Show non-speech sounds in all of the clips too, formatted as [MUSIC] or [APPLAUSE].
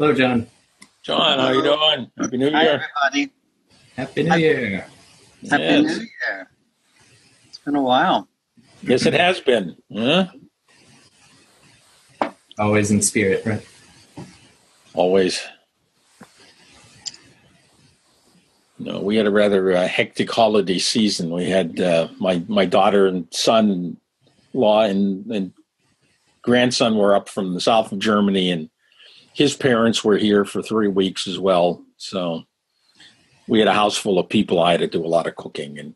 Hello, John. John, how you doing? Happy New Year. Hi, Year. everybody. Happy New Year. Happy Yes. New Year. It's been a while. Yes, it has been. Huh? Always in spirit, right? Always. No, we had a rather uh, hectic holiday season. We had uh, my my daughter and son-in-law and, and grandson were up from the south of Germany, and his parents were here for three weeks as well. So we had a house full of people. I had to do a lot of cooking, and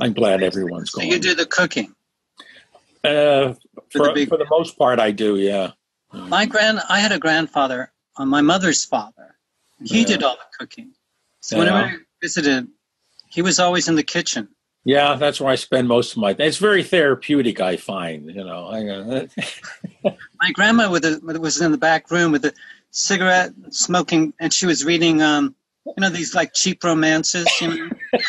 I'm glad everyone's So going. you do the cooking. Uh, For the for, big- for the most part, I do. Yeah. My grand, I had a grandfather, uh, my mother's father. He Yeah. did all the cooking. So Yeah. whenever I visited, he was always in the kitchen. Yeah, that's where I spend most of my. It's very therapeutic. I find, you know. I, uh, [LAUGHS] My grandma with the, was in the back room with a cigarette smoking, and she was reading, um, you know, these like cheap romances. You know, [LAUGHS]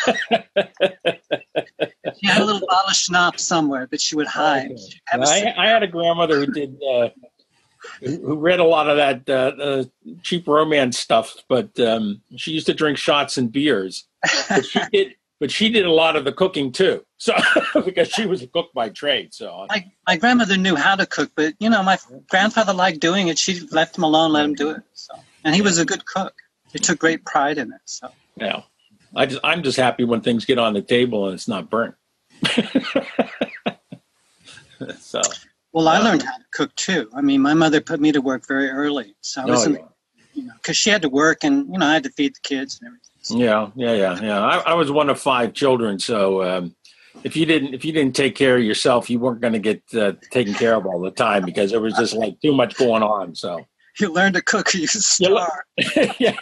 she had a little bottle of schnapps somewhere that she would hide. A I. I had a grandmother who did, uh, who who read a lot of that uh, uh, cheap romance stuff, but um, she used to drink shots and beers. But she did, but she did a lot of the cooking too. [LAUGHS] So because she was a cook by trade, so my, my grandmother knew how to cook, but you know, my grandfather liked doing it. She left him alone, let him do it. So, and he was a good cook. He took great pride in it. So, yeah. I just, I'm just happy when things get on the table and it's not burnt. [LAUGHS] so. well, I uh, learned how to cook too. I mean, my mother put me to work very early, so I Oh, wasn't, yeah. you know, because she had to work, and you know, I had to feed the kids and everything. Yeah, yeah, yeah, yeah. I, I was one of five children, so um, if you didn't if you didn't take care of yourself, you weren't going to get uh, taken care of all the time because there was just like too much going on. So you learn to cook, you starve. [LAUGHS] yeah,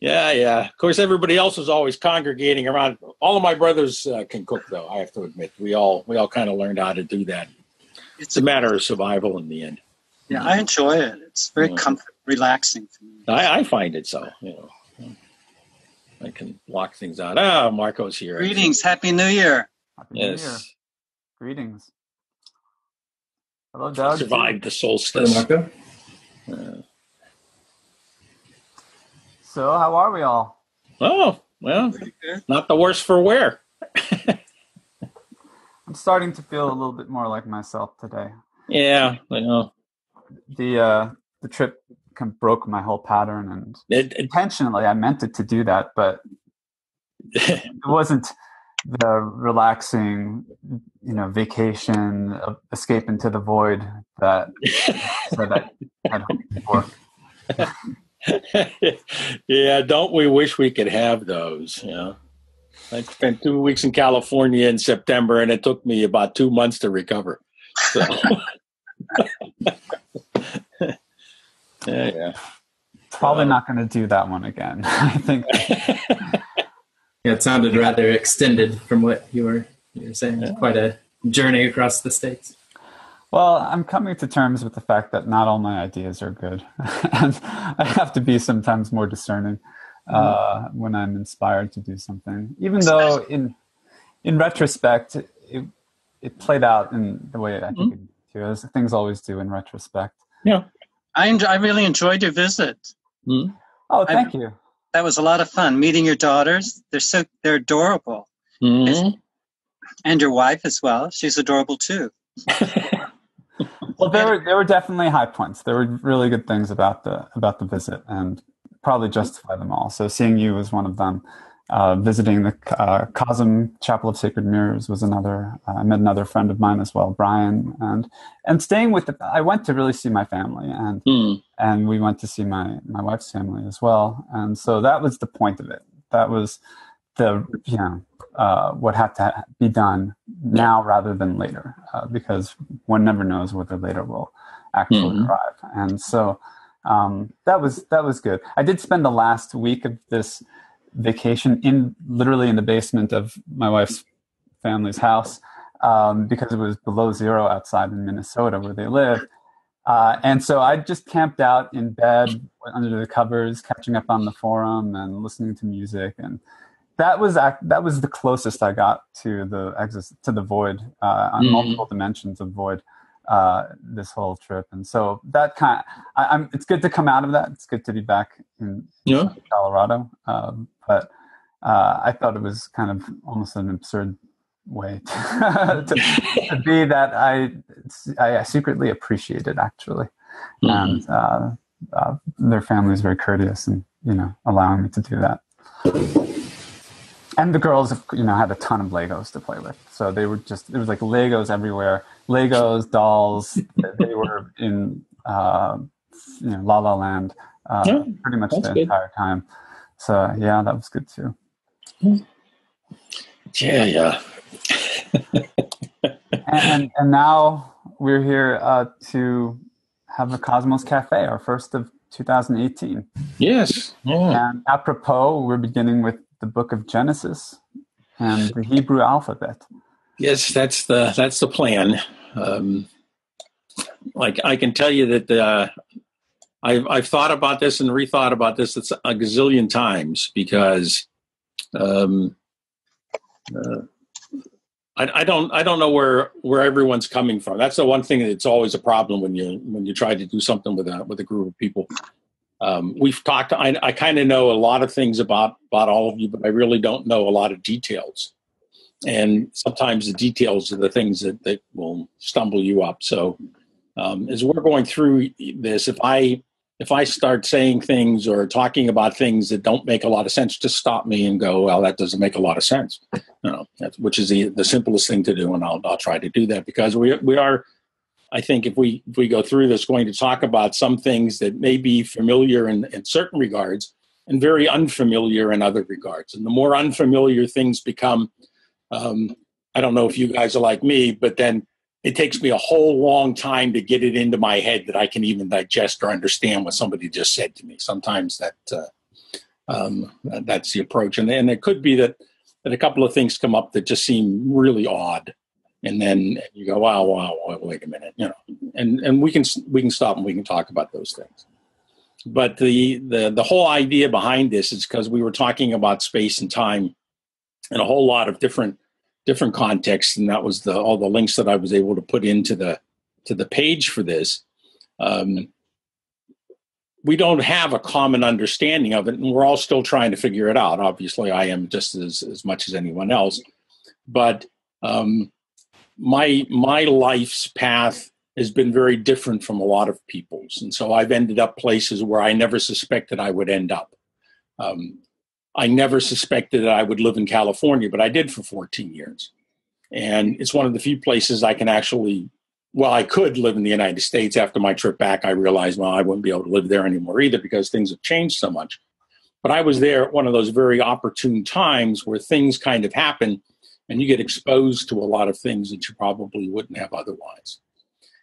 yeah, yeah. Of course, everybody else was always congregating around. All of my brothers uh, can cook, though. I have to admit, we all we all kind of learned how to do that. It's It's a matter of survival in the end. yeah, I enjoy it. It's very Yeah. comfort, relaxing for me. I, I find it so. You know, I can block things out. Ah, Marco's here. Greetings, Happy New Year. Happy New Year. Greetings. Hello, Doug. survived the Hello, solstice. Marco. Uh, So, how are we all? Oh, well, not the worse for wear. [LAUGHS] I'm starting to feel a little bit more like myself today. Yeah, I know. The uh, the trip kind of broke my whole pattern, and It, it, intentionally, I meant it to do that, but [LAUGHS] it wasn't the relaxing, you know, vacation, uh, escape into the void that [LAUGHS] that I had hoped for. [LAUGHS] yeah, don't we wish we could have those? You know, I spent two weeks in California in September, and it took me about two months to recover. So. Yeah, yeah. Probably not going to do that one again. [LAUGHS] I think [LAUGHS] Yeah, it sounded rather extended from what you were you were saying. Yeah. Quite a journey across the states. Well, I'm coming to terms with the fact that not all my ideas are good, [LAUGHS] and I have to be sometimes more discerning uh, when I'm inspired to do something. Even though, in in retrospect, it it played out in the way I think it do, as things always do in retrospect. I enjoy, I really enjoyed your visit. Hmm? Oh, thank you. That was a lot of fun meeting your daughters. They're so they're adorable, Mhm. and your wife as well. She's adorable too. [LAUGHS] Well, there were there were definitely high points. There were really good things about the about the visit, and probably justify them all. So seeing you was one of them. Uh, visiting the uh, Cosm Chapel of Sacred Mirrors was another. Uh, I met another friend of mine as well, Brian, and and staying with the. I went to really see my family, and Hmm. and we went to see my my wife's family as well, and so that was the point of it. That was the you know uh, what had to be done now rather than later, uh, because one never knows whether later will actually Mhm. arrive, and so um, that was that was good. I did spend the last week of this vacation in literally in the basement of my wife's family's house um, because it was below zero outside in Minnesota where they live. Uh, and so I just camped out in bed under the covers, catching up on the forum and listening to music, and that was that was the closest I got to the exis- to the void uh, on Mhm. multiple dimensions of void uh, this whole trip, and so that kind. Of, I, am It's good to come out of that. It's good to be back in Yeah. Colorado, um, but uh, I thought it was kind of almost an absurd way to, [LAUGHS] to, to be that I, I secretly appreciated actually, Mhm. and uh, uh, their family is very courteous and you know allowing me to do that. And the girls, you know, had a ton of Legos to play with, so they were just it was like Legos everywhere, Legos, dolls. [LAUGHS] they were in uh, you know La La Land uh, Yeah, pretty much the good. entire time. So yeah, that was good too. Yeah, yeah. [LAUGHS] and, and, and now we're here uh, to have a Cosmos Cafe, our first of 2018. Yes. Yeah. And apropos, we're beginning with the book of Genesis and the Hebrew alphabet. Yes, that's the that's the plan. Um, like I can tell you that uh, I've I've thought about this and rethought about this a gazillion times because um, uh, I, I don't I don't know where where everyone's coming from. That's the one thing that's always a problem when you when you try to do something with a with a group of people. Um, we've talked. I, I kind of know a lot of things about about all of you, but I really don't know a lot of details. And sometimes the details are the things that, that will stumble you up. So um, as we're going through this, if I if I start saying things or talking about things that don't make a lot of sense, just stop me and go, "Well, that doesn't make a lot of sense," you know, which is the the simplest thing to do, and I'll I'll try to do that because we we are I think if we if we go through this, going to talk about some things that may be familiar in, in certain regards and very unfamiliar in other regards. And the more unfamiliar things become, um, I don't know if you guys are like me, but then it takes me a whole long time to get it into my head that I can even digest or understand what somebody just said to me. Sometimes that uh, um, that's the approach, and and it could be that that a couple of things come up that just seem really odd and then you go, wow, wow, wow, wait a minute, you know, and and we can we can stop and we can talk about those things. But the the the whole idea behind this is because we were talking about space and time, and a whole lot of different different contexts, and that was the all the links that I was able to put into the to the page for this. Um, we don't have a common understanding of it, and we're all still trying to figure it out. Obviously, I am just as as much as anyone else, but um, my my life's path has been very different from a lot of people's, and so I've ended up places where I never suspected I would end up. Um, I never suspected that I would live in California, but I did for 14 years, and it's one of the few places I can actually. Well, I could live in the United States. After my trip back, I realized, well, I wouldn't be able to live there anymore either because things have changed so much. But I was there at one of those very opportune times where things kind of happen and you get exposed to a lot of things that you probably wouldn't have otherwise.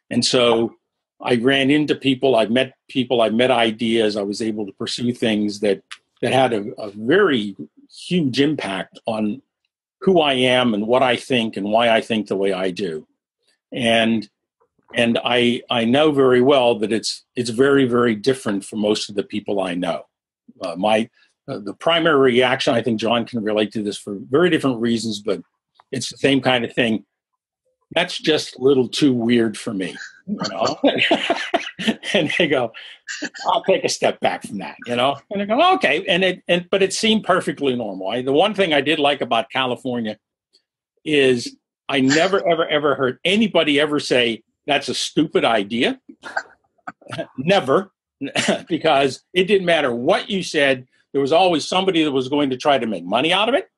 And so I ran into people, I met people, I met ideas, I was able to pursue things that that had a, a very huge impact on who I am and what I think and why I think the way I do. And and I I know very well that it's it's very very different from most of the people I know. Uh, my uh, the primary reaction I think John can relate to this for very different reasons, but it's the same kind of thing. That's just a little too weird for me, you know. [LAUGHS] and they go, "I'll take a step back from that," you know. And I go, "Okay," and it and but it seemed perfectly normal. I, the one thing I did like about California is I never ever ever heard anybody ever say that's a stupid idea. [LAUGHS] never, [LAUGHS] because it didn't matter what you said. There was always somebody that was going to try to make money out of it.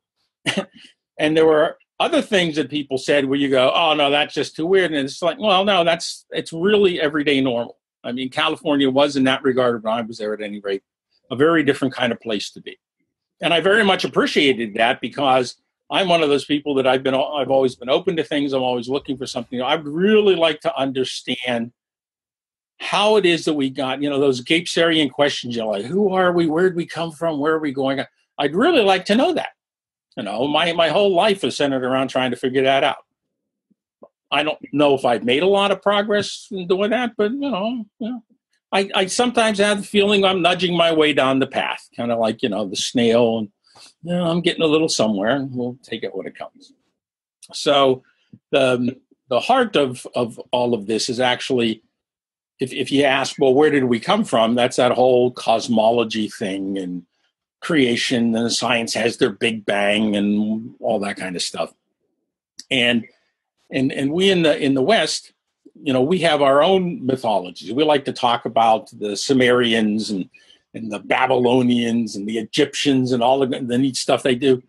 and there were other things that people said where you go, oh no, that's just too weird. And it's like, well, no, that's it's really everyday normal. I mean, California was in that regard when I was there at any rate, a very different kind of place to be. And I very much appreciated that because I'm one of those people that I've been I've always been open to things. I'm always looking for something. I'd really like to understand how it is that we got, you know, those Gapesarian questions, you know, like who are we, where did we come from, where are we going? I'd really like to know that. You know, my, my whole life is centered around trying to figure that out. I don't know if I've made a lot of progress in doing that, but you know, you know I, I sometimes have the feeling I'm nudging my way down the path, kind of like, you know, the snail and you know, I'm getting a little somewhere and we'll take it when it comes. So the the heart of of all of this is actually if if you ask, well, where did we come from? That's that whole cosmology thing and creation and science has their big bang and all that kind of stuff. And and and we in the in the West, you know, we have our own mythologies. We like to talk about the Sumerians and and the Babylonians and the Egyptians and all the, the neat stuff they do.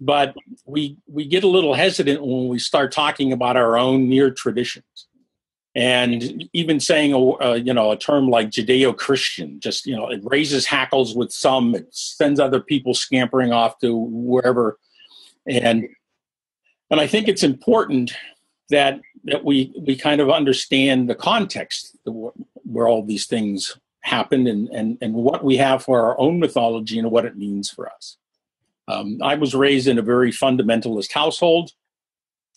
But we we get a little hesitant when we start talking about our own near traditions and even saying a you know a term like judeo-christian just you know it raises hackles with some it sends other people scampering off to wherever. And and i think it's important that that we we kind of understand the context where all these things happened and and and what we have for our own mythology and what it means for us. Um, i was raised in a very fundamentalist household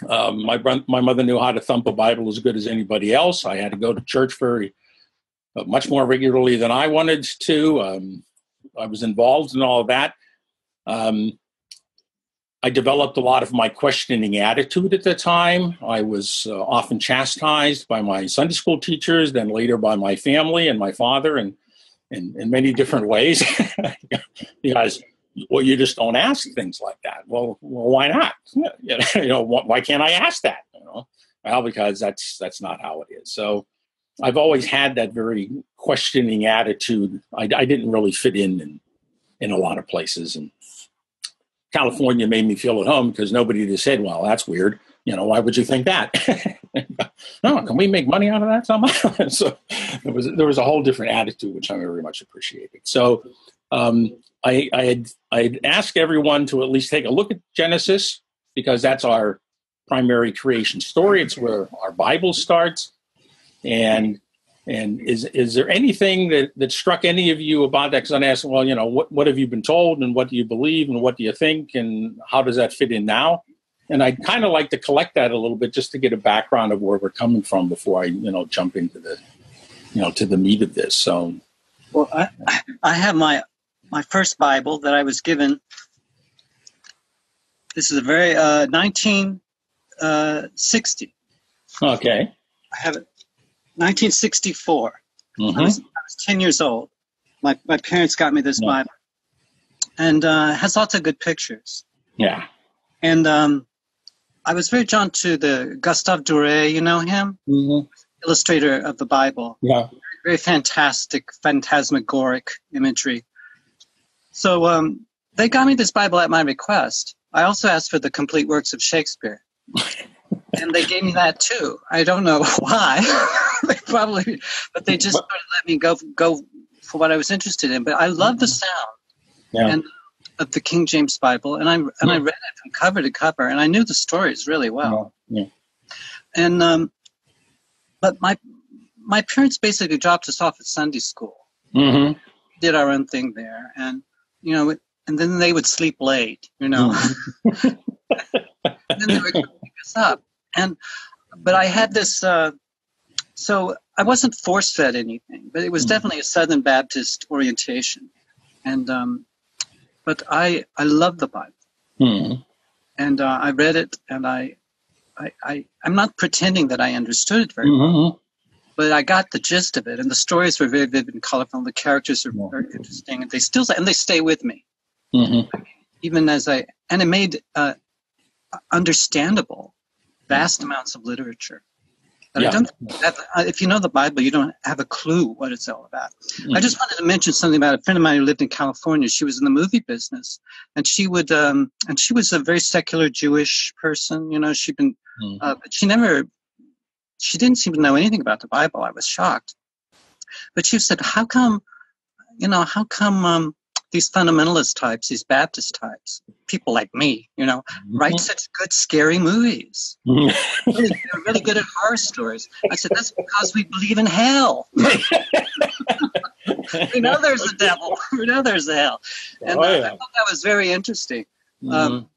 um, my my mother knew how to thump a Bible as good as anybody else. I had to go to church very uh, much more regularly than I wanted to. Um, I was involved in all of that. Um, I developed a lot of my questioning attitude at the time. I was uh, often chastised by my Sunday school teachers, then later by my family and my father, and in, in many different ways. [LAUGHS] because well, you just don't ask things like that. Well, well why not? [LAUGHS] you know, why can't I ask that? You know, well, because that's that's not how it is. So, I've always had that very questioning attitude. I, I didn't really fit in, in in a lot of places, and California made me feel at home because nobody just said, "Well, that's weird." You know, why would you think that? [LAUGHS] no, can we make money out of that somehow? [LAUGHS] so there was there was a whole different attitude, which I very much appreciated. So um, I, I had I'd ask everyone to at least take a look at Genesis because that's our primary creation story. It's where our Bible starts. And and is is there anything that, that struck any of you about that? Because I'm asking, well, you know, what what have you been told, and what do you believe, and what do you think, and how does that fit in now? And I'd kind of like to collect that a little bit just to get a background of where we're coming from before I, you know, jump into the, you know, to the meat of this. So, well, I I have my my first Bible that I was given. This is a very uh, 1960. Uh, okay. I have it. 1964. Mm-hmm. I, was, I, was, 10 years old. My my parents got me this yeah. Bible, and uh, has lots of good pictures. Yeah. And um, I was very drawn to the Gustave Doré. You know him, mm-hmm. illustrator of the Bible. Yeah. Very fantastic, phantasmagoric imagery. So um, they got me this Bible at my request. I also asked for the complete works of Shakespeare. [LAUGHS] and they gave me that too. I don't know [LAUGHS] why. [LAUGHS] they probably, but they just let me go go for what I was interested in. But I love the sound yeah. and of the King James Bible, and I and yeah. I read it from cover to cover, and I knew the stories really well. Yeah. And um, but my my parents basically dropped us off at Sunday school. Mm-hmm. Did our own thing there, and you know, and then they would sleep late, you know. [LAUGHS] Mm. then they would pick us up. And but I had this uh, so I wasn't force fed anything, but it was mm. definitely a Southern Baptist orientation. And um, but I I love the Bible. Mm. And uh, I read it and I, I I I'm not pretending that I understood it very mm-hmm. well but I got the gist of it, and the stories were very vivid and colorful. And the characters are very interesting, and they still and they stay with me, mm-hmm. even as I and it made uh, understandable vast amounts of literature. Yeah. I don't have, uh, if you know the Bible, you don't have a clue what it's all about. Mm-hmm. I just wanted to mention something about a friend of mine who lived in California. She was in the movie business, and she would, um, and she was a very secular Jewish person. You know, she'd been, mm-hmm. uh, but she never she didn't seem to know anything about the Bible. I was shocked. But she said, How come, you know, how come um, these fundamentalist types, these Baptist types, people like me, you know, mm-hmm. write such good, scary movies? [LAUGHS] Mm-hmm. really, they're really good at horror stories. I said, That's because we believe in hell. [LAUGHS] we know there's a devil. [LAUGHS] We know there's a hell. And oh, yeah. I, I, thought that was very interesting. Um, mm-hmm. Um,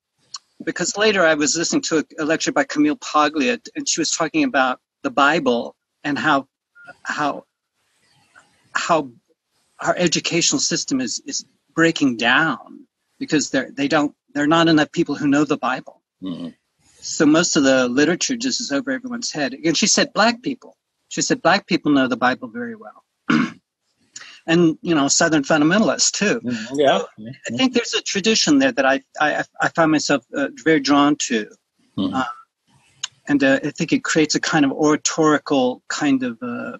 because later I was listening to a, a lecture by Camille Paglia, and she was talking about the Bible and how how how our educational system is is breaking down because they're they don't they're not enough people who know the Bible. Mm-hmm. so most of the literature just is over everyone's head. And she said black people. She said black people know the Bible very well. [CLEARS THROAT] and you know Southern fundamentalists too. Yeah, I think there's a tradition there that I I, I find myself uh, very drawn to, Mhm. And uh, I think it creates a kind of oratorical kind of uh,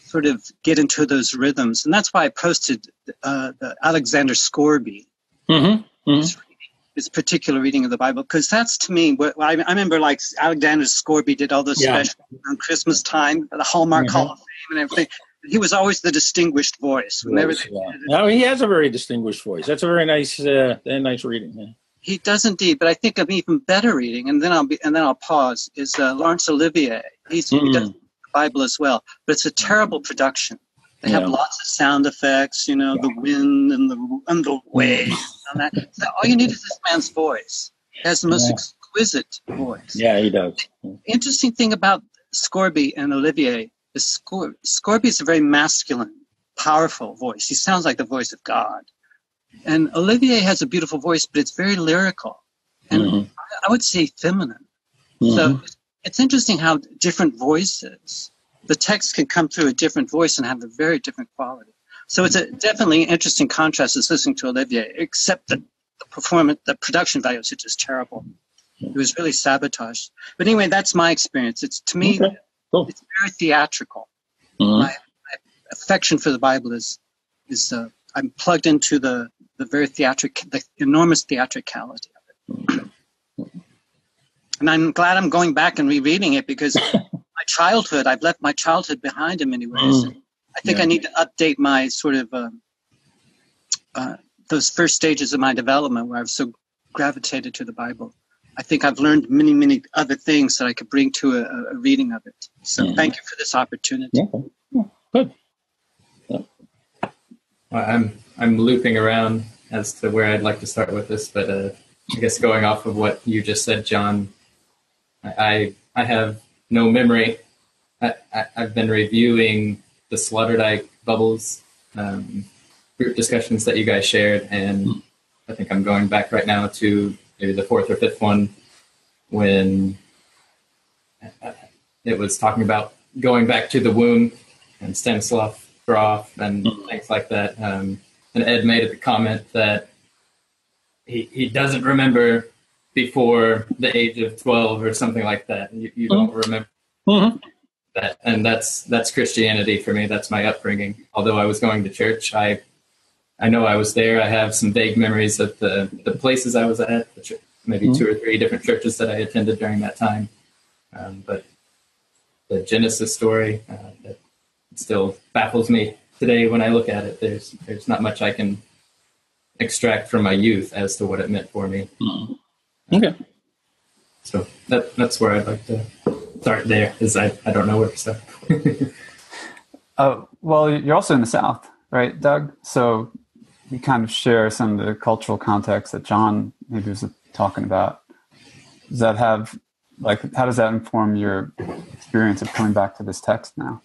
sort of get into those rhythms, and that's why I posted uh, the Alexander Scourby hmm hmm this particular reading of the Bible because that's to me what I, I remember like Alexander Scourby did all those Yeah. specials on Christmas time, the Hallmark Mhm. Hall of Fame and everything. He was always the distinguished voice. Whenever Yeah. No, he has a very distinguished voice. That's a very nice, uh, nice reading. Yeah. He does indeed, but I think an even better reading, and then I'll be, and then I'll pause. Is uh, Laurence Olivier? He's, He Mm. does the Bible as well, but it's a terrible production. They have lots of sound effects, you know, the wind and the and the waves and that. So all you need is this man's voice. He has the most Yeah. exquisite voice. yeah, he does. Interesting thing about Scourby and Olivier is Scor- Scourby is a very masculine, powerful voice. He sounds like the voice of God. And Olivier has a beautiful voice, but it's very lyrical. And Mhm. I would say feminine. Mhm. So it's interesting how different voices, the text can come through a different voice and have a very different quality. So it's a definitely an interesting contrast as listening to Olivier, except that the performance, the production values are just terrible. It was really sabotaged. But anyway, that's my experience. It's to me, Okay, cool. it's very theatrical. Mhm. My, my affection for the Bible is is uh, I'm plugged into the the very theatric, the enormous theatricality of it. And I'm glad I'm going back and rereading it because [LAUGHS] my childhood, I've left my childhood behind in many ways. Mm. I think Yeah. I need to update my sort of um, uh, those first stages of my development where I've so gravitated to the Bible. I think I've learned many, many other things that I could bring to a, a reading of it. So Mhm. thank you for this opportunity. Yeah. Yeah. Good. Well, I'm I'm looping around as to where I'd like to start with this, but uh, I guess going off of what you just said, John, I I, I have no memory. I, I, I've been reviewing the Sloterdijk bubbles um, group discussions that you guys shared, and I think I'm going back right now to maybe the fourth or fifth one when it was talking about going back to the womb and Stanislav Grof and things like that. Um, and Ed made a comment that he, he doesn't remember before the age of 12 or something like that. You, you don't remember Mhm. that. And that's, that's Christianity for me. That's my upbringing. Although I was going to church, I, I know I was there. I have some vague memories of the, the places I was at, the ch- maybe Mhm. two or three different churches that I attended during that time. Um, but the Genesis story uh, that still baffles me today when I look at it. There's there's not much I can extract from my youth as to what it meant for me. Mhm. Okay. So that that's where I'd like to start. There is I, I don't know where to start. Oh, [LAUGHS] well, you're also in the South, right, Doug? So you kind of share some of the cultural context that John maybe was talking about. Does that have, like, how does that inform your experience of coming back to this text now?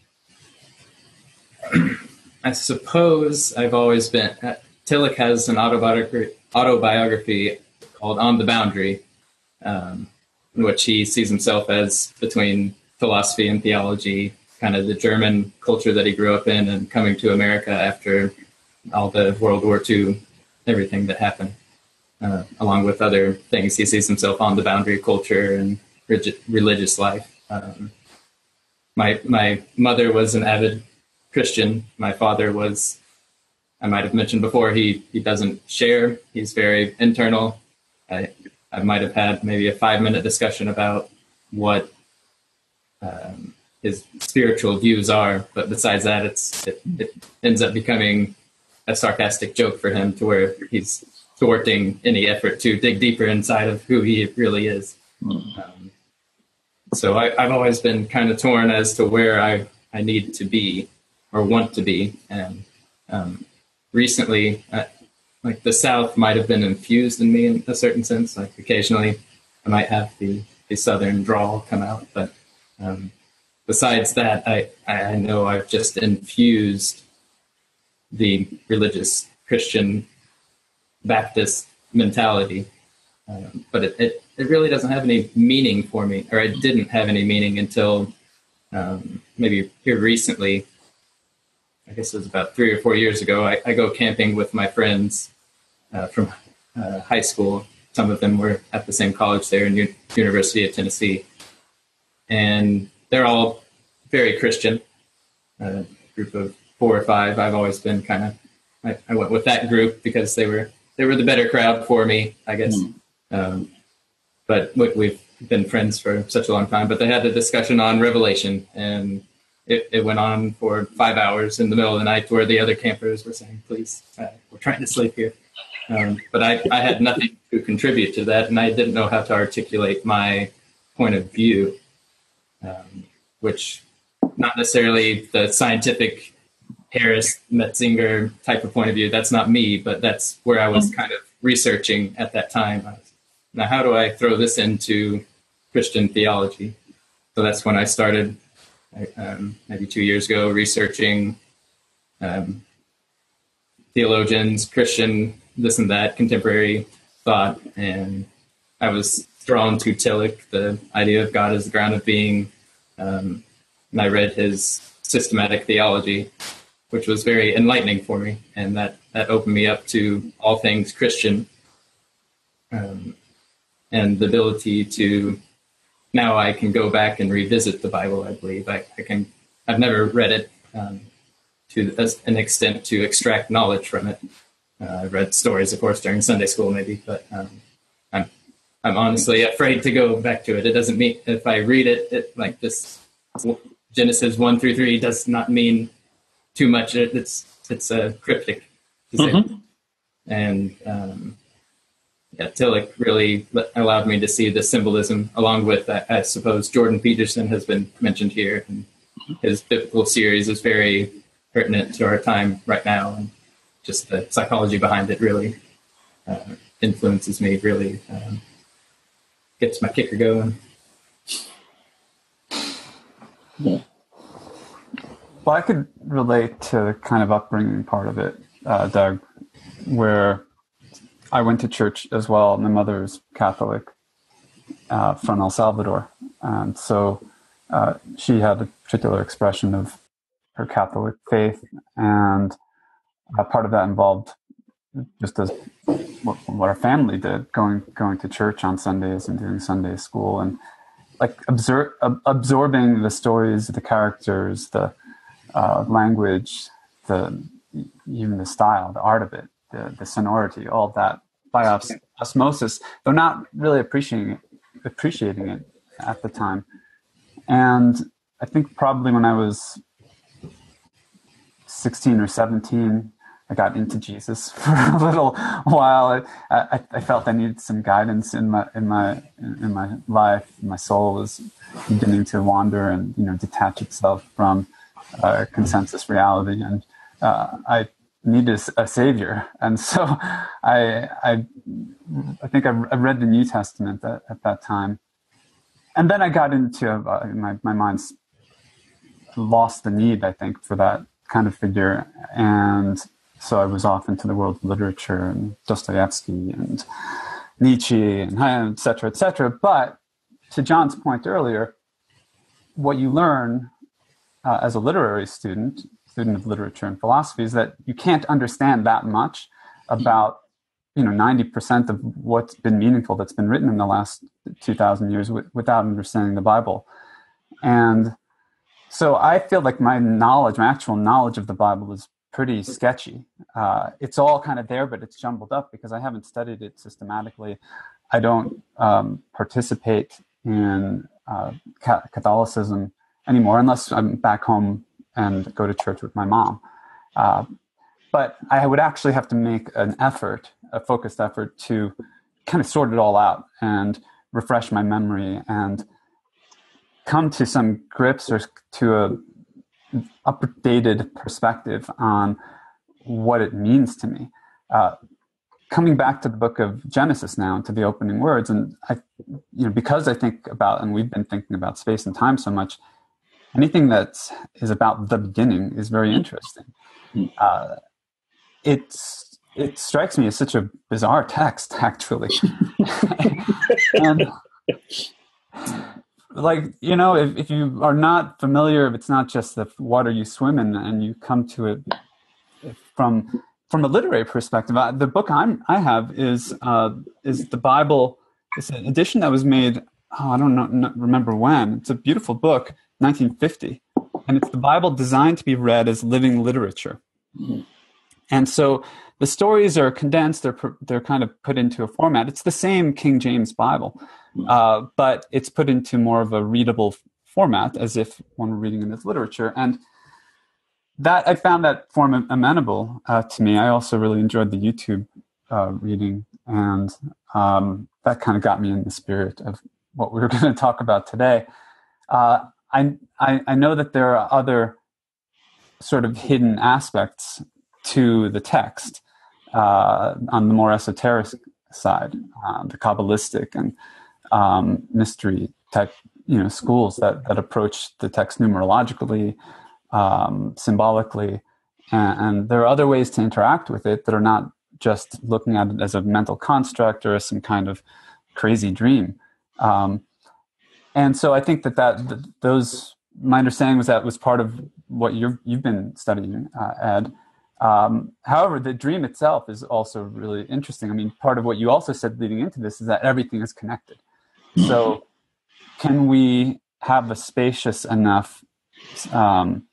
I suppose I've always been. Uh, Tillich has an autobiography, autobiography called On the Boundary, um, in which he sees himself as between philosophy and theology, kind of the German culture that he grew up in, and coming to America after all the World War II, everything that happened, uh, along with other things. He sees himself on the boundary of culture and religious life. Um, my my mother was an avid Christian. My father was, I might have mentioned before, he, he doesn't share. He's very internal. I, I might have had maybe a five minute discussion about what um, his spiritual views are. But besides that, it's, it, it ends up becoming a sarcastic joke for him to where he's thwarting any effort to dig deeper inside of who he really is. Um, so I, I've always been kind of torn as to where I, I need to be or want to be. And um, recently, uh, like the South might have been infused in me in a certain sense. Like occasionally, I might have the, the Southern drawl come out, but um, besides that, I, I know I've just infused the religious Christian Baptist mentality Um, but it, it, it really doesn't have any meaning for me, or it didn't have any meaning until um, maybe here recently. I guess it was about three or four years ago. I, I go camping with my friends uh, from uh, high school. Some of them were at the same college there in U- University of Tennessee, and they're all very Christian. A group of four or five. I've always been kind of. I, I, went with that group because they were they were the better crowd for me, I guess. Mm. Um, but we've been friends for such a long time. But they had a discussion on Revelation, and it, it, went on for five hours in the middle of the night, where the other campers were saying, "Please, uh, we're trying to sleep here." Um, but I, I had nothing to contribute to that, and I didn't know how to articulate my point of view, um, which not necessarily the scientific Harris Metzinger type of point of view. That's not me, but that's where I was kind of researching at that time. Now, how do I throw this into Christian theology? So that's when I started, um, maybe two years ago, researching um, theologians, Christian, this and that, contemporary thought, and I was drawn to Tillich, the idea of God as the ground of being. Um, and I read his systematic theology, which was very enlightening for me, and that that opened me up to all things Christian, um, and the ability to now I can go back and revisit the Bible. I believe I, I can. I've never read it um, to an extent to extract knowledge from it. Uh, I've read stories, of course, during Sunday school, maybe, but um, I'm I'm honestly afraid to go back to it. It doesn't mean if I read it, it like this Genesis one through three does not mean too much. It's it's a cryptic, mm-hmm. and um, yeah, Tillich really allowed me to see the symbolism, along with I, suppose Jordan Peterson has been mentioned here, and his biblical series is very pertinent to our time right now, and just the psychology behind it really uh, influences me. Really um, gets my kicker going. Well, I could relate to the kind of upbringing part of it, uh, Doug, where I went to church as well. My mother is Catholic uh, from El Salvador. And so uh, she had a particular expression of her Catholic faith. And part of that involved just as what, what, our family did, going going to church on Sundays and doing Sunday school. And like absor- absorbing the stories, the characters, the uh, language, the even the style, the art of it, the, the sonority, all that by os- osmosis, though not really appreciating it, appreciating it at the time. And I think probably when I was 16 or 17, I got into Jesus [LAUGHS] for a little while. I, I, I, felt I needed some guidance in my in my in my life. My soul was beginning to wander and you know detach itself from uh, consensus reality, and uh, I needed a savior. And so I I I think I, read the New Testament at, at, that time, and then I got into uh, my my mind's lost the need I think for that kind of figure and so I was off into the world of literature and Dostoevsky and Nietzsche and et cetera, et cetera. But to John's point earlier, what you learn uh, as a literary student, student of literature and philosophy, is that you can't understand that much about you know 90% of what's been meaningful that's been written in the last 2000 years w- without understanding the bible and so i feel like my knowledge my actual knowledge of the bible is pretty sketchy. Uh, it's all kind of there, but it's jumbled up because I haven't studied it systematically. I don't um, participate in uh, Catholicism anymore unless I'm back home and go to church with my mom. Uh, but I would actually have to make an effort, a focused effort, to kind of sort it all out and refresh my memory and come to some grips or to a updated perspective on what it means to me. Uh, coming back to the book of Genesis now and to the opening words, and I, you know, because I think about and we've been thinking about space and time so much, anything that is about the beginning is very interesting. Uh, it's it strikes me as such a bizarre text, [LAUGHS] actually. [LAUGHS] and, like you know, if, if you are not familiar, if it's not just the water you swim in, and you come to it from from a literary perspective, I, the book I'm I have is uh, is the Bible. It's an edition that was made. Oh, I don't know, remember when. It's a beautiful book, 1950, and it's the Bible designed to be read as living literature. And so the stories are condensed; they're they're kind of put into a format. It's the same King James Bible, uh, but it's put into more of a readable format, as if one were reading it as literature. And that I found that form amenable uh, to me. I also really enjoyed the YouTube uh, reading, and um, that kind of got me in the spirit of what we were [LAUGHS] going to talk about today. Uh, I, I, I know that there are other sort of hidden aspects to the text uh, on the more esoteric side, uh, the kabbalistic and um, mystery type you know schools that that approach the text numerologically um, symbolically. And, and, there are other ways to interact with it that are not just looking at it as a mental construct or as some kind of crazy dream. Um, and so I think that, that, that those, my understanding was that was part of what you have you've been studying, uh, Ed. Um, however, the dream itself is also really interesting. I mean, part of what you also said leading into this is that everything is connected. So, can we have a spacious enough um,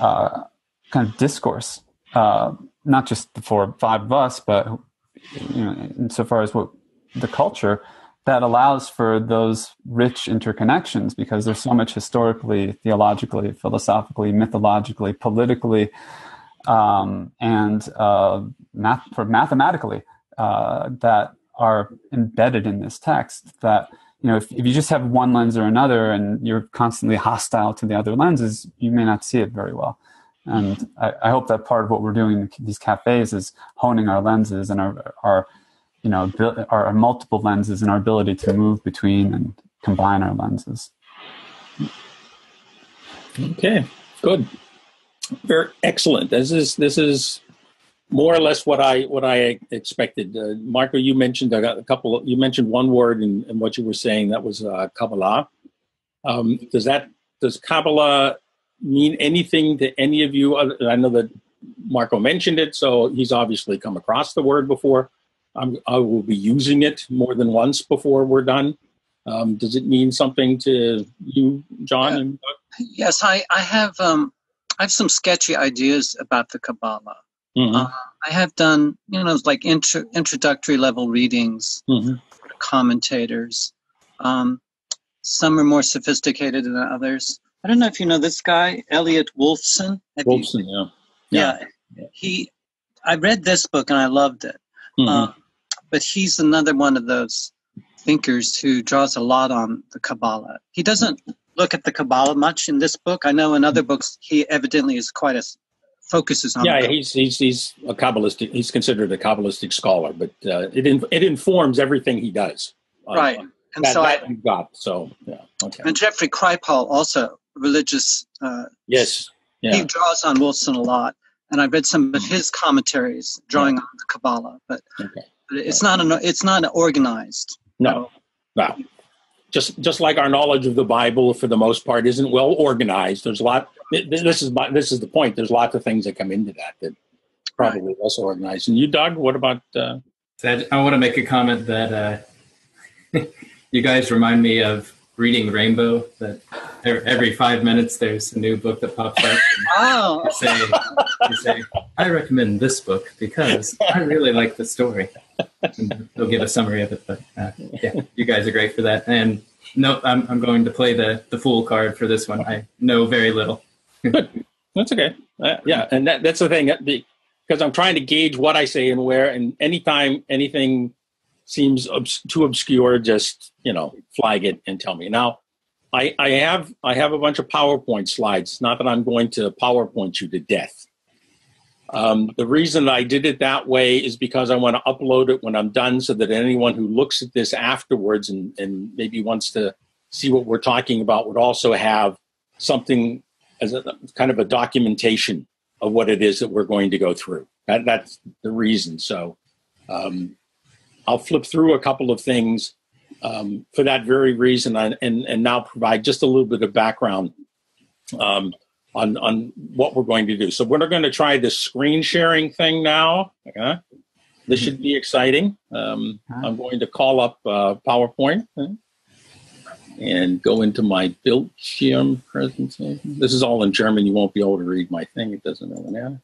uh, kind of discourse, uh, not just four five of us, but you know, insofar as what the culture that allows for those rich interconnections because there's so much historically, theologically, philosophically, mythologically, politically, um, and uh, math, for mathematically uh, that are embedded in this text that you know, if, if you just have one lens or another and you're constantly hostile to the other lenses, you may not see it very well. And I, I hope that part of what we're doing in these cafes is honing our lenses and our, our you know, our, multiple lenses and our ability to move between and combine our lenses. Okay, good. Very excellent. This is this is more or less what I what I expected. Uh, Marco, you mentioned uh got a, couple. You mentioned one word in, in, what you were saying. That was uh, Kabbalah. Um, does that does Kabbalah mean anything to any of you? I know that Marco mentioned it, so he's obviously come across the word before. I'm, i will be using it more than once before we're done. Um, does it mean something to you, John? yes, I, I have. Um, I have some sketchy ideas about the Kabbalah. Mm-hmm. Uh, I have done, you know, like intro, introductory level readings, mm-hmm. commentators. Um, some are more sophisticated than others. I don't know if you know this guy, Elliot Wolfson. Wolfson, you, yeah. yeah. He, I read this book and I loved it. Mm-hmm. Uh, but he's another one of those thinkers who draws a lot on the Kabbalah. He doesn't look at the Kabbalah much in this book. I know in other books he evidently is quite a focuses on. Yeah, he's he's he's a kabbalistic. He's considered a kabbalistic scholar, but uh, it in, it informs everything he does. Uh, right, and that, so that I got so yeah. Okay. And Jeffrey Kripal also religious. Uh, yes, yeah. he draws on Wilson a lot, and I read some of his commentaries drawing yeah. on the Kabbalah, but, okay. but it's not an it's not organized. No, no. Just just like our knowledge of the Bible, for the most part, isn't well organized. There's a lot this is my, this is the point. There's lots of things that come into that that probably right. less organized. And you, Doug, what about? Uh... I want to make a comment that uh, [LAUGHS] you guys remind me of reading Rainbow. That every five minutes there's a new book that pops up. Oh. You say, you say, I recommend this book because I really like the story. And they'll give a summary of it. But uh, yeah, you guys are great for that. And no, I'm, I'm going to play the, the fool card for this one. I know very little. [LAUGHS] That's okay. Uh, yeah, and that, that's the thing because I'm trying to gauge what I say and where. And anytime anything seems obs- too obscure, just you know, flag it and tell me. Now, I, I have I have a bunch of PowerPoint slides. Not that I'm going to PowerPoint you to death. Um, the reason I did it that way is because I want to upload it when I'm done, so that anyone who looks at this afterwards and, and maybe wants to see what we're talking about would also have something as a kind of a documentation of what it is that we're going to go through. That, that's the reason. So um, I'll flip through a couple of things um, for that very reason and, and, and now provide just a little bit of background um, on, on what we're going to do. So we're going to try this screen sharing thing now. Okay? This should be exciting. Um, I'm going to call up uh, PowerPoint and go into my Bildschirm presentation. This is all in German. You won't be able to read my thing. It doesn't really matter.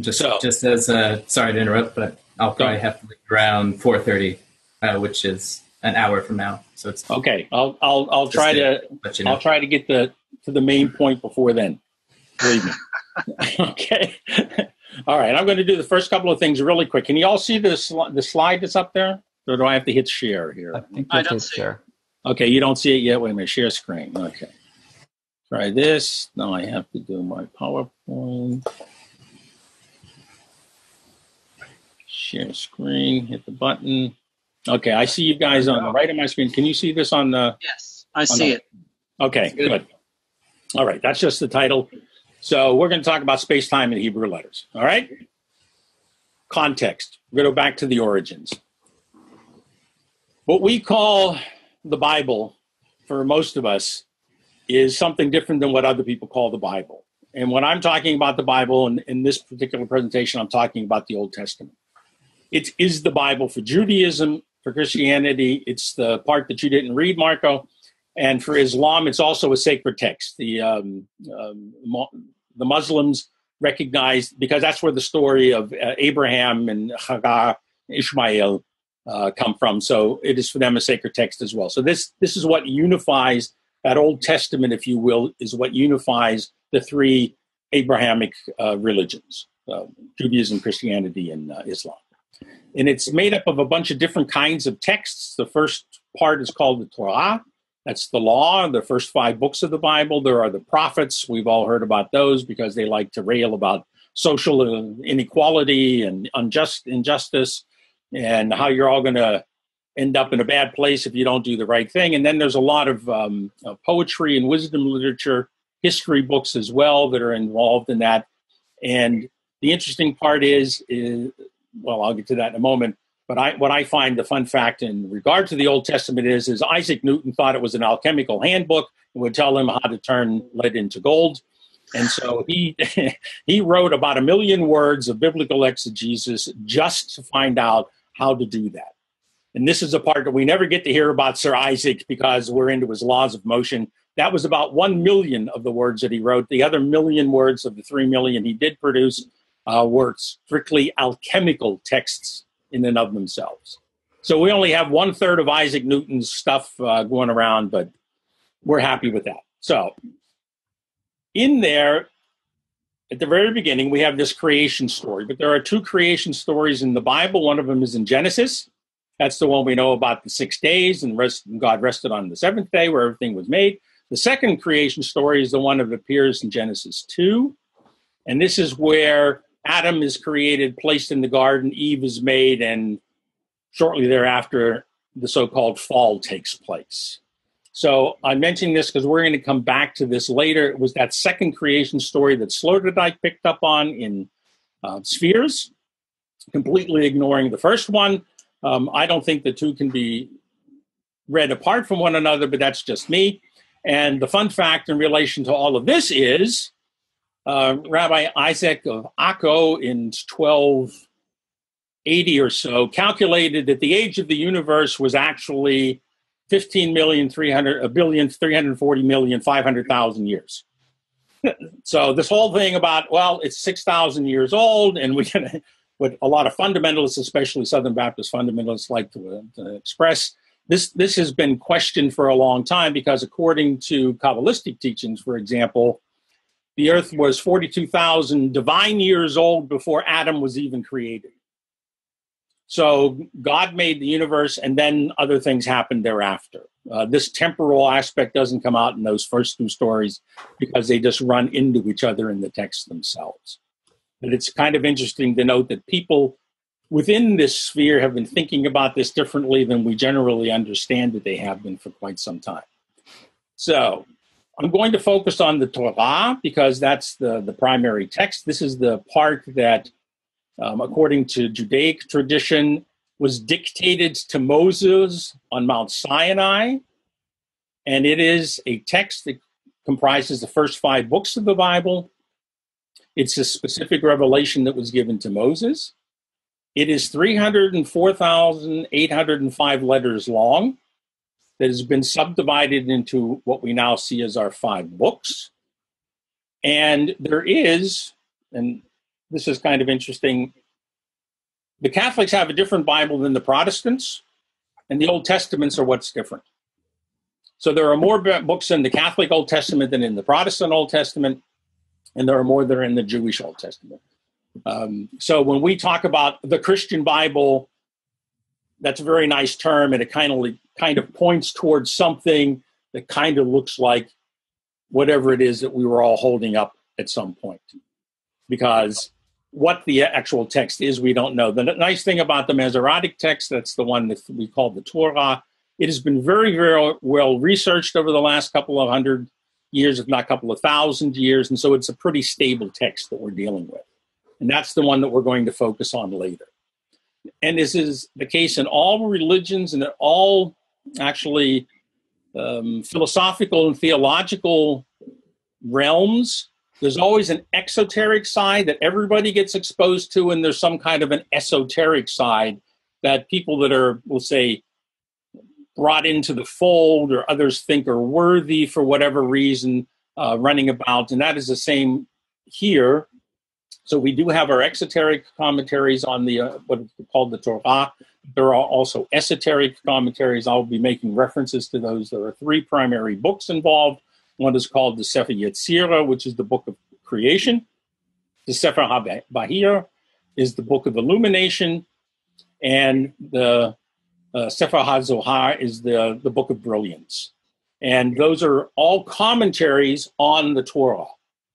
Just, So- just as uh, sorry to interrupt, but I'll probably have to leave around 4:30, uh, which is an hour from now. So it's Okay, I'll I'll I'll try to let you know. I'll try to get the to the main point before then. Believe me. [LAUGHS] okay. All right. I'm going to do the first couple of things really quick. Can you all see the sli- the slide that's up there? Or do I have to hit share I here? think I that's don't see share. Okay, you don't see it yet. Wait a minute. Share screen. Okay. Try this. Now I have to do my PowerPoint. Share screen. Hit the button. Okay, I see you guys on the right of my screen. Can you see this on the? Yes, I see it. Okay, good. good. All right, that's just the title. So we're going to talk about space time in Hebrew letters. All right? Context. We're going to go back to the origins. What we call the Bible, for most of us, is something different than what other people call the Bible. And when I'm talking about the Bible, and in this particular presentation, I'm talking about the Old Testament. It is the Bible for Judaism, for Christianity. It's the part that you didn't read, Marco. And for Islam, it's also a sacred text. The um, um, the Muslims recognize because that's where the story of uh, Abraham and Hagar, Ishmael, uh, come from. So it is for them a sacred text as well. So this this is what unifies that Old Testament, if you will, is what unifies the three Abrahamic uh, religions: uh, Judaism, Christianity, and uh, Islam. And it's made up of a bunch of different kinds of texts. The first part is called the Torah. That's the law, the first five books of the Bible. There are the prophets. We've all heard about those because they like to rail about social inequality and unjust injustice and how you're all going to end up in a bad place if you don't do the right thing. And then there's a lot of um, uh, poetry and wisdom literature, history books as well that are involved in that. And the interesting part is, is well, I'll get to that in a moment. But I, what I find the fun fact in regard to the Old Testament is, is Isaac Newton thought it was an alchemical handbook and would tell him how to turn lead into gold. And so he [LAUGHS] he wrote about a million words of biblical exegesis just to find out how to do that. And this is a part that we never get to hear about Sir Isaac because we're into his laws of motion. That was about one million of the words that he wrote. The other million words of the three million he did produce uh, were strictly alchemical texts in and of themselves. So we only have one third of Isaac Newton's stuff uh, going around, but we're happy with that. So in there, at the very beginning, we have this creation story, but there are two creation stories in the Bible. One of them is in Genesis. That's the one we know about the six days and rest, God rested on the seventh day where everything was made. The second creation story is the one that appears in Genesis 2. And this is where Adam is created, placed in the garden, Eve is made, and shortly thereafter, the so called fall takes place. So I'm mentioning this because we're going to come back to this later. It was that second creation story that Sloterdijk picked up on in uh, Spheres, completely ignoring the first one. Um, I don't think the two can be read apart from one another, but that's just me. And the fun fact in relation to all of this is uh, Rabbi Isaac of Akko in 1280 or so calculated that the age of the universe was actually 15 million 300 a billion 340 million 500,000 years. [LAUGHS] so this whole thing about well it's 6,000 years old and we [LAUGHS] can what a lot of fundamentalists especially Southern Baptist fundamentalists like to, to express this this has been questioned for a long time because according to kabbalistic teachings for example the earth was 42,000 divine years old before Adam was even created. So God made the universe and then other things happened thereafter. Uh, this temporal aspect doesn't come out in those first two stories because they just run into each other in the text themselves. But it's kind of interesting to note that people within this sphere have been thinking about this differently than we generally understand that they have been for quite some time. So I'm going to focus on the Torah because that's the, the primary text. This is the part that, um, according to Judaic tradition, was dictated to Moses on Mount Sinai. And it is a text that comprises the first five books of the Bible. It's a specific revelation that was given to Moses. It is 304,805 letters long that has been subdivided into what we now see as our five books. And there is, and this is kind of interesting, the Catholics have a different Bible than the Protestants, and the Old Testaments are what's different. So there are more books in the Catholic Old Testament than in the Protestant Old Testament, and there are more that are in the Jewish Old Testament. Um, so when we talk about the Christian Bible, that's a very nice term, and it kind of kind of points towards something that kind of looks like whatever it is that we were all holding up at some point. Because what the actual text is, we don't know. The nice thing about the Masoretic text, that's the one that we call the Torah, it has been very, very well researched over the last couple of hundred years, if not a couple of thousand years. And so it's a pretty stable text that we're dealing with. And that's the one that we're going to focus on later. And this is the case in all religions and in all actually um, philosophical and theological realms. There's always an exoteric side that everybody gets exposed to, and there's some kind of an esoteric side that people that are, we'll say, brought into the fold or others think are worthy for whatever reason uh, running about. And that is the same here. So we do have our exoteric commentaries on the uh, what is called the Torah. There are also esoteric commentaries. I'll be making references to those. There are three primary books involved. One is called the Sefer Yetzirah, which is the book of creation. The Sefer HaBahir is the book of illumination, and the uh, Sefer HaZohar is the, the book of brilliance. And those are all commentaries on the Torah.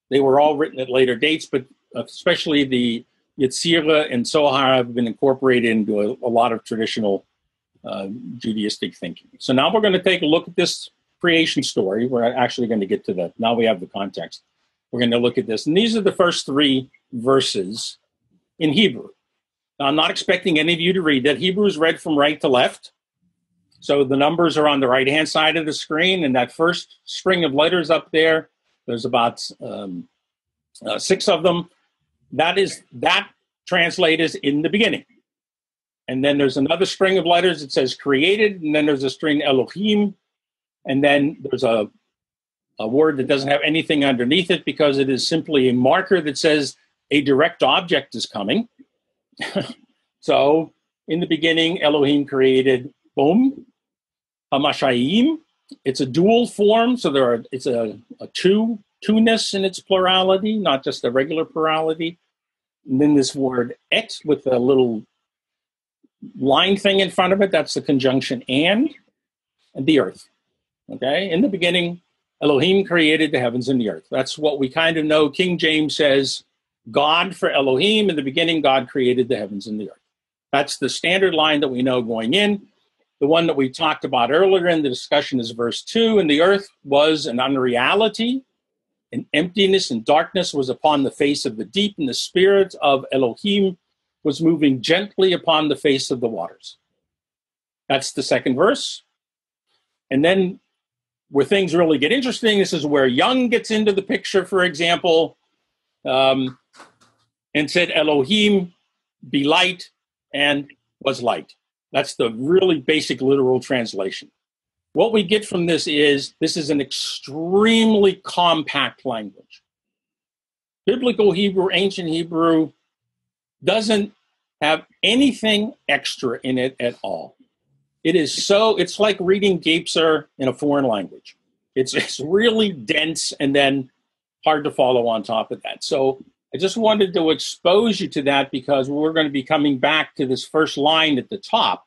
They were all written at later dates, but especially the Yetzirah and Zohar have been incorporated into a, a lot of traditional uh, Judaistic thinking. So now we're going to take a look at this creation story. We're actually going to get to that. Now we have the context. We're going to look at this. And these are the first three verses in Hebrew. Now, I'm not expecting any of you to read that. Hebrew is read from right to left. So the numbers are on the right hand side of the screen. And that first string of letters up there, there's about um, uh, six of them. That is that translates in the beginning. And then there's another string of letters that says created, and then there's a string Elohim, and then there's a a word that doesn't have anything underneath it because it is simply a marker that says a direct object is coming. [LAUGHS] so in the beginning, Elohim created boom, Hashamayim. It's a dual form, so there are it's a, a two two-ness in its plurality, not just a regular plurality. And then this word et with a little line thing in front of it, that's the conjunction and, and the earth. Okay, in the beginning, Elohim created the heavens and the earth. That's what we kind of know. King James says, God for Elohim. In the beginning, God created the heavens and the earth. That's the standard line that we know going in. The one that we talked about earlier in the discussion is verse 2 and the earth was an unreality and emptiness and darkness was upon the face of the deep, and the spirit of Elohim was moving gently upon the face of the waters. That's the second verse. And then, where things really get interesting, this is where Young gets into the picture, for example, um, and said, Elohim, be light, and was light. That's the really basic literal translation. What we get from this is this is an extremely compact language. Biblical Hebrew, ancient Hebrew, doesn't have anything extra in it at all. It is so, it's like reading Gebser in a foreign language. It's, it's really dense and then hard to follow on top of that. So I just wanted to expose you to that because we're going to be coming back to this first line at the top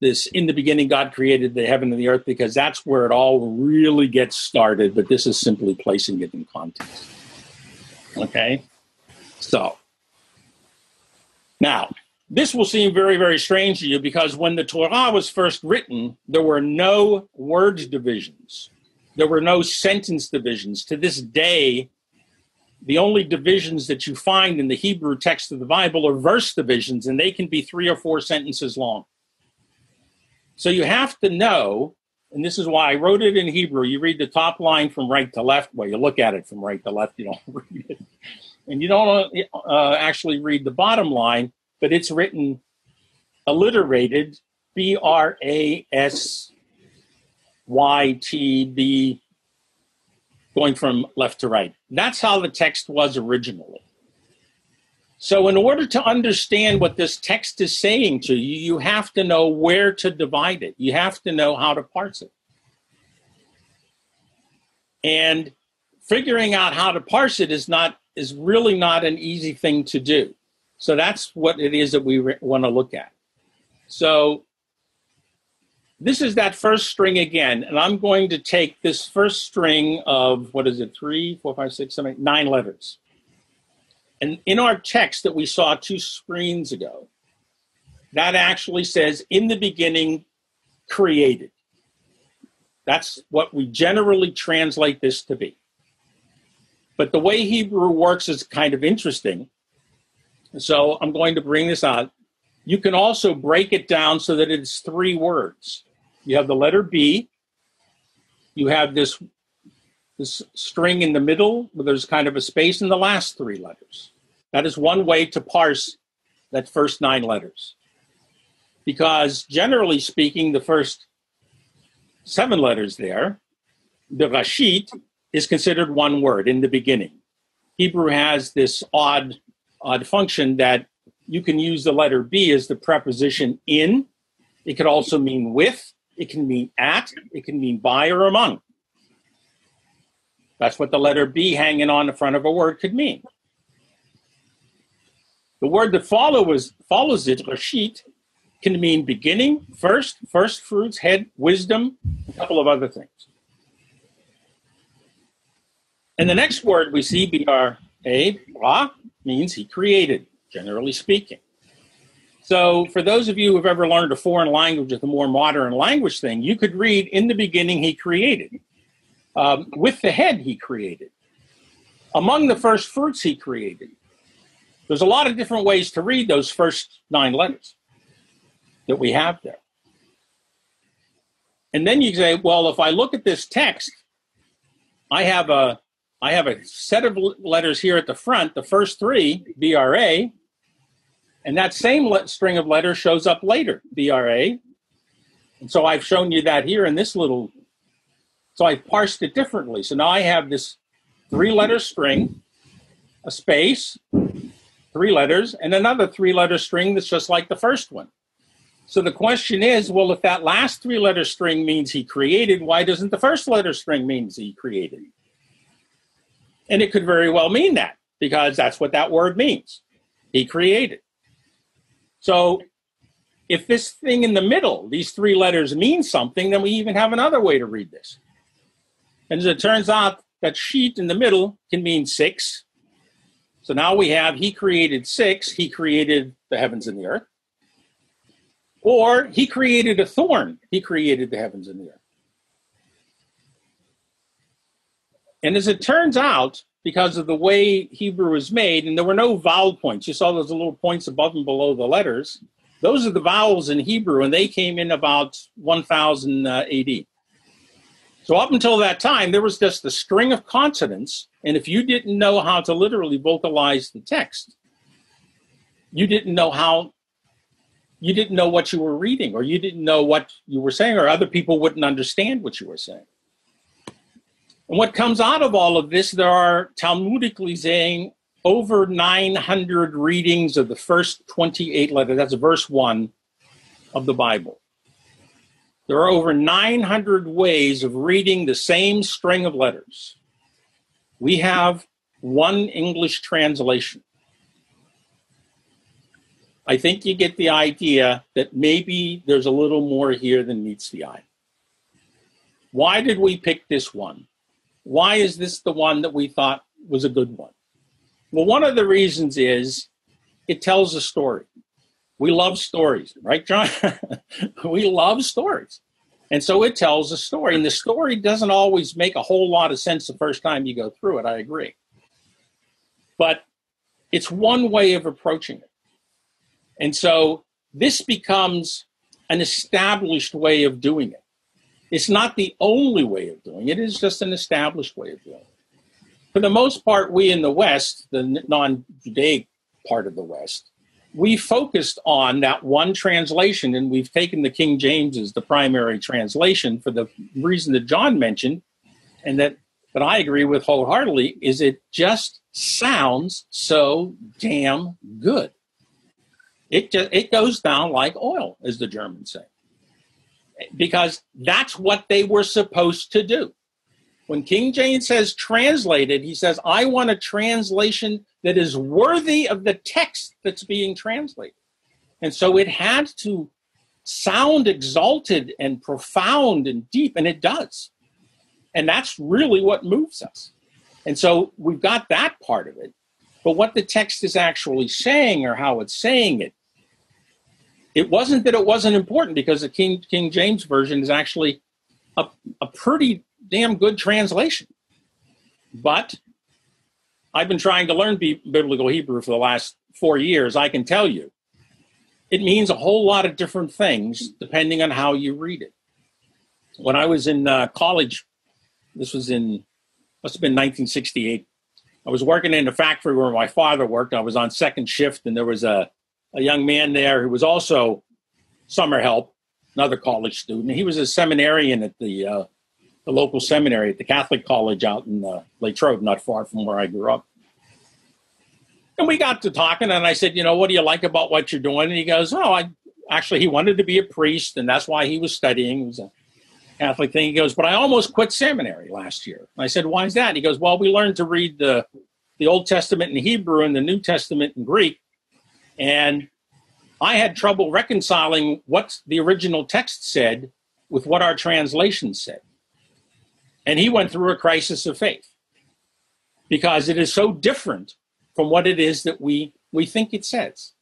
this in the beginning god created the heaven and the earth because that's where it all really gets started but this is simply placing it in context okay so now this will seem very very strange to you because when the torah was first written there were no word divisions there were no sentence divisions. To this day, the only divisions that you find in the Hebrew text of the Bible are verse divisions, and they can be three or four sentences long. So you have to know, and this is why I wrote it in Hebrew. You read the top line from right to left. Well, you look at it from right to left, you don't [LAUGHS] read it. And you don't uh, actually read the bottom line, but it's written alliterated B R A S Y T B going from left to right. That's how the text was originally. So, in order to understand what this text is saying to you, you have to know where to divide it. You have to know how to parse it. And figuring out how to parse it is not is really not an easy thing to do. So that's what it is that we re- want to look at. So this is that first string again, and I'm going to take this first string of what is it, three, four, five, six, seven, eight, nine letters. And in our text that we saw two screens ago, that actually says, in the beginning, created. That's what we generally translate this to be. But the way Hebrew works is kind of interesting. So I'm going to bring this out. You can also break it down so that it's three words. You have the letter B. You have this this string in the middle where there's kind of a space in the last three letters. That is one way to parse that first nine letters. Because generally speaking, the first seven letters there, the Rashit, is considered one word in the beginning. Hebrew has this odd, odd function that you can use the letter B as the preposition in. It could also mean with. It can mean at, it can mean by or among. That's what the letter B hanging on the front of a word could mean. The word that follows, follows it, Rashit, can mean beginning, first, first fruits, head, wisdom, a couple of other things. And the next word we see, B-R-A, Ra, means he created, generally speaking. So, for those of you who've ever learned a foreign language with a more modern language thing, you could read, In the beginning, he created. Um, with the head, he created. Among the first fruits, he created. There's a lot of different ways to read those first nine letters that we have there. And then you say, well, if I look at this text, I have a I have a set of letters here at the front, the first three, BRA, and that same string of letters shows up later, BRA. And so I've shown you that here in this little, so I've parsed it differently. So now I have this three letter string, a space, three letters, and another three letter string that's just like the first one. So the question is, well, if that last three letter string means he created, why doesn't the first letter string means he created? And it could very well mean that because that's what that word means. He created. So if this thing in the middle, these three letters mean something, then we even have another way to read this. And as it turns out, that sheet in the middle can mean six. So now we have he created six, he created the heavens and the earth. Or he created a thorn, he created the heavens and the earth. And as it turns out, because of the way Hebrew was made, and there were no vowel points. You saw those little points above and below the letters. Those are the vowels in Hebrew, and they came in about 1000 uh, AD. So up until that time, there was just a string of consonants, and if you didn't know how to literally vocalize the text, you didn't know how you didn't know what you were reading or you didn't know what you were saying or other people wouldn't understand what you were saying and what comes out of all of this, there are Talmudically saying over 900 readings of the first 28 letters. That's verse 1 of the Bible. There are over 900 ways of reading the same string of letters. We have one English translation. I think you get the idea that maybe there's a little more here than meets the eye. Why did we pick this one? why is this the one that we thought was a good one? Well, one of the reasons is it tells a story. We love stories, right, John? [LAUGHS] we love stories. And so it tells a story. And the story doesn't always make a whole lot of sense the first time you go through it. I agree. But it's one way of approaching it. And so this becomes an established way of doing it. It's not the only way of doing it, it is just an established way of doing it. For the most part, we in the West, the non Judaic part of the West, we focused on that one translation and we've taken the King James as the primary translation for the reason that John mentioned and that that I agree with wholeheartedly is it just sounds so damn good. It just, it goes down like oil, as the Germans say, because that's what they were supposed to do. When King James says translated, he says, "I want a translation that is worthy of the text that's being translated," and so it had to sound exalted and profound and deep, and it does, and that's really what moves us. And so we've got that part of it. But what the text is actually saying or how it's saying it, it wasn't that it wasn't important because the King, King James Version is actually a, a pretty damn good translation. But I've been trying to learn biblical Hebrew for the last four years. I can tell you it means a whole lot of different things depending on how you read it. When I was in uh, college, this was in must have been 1968. I was working in a factory where my father worked. I was on second shift, and there was a, a young man there who was also summer help, another college student. He was a seminarian at the uh, the local seminary at the Catholic College out in uh, Latrobe, not far from where I grew up. And we got to talking, and I said, "You know, what do you like about what you're doing?" And he goes, "Oh, I actually he wanted to be a priest, and that's why he was studying. It was a Catholic thing. He goes, but I almost quit seminary last year. I said, why is that? He goes, well, we learned to read the the Old Testament in Hebrew and the New Testament in Greek, and I had trouble reconciling what the original text said with what our translation said. And he went through a crisis of faith because it is so different from what it is that we we think it says.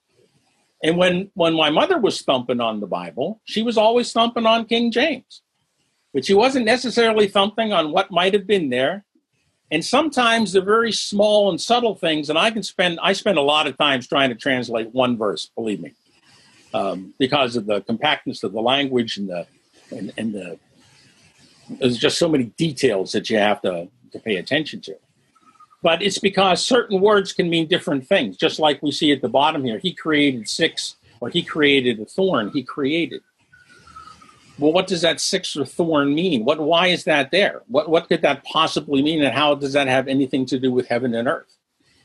And when when my mother was thumping on the Bible, she was always thumping on King James but she wasn't necessarily thumping on what might have been there. And sometimes the very small and subtle things, and I can spend I spend a lot of times trying to translate one verse, believe me, um, because of the compactness of the language and the and, and the there's just so many details that you have to, to pay attention to. But it's because certain words can mean different things, just like we see at the bottom here. He created six, or he created a thorn, he created well, what does that six or thorn mean? What, why is that there? What, what could that possibly mean? And how does that have anything to do with heaven and earth?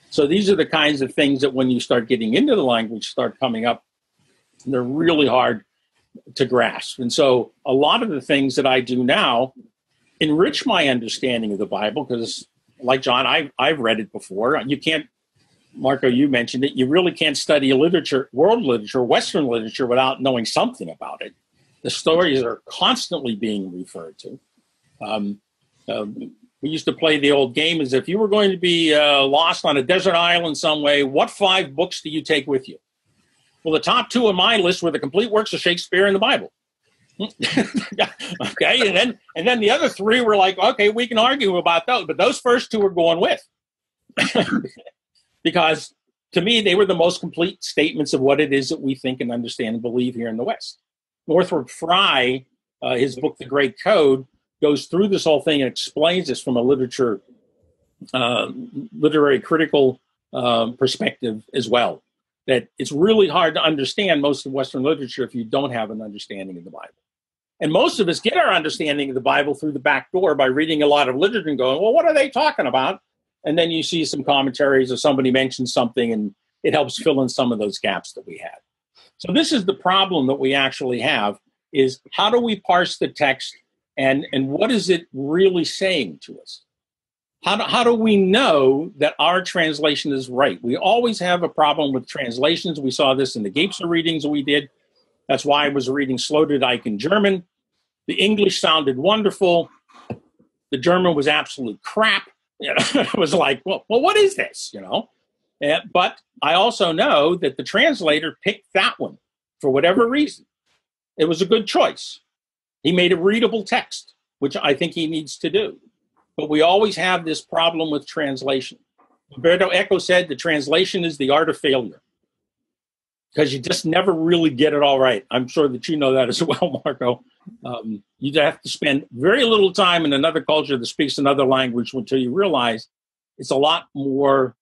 So these are the kinds of things that when you start getting into the language start coming up, they're really hard to grasp. And so a lot of the things that I do now enrich my understanding of the Bible because like John, I've, I've read it before. You can't, Marco, you mentioned it. You really can't study literature, world literature, Western literature without knowing something about it. The stories are constantly being referred to. Um, uh, we used to play the old game as if you were going to be uh, lost on a desert island some way, what five books do you take with you? Well, the top two on my list were the complete works of Shakespeare and the Bible. [LAUGHS] okay, and then and then the other three were like, okay, we can argue about those, but those first two are going with [LAUGHS] because to me they were the most complete statements of what it is that we think and understand and believe here in the West. Northrop Frye, uh, his book, The Great Code, goes through this whole thing and explains this from a literature, uh, literary critical um, perspective as well. That it's really hard to understand most of Western literature if you don't have an understanding of the Bible. And most of us get our understanding of the Bible through the back door by reading a lot of literature and going, well, what are they talking about? And then you see some commentaries or somebody mentions something and it helps fill in some of those gaps that we had. So this is the problem that we actually have is how do we parse the text and, and what is it really saying to us? How do, how do we know that our translation is right? We always have a problem with translations. We saw this in the Gapes readings we did. That's why I was reading Sloterdijk in German. The English sounded wonderful. The German was absolute crap. You [LAUGHS] know, it was like, well, well, what is this? You know, uh, but I also know that the translator picked that one for whatever reason. It was a good choice. He made a readable text, which I think he needs to do. But we always have this problem with translation. Umberto Eco said the translation is the art of failure because you just never really get it all right. I'm sure that you know that as [LAUGHS] well, Marco. Um, you have to spend very little time in another culture that speaks another language until you realize it's a lot more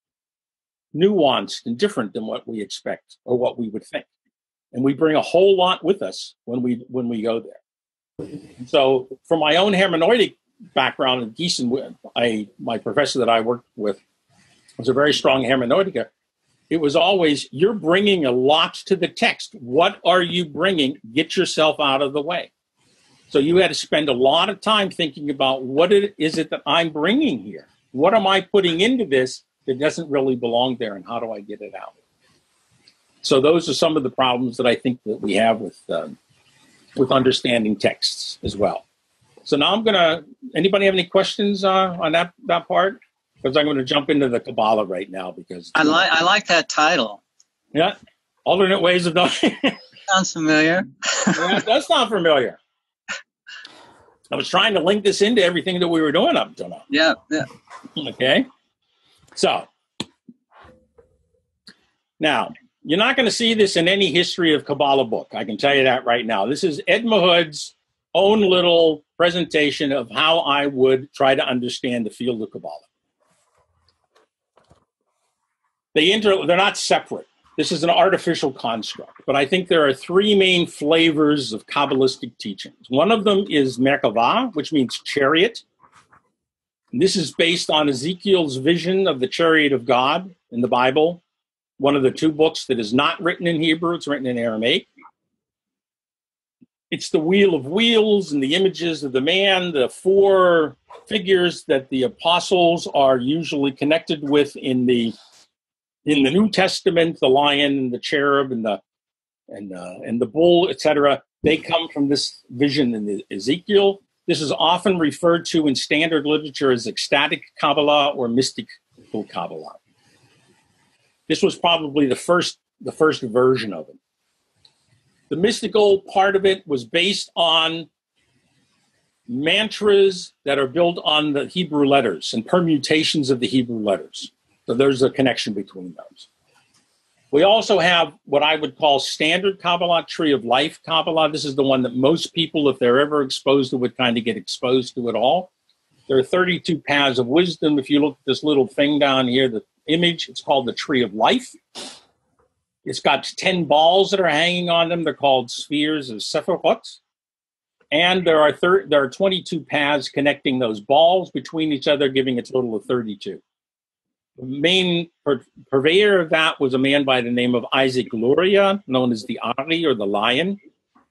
nuanced and different than what we expect or what we would think. And we bring a whole lot with us when we when we go there. So, for my own hermeneutic background in Gießen, I my professor that I worked with was a very strong hermeneutica. It was always you're bringing a lot to the text. What are you bringing? Get yourself out of the way. So you had to spend a lot of time thinking about what is it that i'm bringing here? What am i putting into this that doesn't really belong there and how do i get it out? So those are some of the problems that i think that we have with um, with understanding texts as well so now i'm gonna anybody have any questions uh, on that that part because I'm going to jump into the Kabbalah right now because I like I like that title. Yeah, alternate ways of knowing. Sounds familiar. yeah, that's not familiar. I was trying to link this into everything that we were doing up until now. Yeah, yeah. Okay, so now you're not going to see this in any history of Kabbalah book. I can tell you that right now. This is Ed Mahood's own little presentation of how I would try to understand the field of Kabbalah. they inter they're not separate. This is an artificial construct, but I think there are three main flavors of Kabbalistic teachings. One of them is Merkava, which means chariot. And this is based on Ezekiel's vision of the chariot of God in the Bible, one of the two books that is not written in Hebrew, it's written in Aramaic. It's the wheel of wheels and the images of the man, the four figures that the apostles are usually connected with in the in the New Testament, the lion and the cherub and the and uh, and the bull, etc., they come from this vision in Ezekiel. This is often referred to in standard literature as ecstatic Kabbalah or mystical Kabbalah. This was probably the first the first version of it. The mystical part of it was based on mantras that are built on the Hebrew letters and permutations of the Hebrew letters. So there's a connection between those. We also have what I would call standard Kabbalah, tree of life Kabbalah. This is the one that most people, if they're ever exposed to would kind of get exposed to at all. There are 32 paths of wisdom. If you look at this little thing down here, the image, it's called the tree of life. It's got 10 balls that are hanging on them. They're called spheres of Sephirot. And there are, thir- there are 22 paths connecting those balls between each other, giving a total of 32 The main purveyor of that was a man by the name of Isaac Luria, known as the Ari or the Lion.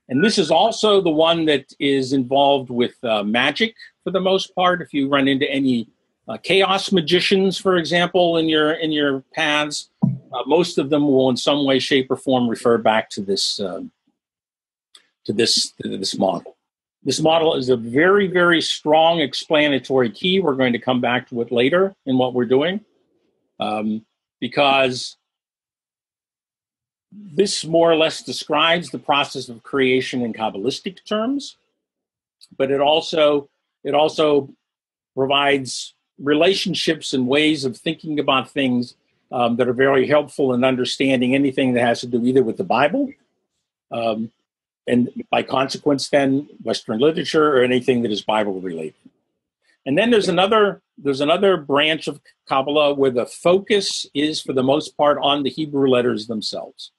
And this is also the one that is involved with uh, magic for the most part. If you run into any uh, chaos magicians, for example, in your in your paths, uh, most of them will, in some way, shape, or form, refer back to this um, to this to this model. This model is a very very strong explanatory key. We're going to come back to it later in what we're doing um, because this more or less describes the process of creation in Kabbalistic terms, but it also it also provides relationships and ways of thinking about things um, that are very helpful in understanding anything that has to do either with the Bible, um, and by consequence, then Western literature or anything that is Bible related. And then there's another there's another branch of Kabbalah where the focus is for the most part on the Hebrew letters themselves.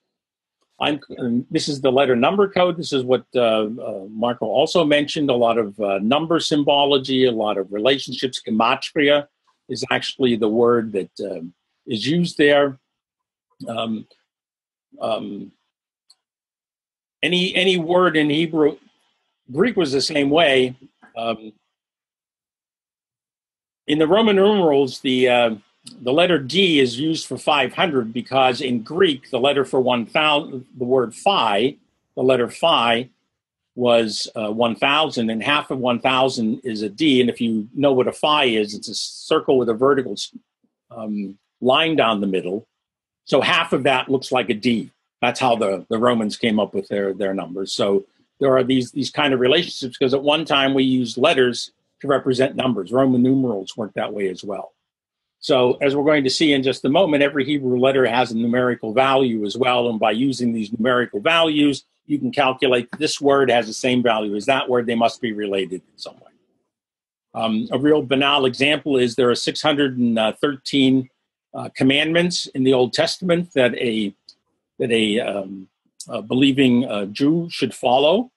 I'm, this is the letter number code. This is what uh, uh, Marco also mentioned. A lot of uh, number symbology, a lot of relationships. Gematria is actually the word that um, is used there. Um, um, any any word in Hebrew, Greek was the same way. Um, in the Roman numerals, the uh, the letter D is used for 500 because in Greek, the letter for 1,000, the word phi, the letter phi, was uh, 1,000, and half of 1,000 is a D. And if you know what a phi is, it's a circle with a vertical um, line down the middle. So half of that looks like a D. That's how the, the Romans came up with their, their numbers. So there are these these kind of relationships because at one time we used letters to represent numbers. Roman numerals weren't that way as well. So, as we're going to see in just a moment, every Hebrew letter has a numerical value as well. And by using these numerical values, you can calculate this word has the same value as that word. They must be related in some way. Um, a real banal example is there are 613 uh, commandments in the Old Testament that a that a, um, a believing uh, Jew should follow.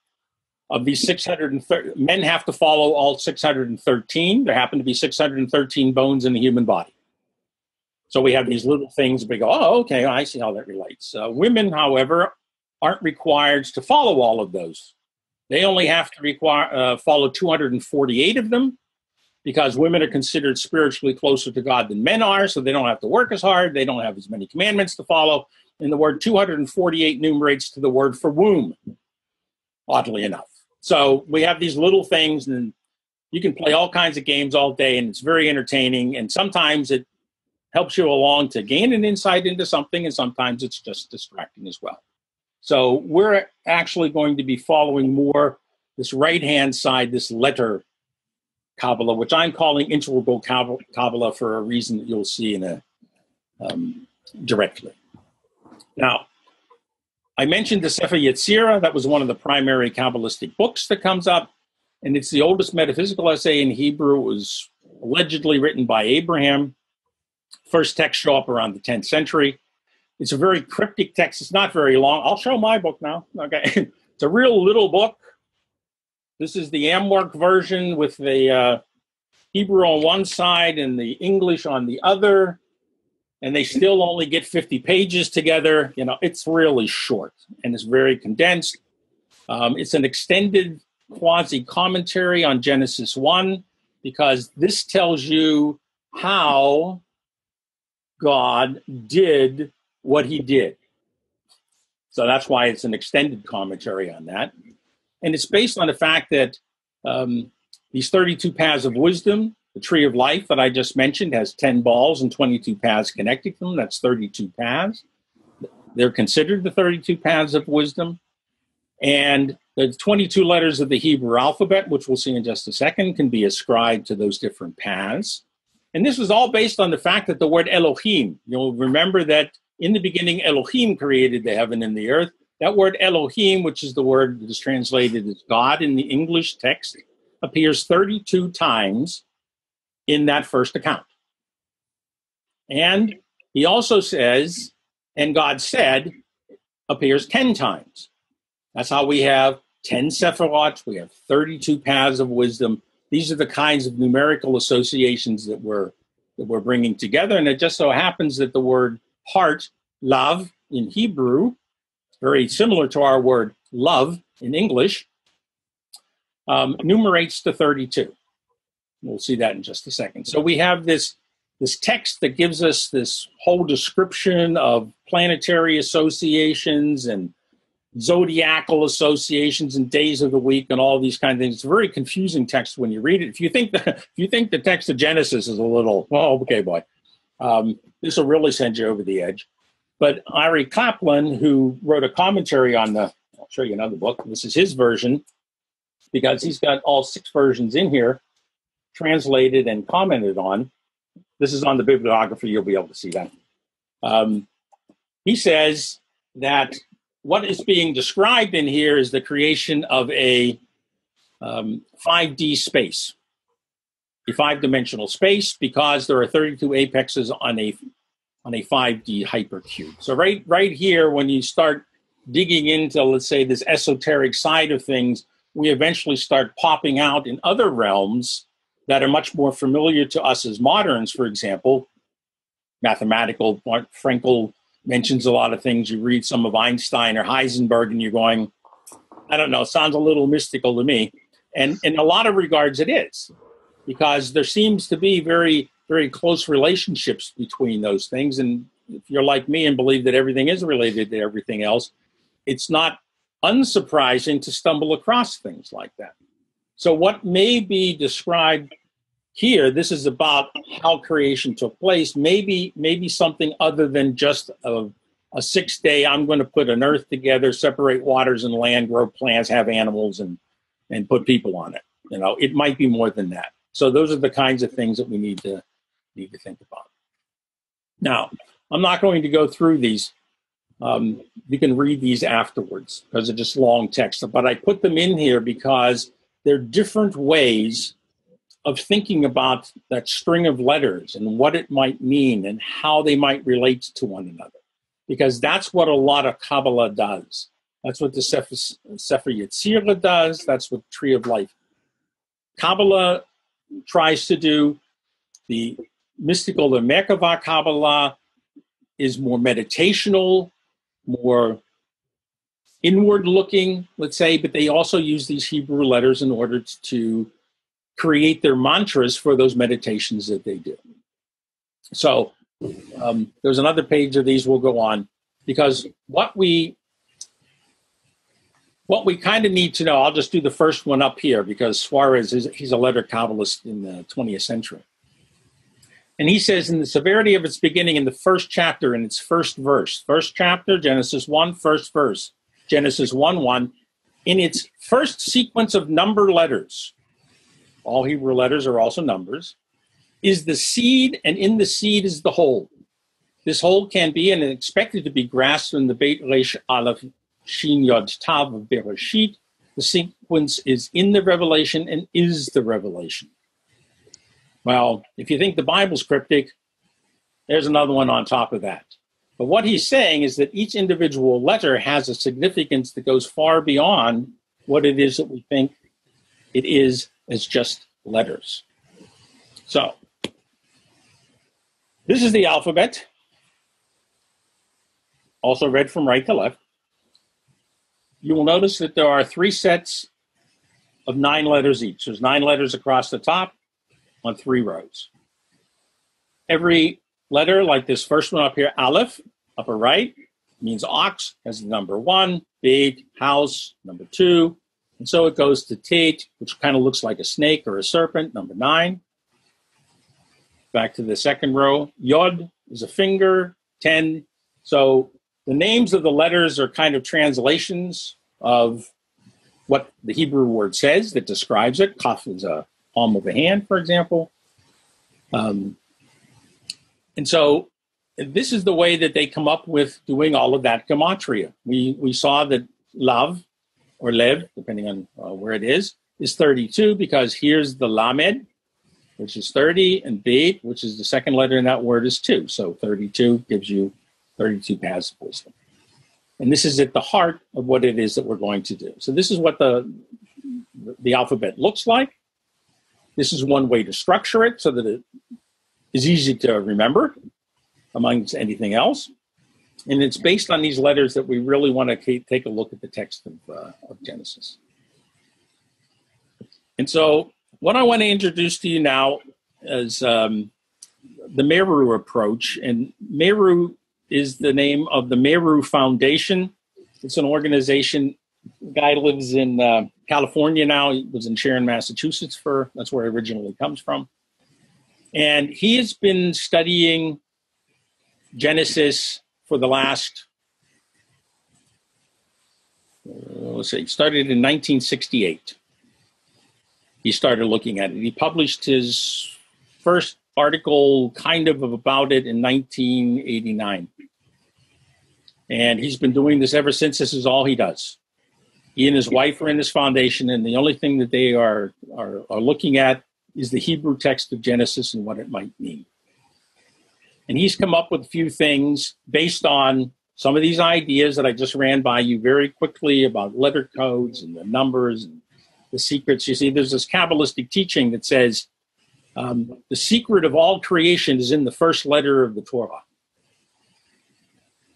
Of these 630, men have to follow all 613. There happen to be 613 bones in the human body. So we have these little things. We go, oh, okay, I see how that relates. Uh, women, however, aren't required to follow all of those. They only have to require uh, follow 248 of them because women are considered spiritually closer to God than men are, so they don't have to work as hard. They don't have as many commandments to follow. And the word 248 numerates to the word for womb, oddly enough. So we have these little things, and you can play all kinds of games all day, and it's very entertaining. And sometimes it helps you along to gain an insight into something, and sometimes it's just distracting as well. So we're actually going to be following more this right hand side, this letter Kabbalah, which I'm calling integral Kabbalah for a reason that you'll see in a um, directly. Now, I mentioned the Sefer Yetzirah. That was one of the primary Kabbalistic books that comes up, and it's the oldest metaphysical essay in Hebrew. It was allegedly written by Abraham. First text show up around the 10th century. It's a very cryptic text. It's not very long. I'll show my book now. Okay, [LAUGHS] it's a real little book. This is the Amwerk version with the uh, Hebrew on one side and the English on the other and they still only get 50 pages together. You know, it's really short and it's very condensed. Um, it's an extended quasi commentary on Genesis 1 because this tells you how God did what he did. So that's why it's an extended commentary on that. And it's based on the fact that um, these 32 paths of wisdom the tree of life that I just mentioned has 10 balls and 22 paths connecting them. That's 32 paths. They're considered the 32 paths of wisdom. And the 22 letters of the Hebrew alphabet, which we'll see in just a second, can be ascribed to those different paths. And this was all based on the fact that the word Elohim, you'll remember that in the beginning, Elohim created the heaven and the earth. That word Elohim, which is the word that is translated as God in the English text, appears 32 times in that first account. And he also says, and God said, appears 10 times. That's how we have 10 Sephirot, we have 32 paths of wisdom. These are the kinds of numerical associations that we're, that we're bringing together. And it just so happens that the word heart, love, in Hebrew, very similar to our word love in English, um, numerates to 32. We'll see that in just a second. So we have this this text that gives us this whole description of planetary associations and zodiacal associations and days of the week and all these kind of things. It's a very confusing text when you read it. If you think the, if you think the text of Genesis is a little, oh, okay, boy, um, this will really send you over the edge. But Aryeh Kaplan, who wrote a commentary on the, I'll show you another book. This is his version because he's got all six versions in here translated and commented on. This is on the bibliography, you'll be able to see that. Um, he says that what is being described in here is the creation of a um, 5D space, a five dimensional space, because there are 32 apexes on a on a 5D hypercube. So right right here, when you start digging into, let's say, this esoteric side of things, we eventually start popping out in other realms that are much more familiar to us as moderns, for example, mathematical. Frankel mentions a lot of things. You read some of Einstein or Heisenberg, and you're going, I don't know, sounds a little mystical to me. And in a lot of regards, it is, because there seems to be very, very close relationships between those things. And if you're like me and believe that everything is related to everything else, it's not unsurprising to stumble across things like that. So, what may be described here, this is about how creation took place, maybe maybe something other than just a, a six day, I'm going to put an earth together, separate waters and land, grow plants, have animals, and and put people on it. You know, it might be more than that. So those are the kinds of things that we need to need to think about. Now, I'm not going to go through these. Um, you can read these afterwards because they're just long text. But I put them in here because they're different ways of thinking about that string of letters and what it might mean and how they might relate to one another. Because that's what a lot of Kabbalah does. That's what the Sefer, Sefer Yetzirah does. That's what Tree of Life. Kabbalah tries to do. The mystical, the Merkava Kabbalah is more meditational, more inward looking, let's say, but they also use these Hebrew letters in order to create their mantras for those meditations that they do. So um, there's another page of these we'll go on because what we what we kind of need to know, I'll just do the first one up here because Suarez is he's a letter Kabbalist in the 20th century. And he says, in the severity of its beginning, in the first chapter, in its first verse, first chapter, Genesis 1, first verse, Genesis 1 1, in its first sequence of number letters, all Hebrew letters are also numbers, is the seed, and in the seed is the whole. This whole can be and is expected to be grasped in the Beit Resh Aleph Shin Yod Tav of Bereshit. The sequence is in the revelation and is the revelation. Well, if you think the Bible's cryptic, there's another one on top of that. But what he's saying is that each individual letter has a significance that goes far beyond what it is that we think it is as just letters. So, this is the alphabet, also read from right to left. You will notice that there are three sets of nine letters each. There's nine letters across the top on three rows. Every letter, like this first one up here, Aleph, upper right, means ox, has number one, Beit, house, number two, and so it goes to Tate, which kind of looks like a snake or a serpent, number nine. Back to the second row. Yod is a finger, 10. So the names of the letters are kind of translations of what the Hebrew word says that describes it. Kaf is a palm of a hand, for example. Um, and so this is the way that they come up with doing all of that gematria. We we saw that love or lev, depending on uh, where it is, is 32 because here's the lamed, which is 30, and beit, which is the second letter in that word, is 2. So 32 gives you 32 paths of wisdom. And this is at the heart of what it is that we're going to do. So this is what the the alphabet looks like. This is one way to structure it so that it is easy to remember amongst anything else. And it's based on these letters that we really want to take a look at the text of, uh, of Genesis. And so, what I want to introduce to you now is um, the Meru approach. And Meru is the name of the Meru Foundation. It's an organization. guy lives in uh, California now. He was in Sharon, Massachusetts for that's where he originally comes from. And he has been studying Genesis for the last, let's see, started in 1968. He started looking at it. He published his first article kind of about it in 1989. And he's been doing this ever since. This is all he does. He and his wife are in this foundation, and the only thing that they are, are, are looking at is the Hebrew text of Genesis and what it might mean. And he's come up with a few things based on some of these ideas that I just ran by you very quickly about letter codes and the numbers and the secrets. You see, there's this Kabbalistic teaching that says um, the secret of all creation is in the first letter of the Torah.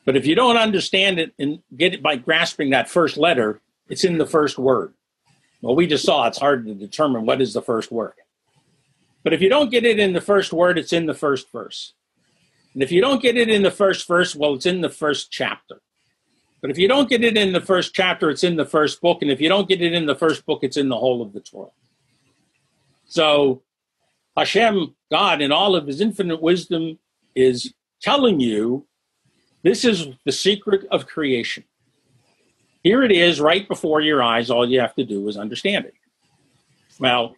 But if you don't understand it and get it by grasping that first letter, it's in the first word. Well, we just saw it's hard to determine what is the first word. But if you don't get it in the first word, it's in the first verse. And if you don't get it in the first verse, well, it's in the first chapter. But if you don't get it in the first chapter, it's in the first book. And if you don't get it in the first book, it's in the whole of the Torah. So Hashem, God, in all of his infinite wisdom, is telling you This is the secret of creation. Here it is right before your eyes. All you have to do is understand it. Well,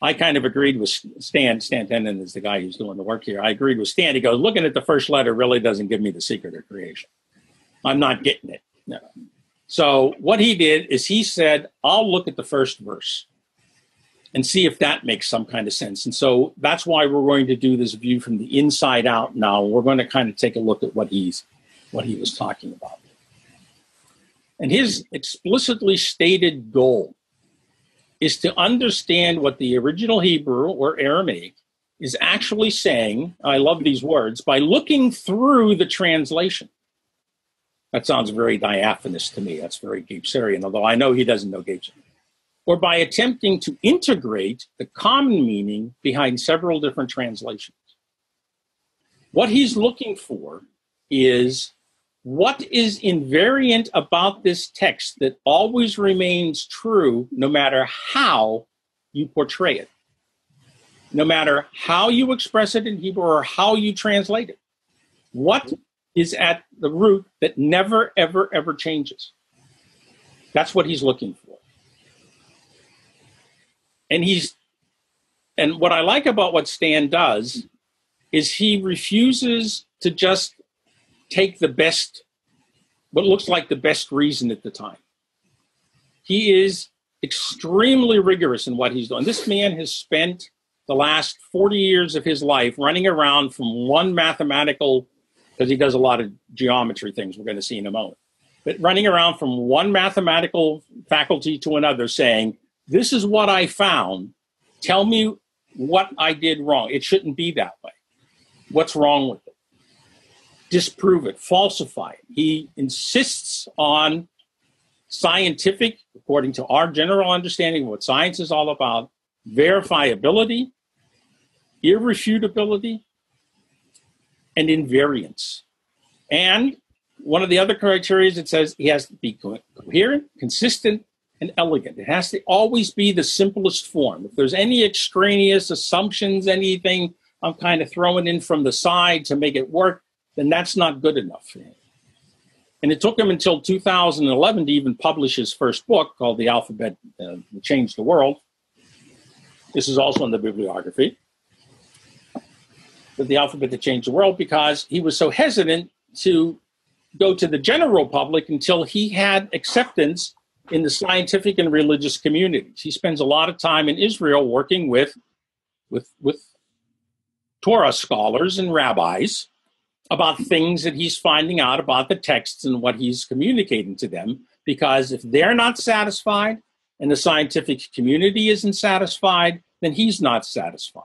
I kind of agreed with Stan. Stan Tenen is the guy who's doing the work here. I agreed with Stan. He goes, looking at the first letter really doesn't give me the secret of creation. I'm not getting it. No. So what he did is he said, I'll look at the first verse and see if that makes some kind of sense. And so that's why we're going to do this view from the inside out now. We're going to kind of take a look at what he's what he was talking about. And his explicitly stated goal is to understand what the original Hebrew or Aramaic is actually saying. I love these words by looking through the translation. That sounds very diaphanous to me. That's very Gebserian, although I know he doesn't know Gebserian or by attempting to integrate the common meaning behind several different translations. What he's looking for is what is invariant about this text that always remains true no matter how you portray it, no matter how you express it in Hebrew or how you translate it. What is at the root that never, ever, ever changes? That's what he's looking for and he's and what I like about what Stan does is he refuses to just take the best what looks like the best reason at the time. He is extremely rigorous in what he's doing. This man has spent the last 40 years of his life running around from one mathematical because he does a lot of geometry things we're going to see in a moment. But running around from one mathematical faculty to another saying, this is what I found. Tell me what I did wrong. It shouldn't be that way. What's wrong with it? Disprove it, falsify it. He insists on scientific, according to our general understanding of what science is all about, verifiability, irrefutability, and invariance. And one of the other criteria is it says he has to be coherent, consistent, and elegant. It has to always be the simplest form. If there's any extraneous assumptions, anything I'm kind of throwing in from the side to make it work, then that's not good enough for him. And it took him until 2011 to even publish his first book called The Alphabet uh, Changed the World. This is also in the bibliography. The Alphabet That Changed the World because he was so hesitant to go to the general public until he had acceptance in the scientific and religious communities. He spends a lot of time in Israel working with, with, with Torah scholars and rabbis about things that he's finding out about the texts and what he's communicating to them. Because if they're not satisfied and the scientific community isn't satisfied, then he's not satisfied.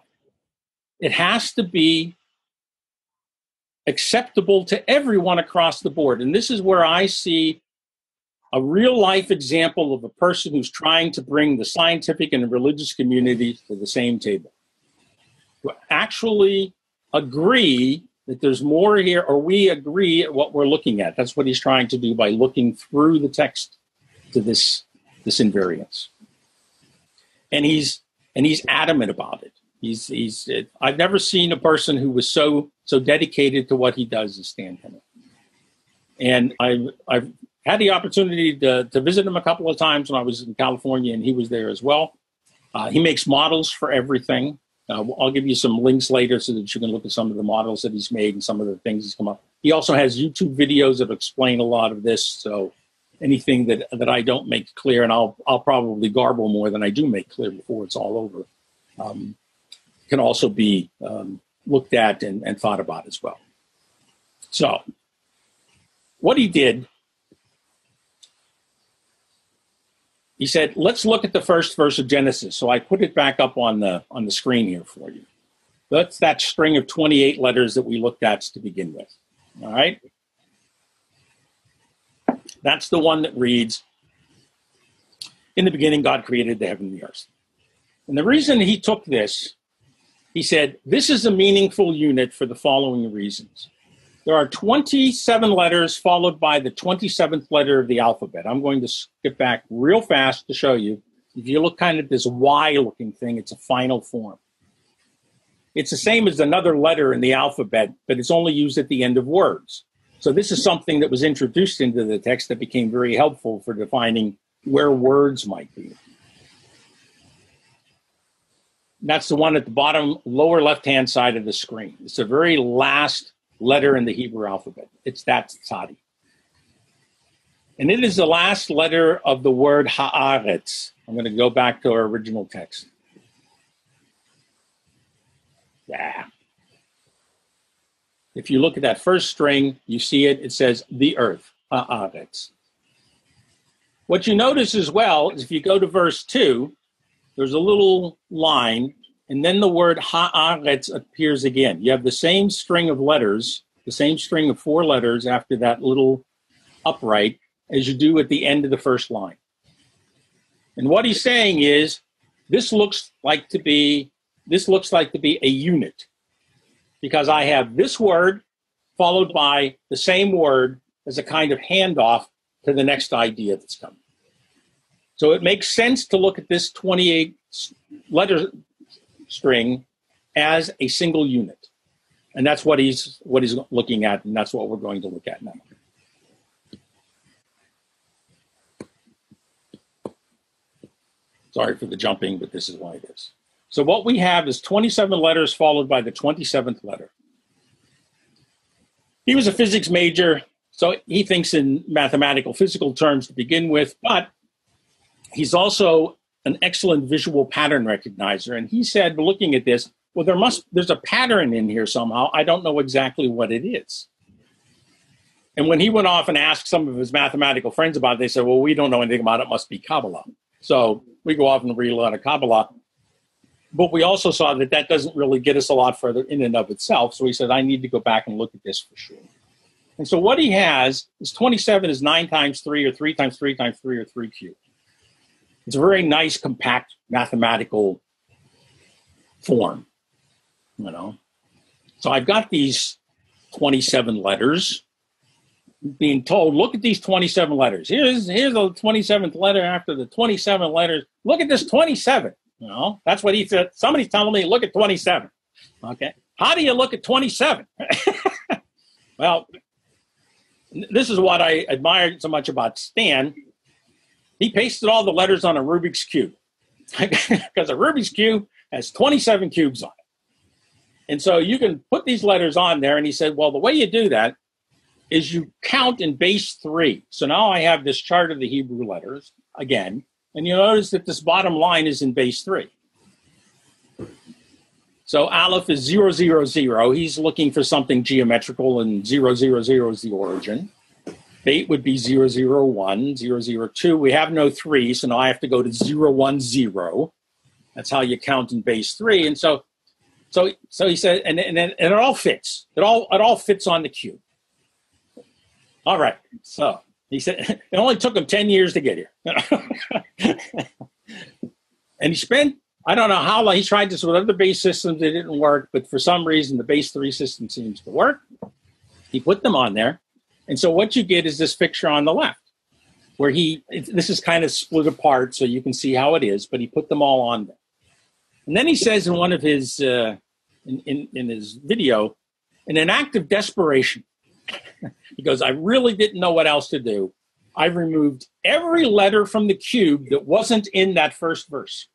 It has to be acceptable to everyone across the board. And this is where I see a real life example of a person who's trying to bring the scientific and religious communities to the same table. To actually agree that there's more here, or we agree at what we're looking at. That's what he's trying to do by looking through the text to this this invariance. And he's and he's adamant about it. He's he's. I've never seen a person who was so so dedicated to what he does as Stan Tenen. And I've I've had the opportunity to, to visit him a couple of times when I was in California, and he was there as well. Uh, he makes models for everything. Uh, I'll give you some links later so that you can look at some of the models that he's made and some of the things he's come up. He also has YouTube videos that explain a lot of this. So anything that that I don't make clear, and I'll I'll probably garble more than I do make clear before it's all over, um, can also be um, looked at and, and thought about as well. So what he did he said, "Let's look at the first verse of Genesis." So I put it back up on the on the screen here for you. That's that string of 28 letters that we looked at to begin with. All right? That's the one that reads, "In the beginning God created the heaven and the earth." And the reason he took this, he said, "This is a meaningful unit for the following reasons." There are 27 letters followed by the 27th letter of the alphabet. I'm going to skip back real fast to show you. If you look kind of this Y looking thing, it's a final form. It's the same as another letter in the alphabet, but it's only used at the end of words. So this is something that was introduced into the text that became very helpful for defining where words might be. That's the one at the bottom lower left hand side of the screen. It's the very last letter in the Hebrew alphabet. It's that tzadi. And it is the last letter of the word haaretz. I'm going to go back to our original text. Yeah. If you look at that first string, you see it. It says the earth, haaretz. What you notice as well is if you go to verse 2, there's a little line, and then the word haaretz appears again. You have the same string of letters, the same string of four letters after that little upright as you do at the end of the first line. And what he's saying is this looks like to be this looks like to be a unit because I have this word followed by the same word as a kind of handoff to the next idea that's coming. So it makes sense to look at this 28 letter string as a single unit. And that's what he's what he's looking at, and that's what we're going to look at now. Sorry for the jumping, but this is why it is. So what we have is 27 letters followed by the 27th letter. He was a physics major, so he thinks in mathematical physical terms to begin with, but he's also an excellent visual pattern recognizer. And he said, looking at this, well, there must there's a pattern in here somehow. I don't know exactly what it is. And when he went off and asked some of his mathematical friends about it, they said, well, we don't know anything about it. it must be Kabbalah. So we go off and read a lot of Kabbalah. But we also saw that that doesn't really get us a lot further in and of itself. So he said, I need to go back and look at this for sure. And so what he has is 27 is 9 times 3 or 3 times 3 times 3 or 3 cubed. It's a very nice, compact mathematical form, you know. So I've got these 27 letters being told, look at these 27 letters. Here's here's the 27th letter after the 27 letters. Look at this 27. You know, that's what he said. Somebody's telling me, look at 27. Okay. How do you look at 27? [LAUGHS] well, this is what I admired so much about Stan. He pasted all the letters on a Rubik's Cube [LAUGHS] because a Rubik's Cube has 27 cubes on it. And so you can put these letters on there. And he said, well, the way you do that is you count in base three. So now I have this chart of the Hebrew letters again, and you notice that this bottom line is in base three. So Aleph is zero, zero, zero. He's looking for something geometrical, and zero, zero, zero is the origin. Beit would be zero, zero, one, zero, zero, two. We have no three, so now I have to go to zero, one, zero. That's how you count in base three. And so, so, so he said, and, and, and it all fits. It all, it all fits on the cube. All right. So he said [LAUGHS] it only took him 10 years to get here. [LAUGHS] and he spent, I don't know how long, he tried this with other base systems, it didn't work, but for some reason the base three system seems to work. He put them on there. And so what you get is this picture on the left where he, this is kind of split apart so you can see how it is, but he put them all on there. And then he says in one of his, uh, in, in, in his video, in an act of desperation, [LAUGHS] he goes, I really didn't know what else to do. I removed every letter from the cube that wasn't in that first verse.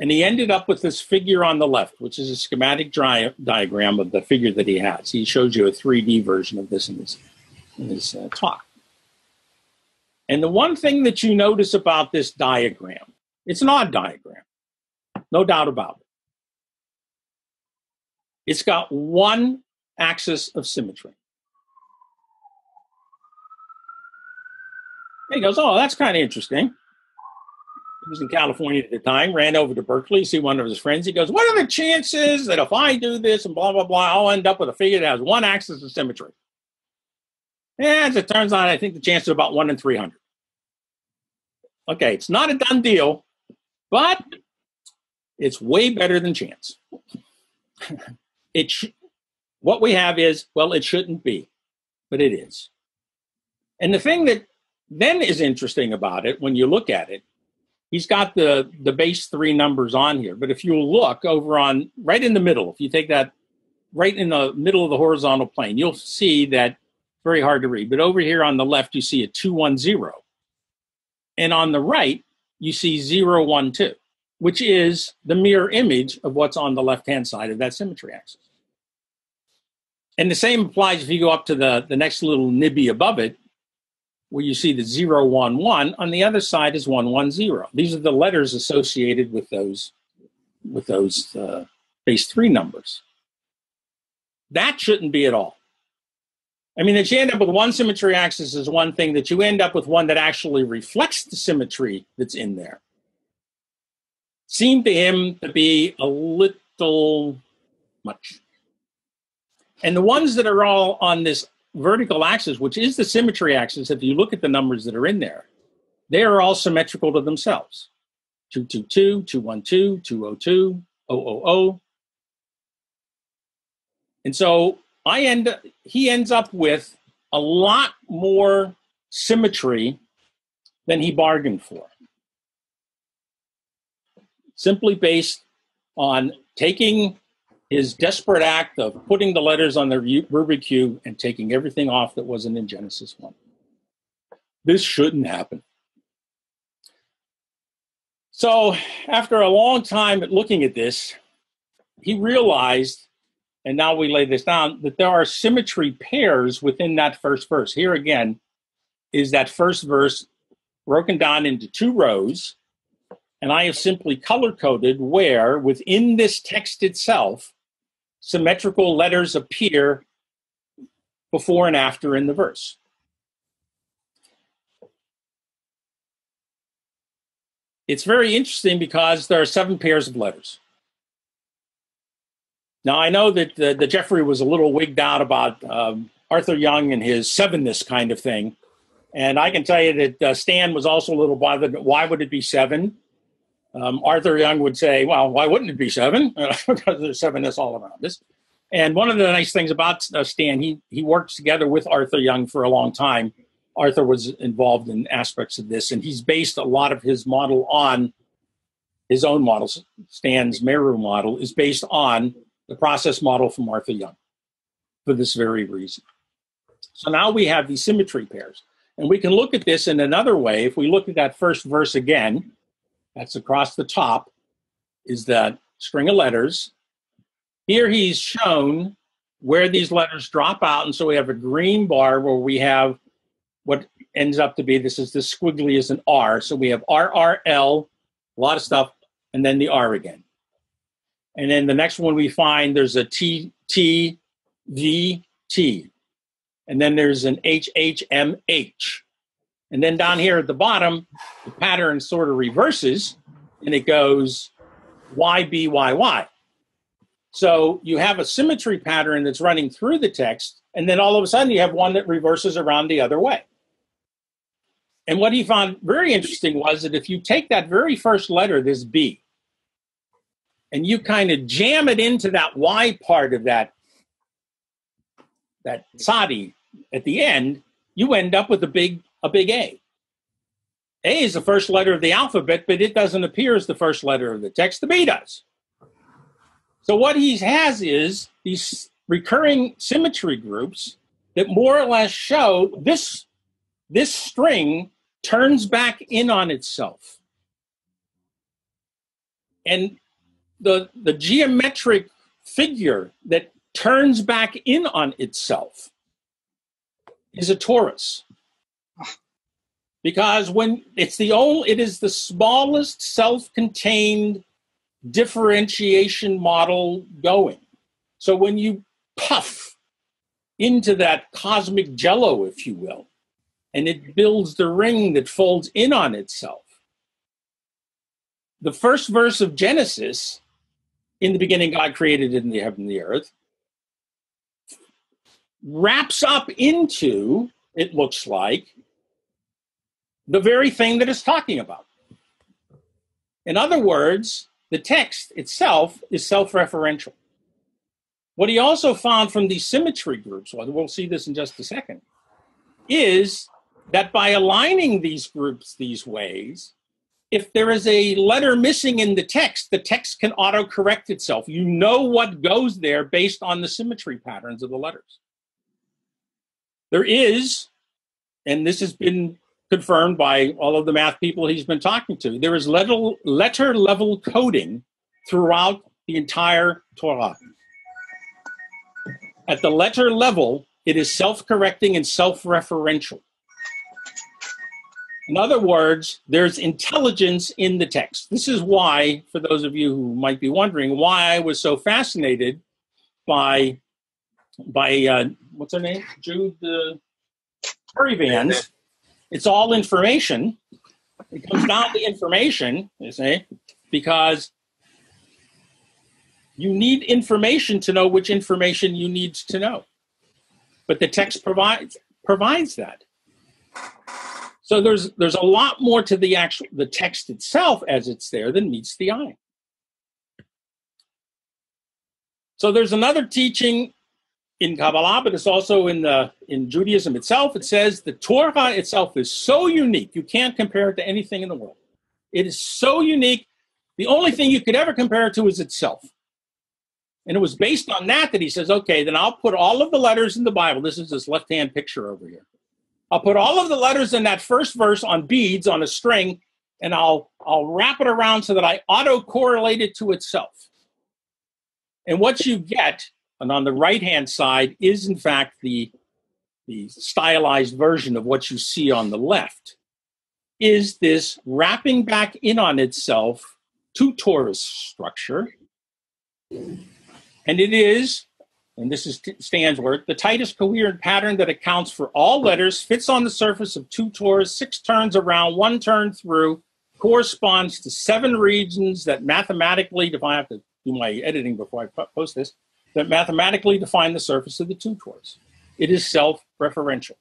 And he ended up with this figure on the left, which is a schematic diagram of the figure that he has. He shows you a 3D version of this in his, in his uh, talk. And the one thing that you notice about this diagram, it's an odd diagram, no doubt about it. It's got one axis of symmetry. he goes, Oh, that's kind of interesting. He was in California at the time, ran over to Berkeley, see one of his friends. He goes, What are the chances that if I do this and blah, blah, blah, I'll end up with a figure that has one axis of symmetry? And as it turns out, I think the chance is about one in 300. Okay, it's not a done deal, but it's way better than chance. [LAUGHS] it sh- what we have is, well, it shouldn't be, but it is. And the thing that then is interesting about it when you look at it, he's got the, the base three numbers on here. But if you look over on right in the middle, if you take that right in the middle of the horizontal plane, you'll see that very hard to read. But over here on the left, you see a 210. And on the right, you see 012, which is the mirror image of what's on the left hand side of that symmetry axis. And the same applies if you go up to the, the next little nibby above it, where you see the 011. On the other side is 110. These are the letters associated with those with those uh, base three numbers. That shouldn't be at all. I mean, that you end up with one symmetry axis is one thing, that you end up with one that actually reflects the symmetry that's in there. Seemed to him to be a little much. And the ones that are all on this vertical axis, which is the symmetry axis, if you look at the numbers that are in there, they are all symmetrical to themselves. 222, 212, 202, 000. And so I end he ends up with a lot more symmetry than he bargained for. Simply based on taking his desperate act of putting the letters on the Rubik cube and taking everything off that wasn't in Genesis 1. This shouldn't happen. So, after a long time looking at this, he realized and now we lay this down, that there are symmetry pairs within that first verse. Here again is that first verse broken down into two rows, and I have simply color coded where within this text itself, symmetrical letters appear before and after in the verse. It's very interesting because there are seven pairs of letters. Now, I know that, the, that Jeffrey was a little wigged out about um, Arthur Young and his sevenness kind of thing. And I can tell you that uh, Stan was also a little bothered. Why would it be seven? Um, Arthur Young would say, well, why wouldn't it be seven? [LAUGHS] because there's sevenness all around this. And one of the nice things about uh, Stan, he, he worked together with Arthur Young for a long time. Arthur was involved in aspects of this, and he's based a lot of his model on his own models. Stan's Meru model is based on the process model from Arthur Young for this very reason. So now we have these symmetry pairs. And we can look at this in another way. If we look at that first verse again, that's across the top, is that string of letters. Here he's shown where these letters drop out. And so we have a green bar where we have what ends up to be this is the squiggly is an R. So we have RRL, a lot of stuff, and then the R again. And then the next one we find there's a T T V T. And then there's an H H M H. And then down here at the bottom, the pattern sort of reverses and it goes Y B Y Y. So you have a symmetry pattern that's running through the text, and then all of a sudden you have one that reverses around the other way. And what he found very interesting was that if you take that very first letter, this B, and you kind of jam it into that Y part of that that tzadi at the end, you end up with a big a big A. A is the first letter of the alphabet, but it doesn't appear as the first letter of the text. The B does. So what he has is these recurring symmetry groups that more or less show this this string turns back in on itself. And the, the geometric figure that turns back in on itself is a torus because when it's the only it is the smallest self-contained differentiation model going. So when you puff into that cosmic jello if you will and it builds the ring that folds in on itself the first verse of genesis in the beginning, God created in the heaven and the earth, wraps up into, it looks like, the very thing that it's talking about. In other words, the text itself is self referential. What he also found from these symmetry groups, well, we'll see this in just a second, is that by aligning these groups these ways, if there is a letter missing in the text, the text can auto correct itself. You know what goes there based on the symmetry patterns of the letters. There is, and this has been confirmed by all of the math people he's been talking to, there is letter, letter level coding throughout the entire Torah. At the letter level, it is self correcting and self referential. In other words, there's intelligence in the text. This is why, for those of you who might be wondering, why I was so fascinated by by uh, what's her name, Jude uh, Vans. It's all information. It comes down to information, you see, because you need information to know which information you need to know. But the text provides provides that. So there's there's a lot more to the actual the text itself as it's there than meets the eye. So there's another teaching in Kabbalah, but it's also in the in Judaism itself. It says the Torah itself is so unique you can't compare it to anything in the world. It is so unique. The only thing you could ever compare it to is itself. And it was based on that that he says, okay, then I'll put all of the letters in the Bible. This is this left hand picture over here. I'll put all of the letters in that first verse on beads on a string, and I'll I'll wrap it around so that I auto correlate it to itself. And what you get, and on the right hand side, is in fact the the stylized version of what you see on the left, is this wrapping back in on itself two torus structure. And it is and this is Stan's work, the tightest coherent pattern that accounts for all letters, fits on the surface of two torus, six turns around, one turn through, corresponds to seven regions that mathematically if I have to do my editing before I post this, that mathematically define the surface of the two torus. It is self-referential.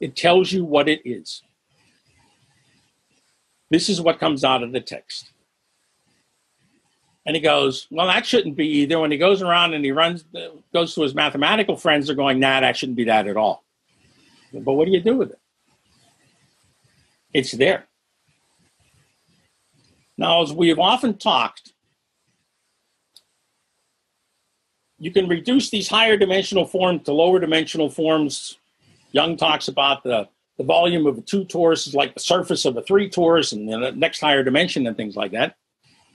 It tells you what it is. This is what comes out of the text. And he goes, Well, that shouldn't be either. When he goes around and he runs, goes to his mathematical friends, they're going, Nah, that shouldn't be that at all. But what do you do with it? It's there. Now, as we have often talked, you can reduce these higher dimensional forms to lower dimensional forms. Young talks about the, the volume of a two torus is like the surface of a three torus and the next higher dimension and things like that.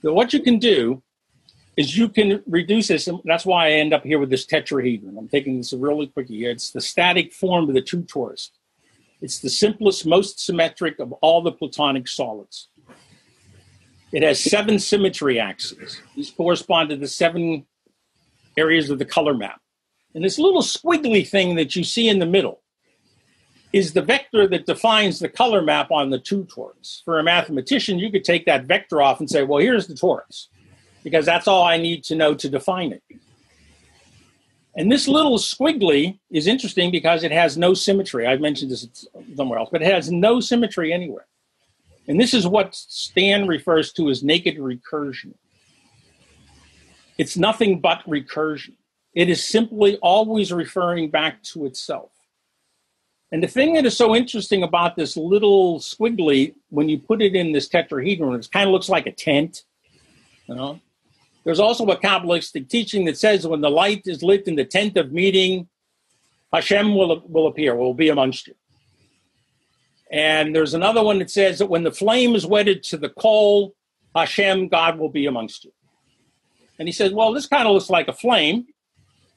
So what you can do is you can reduce this. And that's why I end up here with this tetrahedron. I'm taking this really quickly here. It's the static form of the two torus. It's the simplest, most symmetric of all the Platonic solids. It has seven symmetry axes. These correspond to the seven areas of the color map. And this little squiggly thing that you see in the middle is the vector that defines the color map on the two torus. For a mathematician, you could take that vector off and say, well, here's the torus, because that's all I need to know to define it. And this little squiggly is interesting because it has no symmetry. I've mentioned this somewhere else, but it has no symmetry anywhere. And this is what Stan refers to as naked recursion. It's nothing but recursion. It is simply always referring back to itself. And the thing that is so interesting about this little squiggly, when you put it in this tetrahedron, it kind of looks like a tent. You know, there's also a Kabbalistic teaching that says when the light is lit in the tent of meeting, Hashem will, will appear, will be amongst you. And there's another one that says that when the flame is wedded to the coal, Hashem, God will be amongst you. And he says, well, this kind of looks like a flame.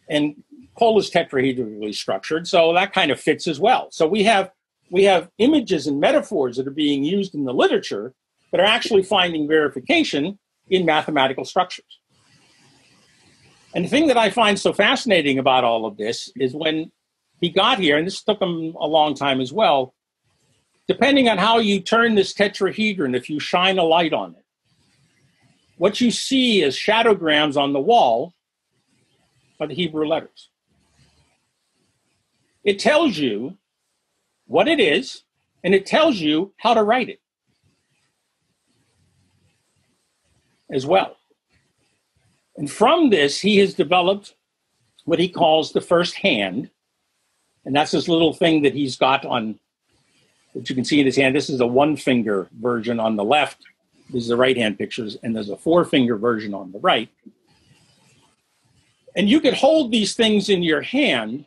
And coal is tetrahedrally structured, so that kind of fits as well. So we have we have images and metaphors that are being used in the literature that are actually finding verification in mathematical structures. And the thing that I find so fascinating about all of this is when he got here, and this took him a long time as well, depending on how you turn this tetrahedron, if you shine a light on it, what you see as shadowgrams on the wall are the Hebrew letters. It tells you what it is, and it tells you how to write it as well. And from this, he has developed what he calls the first hand. And that's this little thing that he's got on that you can see in his hand. This is a one finger version on the left. This is the right hand pictures, and there's a four finger version on the right. And you could hold these things in your hand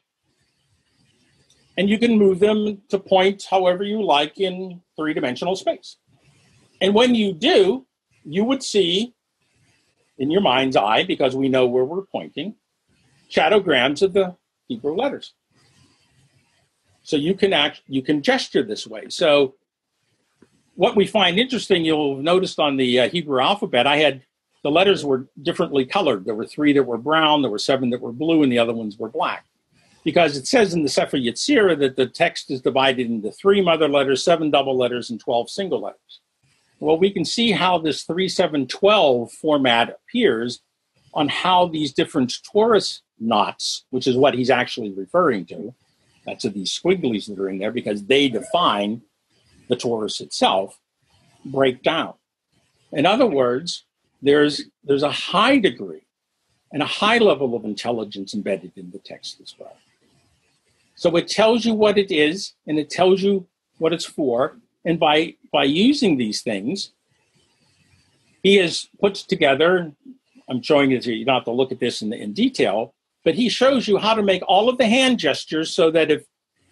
and you can move them to point however you like in three dimensional space. And when you do, you would see in your mind's eye, because we know where we're pointing, shadowgrams of the Hebrew letters. So you can act, you can gesture this way. So what we find interesting, you'll have noticed on the uh, Hebrew alphabet, I had the letters were differently colored. There were three that were brown, there were seven that were blue, and the other ones were black. Because it says in the Sefer Yetzirah that the text is divided into three mother letters, seven double letters, and 12 single letters. Well, we can see how this 3712 format appears on how these different torus knots, which is what he's actually referring to, that's of these squigglies that are in there because they define the torus itself, break down. In other words, there's there's a high degree and a high level of intelligence embedded in the text as well. So it tells you what it is and it tells you what it's for. And by by using these things, he has put together. I'm showing you. You don't have to look at this in, in detail, but he shows you how to make all of the hand gestures so that if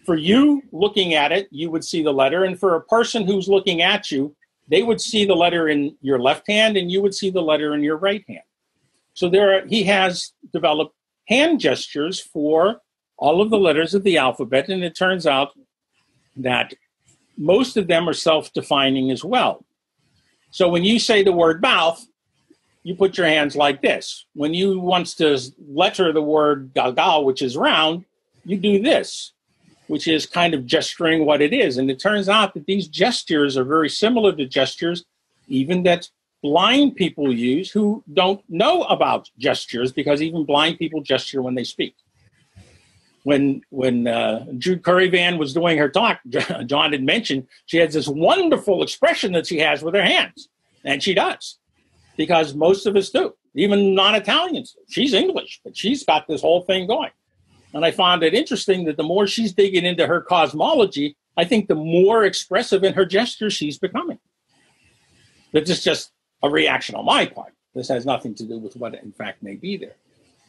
for you looking at it, you would see the letter, and for a person who's looking at you, they would see the letter in your left hand and you would see the letter in your right hand. So there are, he has developed hand gestures for all of the letters of the alphabet, and it turns out that most of them are self-defining as well. So when you say the word mouth, you put your hands like this. When you want to letter the word galgal, which is round, you do this which is kind of gesturing what it is. And it turns out that these gestures are very similar to gestures even that blind people use who don't know about gestures because even blind people gesture when they speak. When when uh, Jude Currivan was doing her talk, [LAUGHS] John had mentioned she has this wonderful expression that she has with her hands, and she does, because most of us do, even non-Italians. She's English, but she's got this whole thing going. And I found it interesting that the more she's digging into her cosmology, I think the more expressive in her gestures she's becoming. This is just a reaction on my part. This has nothing to do with what in fact may be there.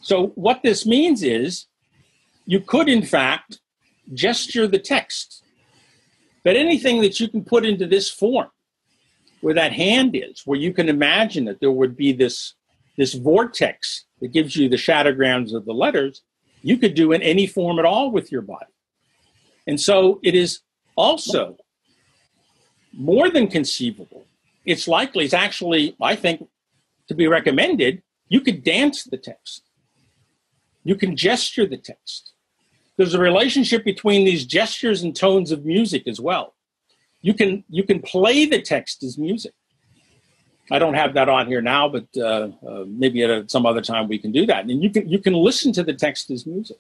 So what this means is you could in fact gesture the text. But anything that you can put into this form, where that hand is, where you can imagine that there would be this, this vortex that gives you the shadowgrams of the letters, you could do in any form at all with your body. And so it is also more than conceivable. It's likely, it's actually, I think, to be recommended. You could dance the text, you can gesture the text. There's a relationship between these gestures and tones of music as well. You can you can play the text as music. I don't have that on here now, but uh, uh, maybe at a, some other time we can do that. And you can you can listen to the text as music.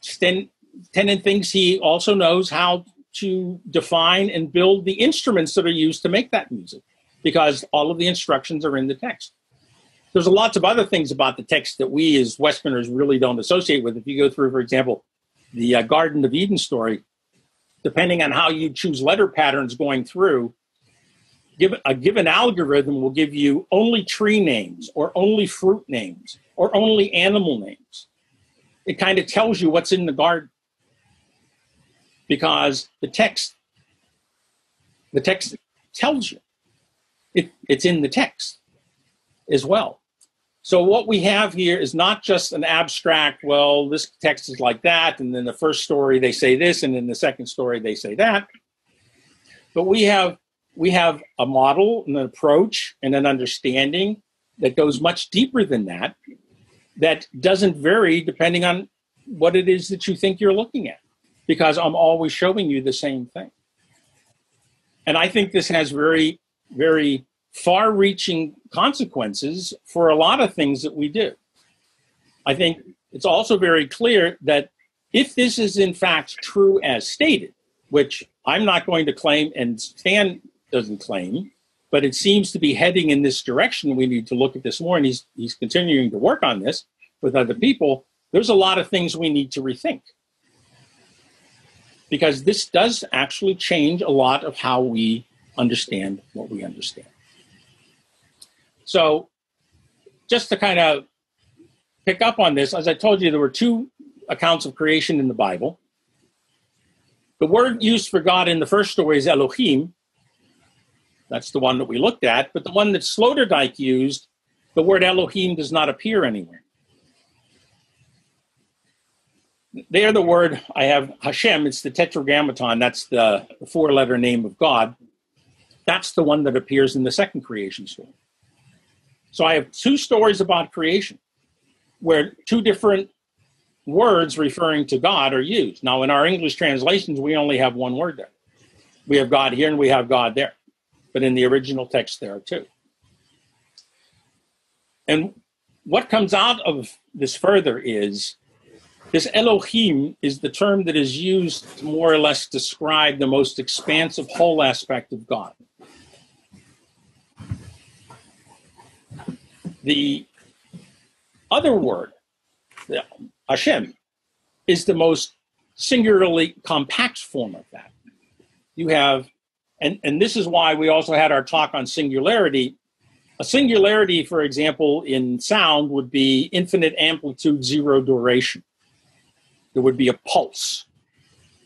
Stan, thinks he also knows how to define and build the instruments that are used to make that music, because all of the instructions are in the text. There's lots of other things about the text that we as Westerners really don't associate with. If you go through, for example, the uh, Garden of Eden story, depending on how you choose letter patterns going through, give, a given algorithm will give you only tree names or only fruit names or only animal names. It kind of tells you what's in the garden because the text the text tells you it, it's in the text as well. So what we have here is not just an abstract, well, this text is like that, and then the first story they say this, and then the second story they say that. But we have we have a model, and an approach, and an understanding that goes much deeper than that, that doesn't vary depending on what it is that you think you're looking at, because I'm always showing you the same thing. And I think this has very, very far reaching consequences for a lot of things that we do. I think it's also very clear that if this is in fact true as stated, which I'm not going to claim and Stan doesn't claim, but it seems to be heading in this direction. We need to look at this more, and he's he's continuing to work on this with other people. There's a lot of things we need to rethink. because this does actually change a lot of how we understand what we understand. So, just to kind of pick up on this, as I told you, there were two accounts of creation in the Bible. The word used for God in the first story is Elohim. That's the one that we looked at. But the one that Sloterdijk used, the word Elohim does not appear anywhere. There, the word I have Hashem, it's the tetragrammaton, that's the, the four letter name of God. That's the one that appears in the second creation story. So I have two stories about creation where two different words referring to God are used. Now, in our English translations, we only have one word there. We have God here and we have God there. But in the original text, there are two. And what comes out of this further is this Elohim is the term that is used to more or less describe the most expansive whole aspect of God. The other word, Hashem, is the most singularly compact form of that. You have, and, and this is why we also had our talk on singularity. A singularity, for example, in sound would be infinite amplitude, zero duration. There would be a pulse.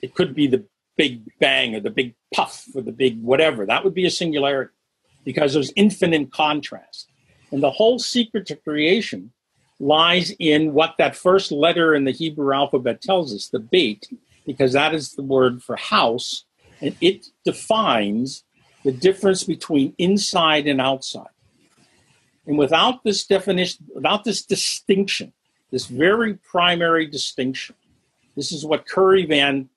It could be the big bang or the big puff or the big whatever. That would be a singularity because there's infinite contrast. And the whole secret to creation lies in what that first letter in the Hebrew alphabet tells us, the Beit, because that is the word for house, and it defines the difference between inside and outside. And without this definition, without this distinction, this very primary distinction, this is what Currivan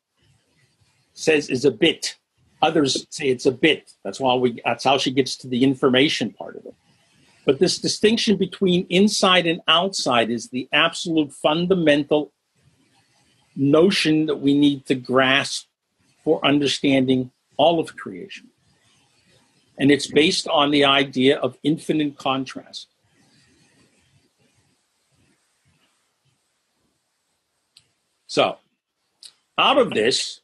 says is a bit. Others say it's a bit. That's why we that's how she gets to the information part of it. But this distinction between inside and outside is the absolute fundamental notion that we need to grasp for understanding all of creation. And it's based on the idea of infinite contrast. So, out of this,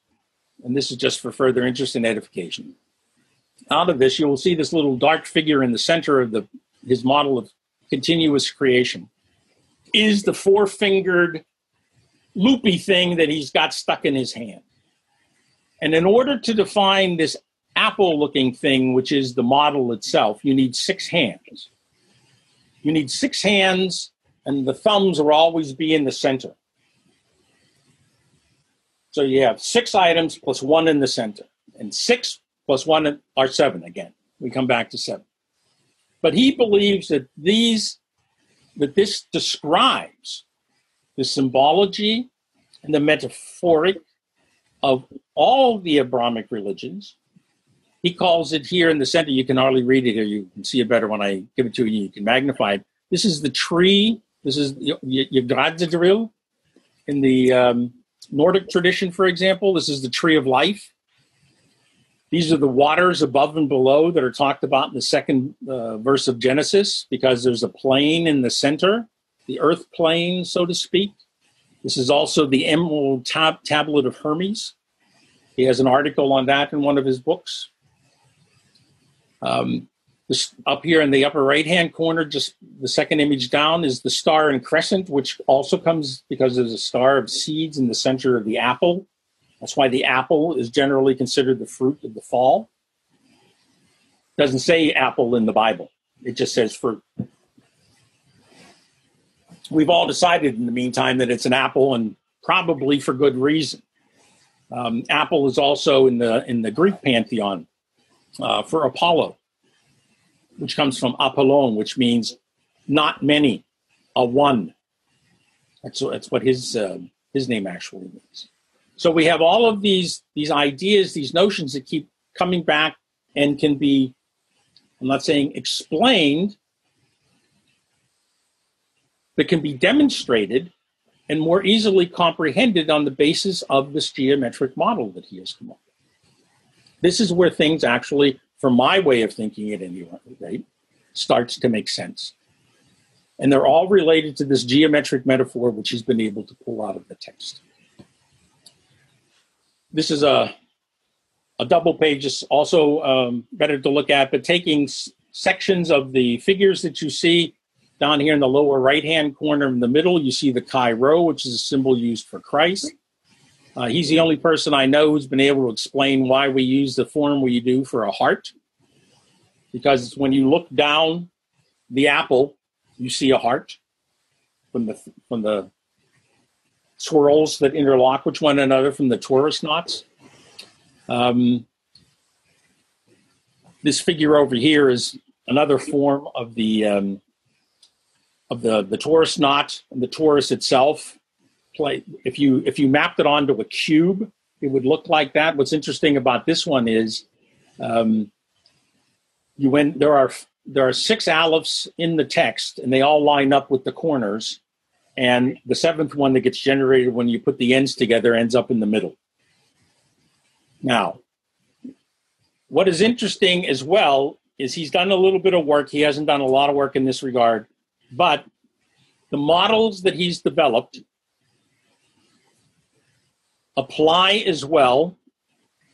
and this is just for further interest and edification, out of this, you will see this little dark figure in the center of the his model of continuous creation, is the four fingered loopy thing that he's got stuck in his hand. And in order to define this apple looking thing, which is the model itself, you need six hands. You need six hands, and the thumbs will always be in the center. So you have six items plus one in the center, and six plus one are seven again. We come back to seven. But he believes that these that this describes the symbology and the metaphoric of all the Abrahamic religions. He calls it here in the center. You can hardly read it here. You can see it better when I give it to you. You can magnify it. This is the tree. This is Yggdrasil in the um, Nordic tradition, for example. This is the tree of life. These are the waters above and below that are talked about in the second uh, verse of Genesis, because there's a plane in the center, the earth plane, so to speak. This is also the Emerald tab- Tablet of Hermes. He has an article on that in one of his books. Um, this, up here in the upper right hand corner, just the second image down, is the star and crescent, which also comes because there's a star of seeds in the center of the apple. That's why the apple is generally considered the fruit of the fall. Doesn't say apple in the Bible. It just says fruit. We've all decided in the meantime that it's an apple, and probably for good reason. Um, apple is also in the in the Greek pantheon uh, for Apollo, which comes from Apollon, which means not many, a one. That's, that's what his uh, his name actually means. So we have all of these these ideas, these notions that keep coming back and can be, I'm not saying explained, but can be demonstrated and more easily comprehended on the basis of this geometric model that he has come up with. This is where things actually, for my way of thinking at any rate, starts to make sense. And they're all related to this geometric metaphor which he's been able to pull out of the text. this is a a double page is also um, better to look at, but taking s- sections of the figures that you see down here in the lower right hand corner in the middle, you see the Chi Rho, which is a symbol used for Christ. Uh, he's the only person I know who's been able to explain why we use the form we do for a heart. Because when you look down the apple, you see a heart from the from the swirls that interlock with one another from the torus knots. Um, this figure over here is another form of the um, of the the torus knot and the torus itself. Play if you if you mapped it onto a cube, it would look like that. What's interesting about this one is um, you went there are there are six alephs in the text, and they all line up with the corners. And the seventh one that gets generated when you put the ends together ends up in the middle. Now, what is interesting as well is he's done a little bit of work. He hasn't done a lot of work in this regard, but the models that he's developed apply as well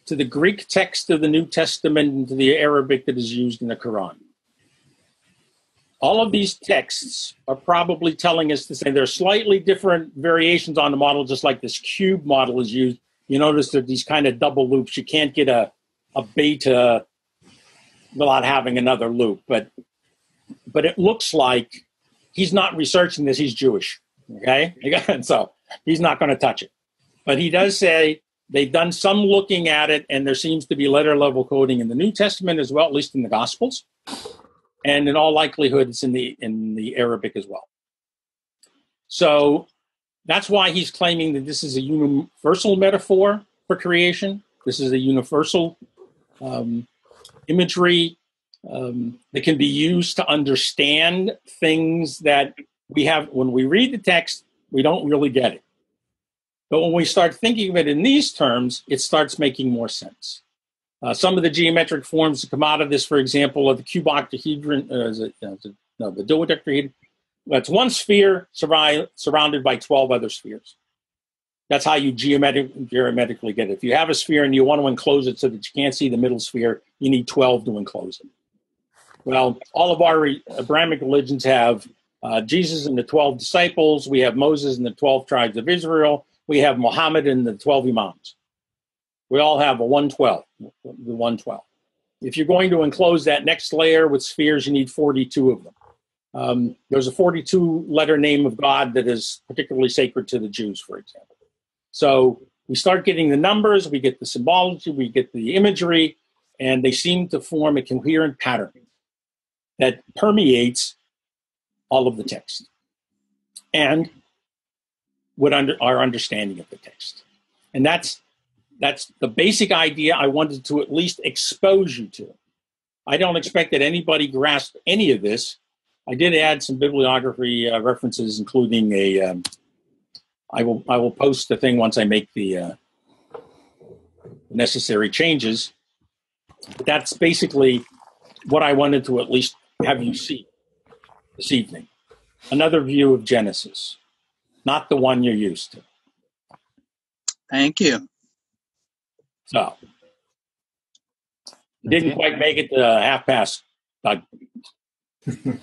to the Greek text of the New Testament and to the Arabic that is used in the Quran. All of these texts are probably telling us the same. There are slightly different variations on the model, just like this cube model is used. You notice that these kind of double loops. You can't get a, a beta without having another loop, but but it looks like he's not researching this. He's Jewish, okay, and [LAUGHS] so he's not going to touch it. But he does say they've done some looking at it, and there seems to be letter level coding in the New Testament as well, at least in the Gospels, and in all likelihood, it's in the in the Arabic as well. So that's why he's claiming that this is a universal metaphor for creation. This is a universal um, imagery um, that can be used to understand things that we have when we read the text, we don't really get it. But when we start thinking of it in these terms, it starts making more sense. Uh, some of the geometric forms that come out of this, for example, of the cuboctahedron, uh, is it, uh, no, the dodecahedron, that's one sphere surri- surrounded by 12 other spheres. That's how you geometric, geometrically get it. If you have a sphere and you want to enclose it so that you can't see the middle sphere, you need 12 to enclose it. Well, all of our Abrahamic religions have uh, Jesus and the 12 disciples. We have Moses and the 12 tribes of Israel. We have Muhammad and the 12 imams. We all have a 112, the 112. If you're going to enclose that next layer with spheres, you need 42 of them. Um, there's a 42 letter name of God that is particularly sacred to the Jews, for example. So we start getting the numbers, we get the symbology, we get the imagery, and they seem to form a coherent pattern that permeates all of the text and what under our understanding of the text. And that's that's the basic idea I wanted to at least expose you to. I don't expect that anybody grasped any of this. I did add some bibliography uh, references, including a. Um, I will I will post the thing once I make the uh, necessary changes. That's basically what I wanted to at least have you seen this evening. Another view of Genesis, not the one you're used to. Thank you. So, didn't quite make it to half past. Doug. [LAUGHS]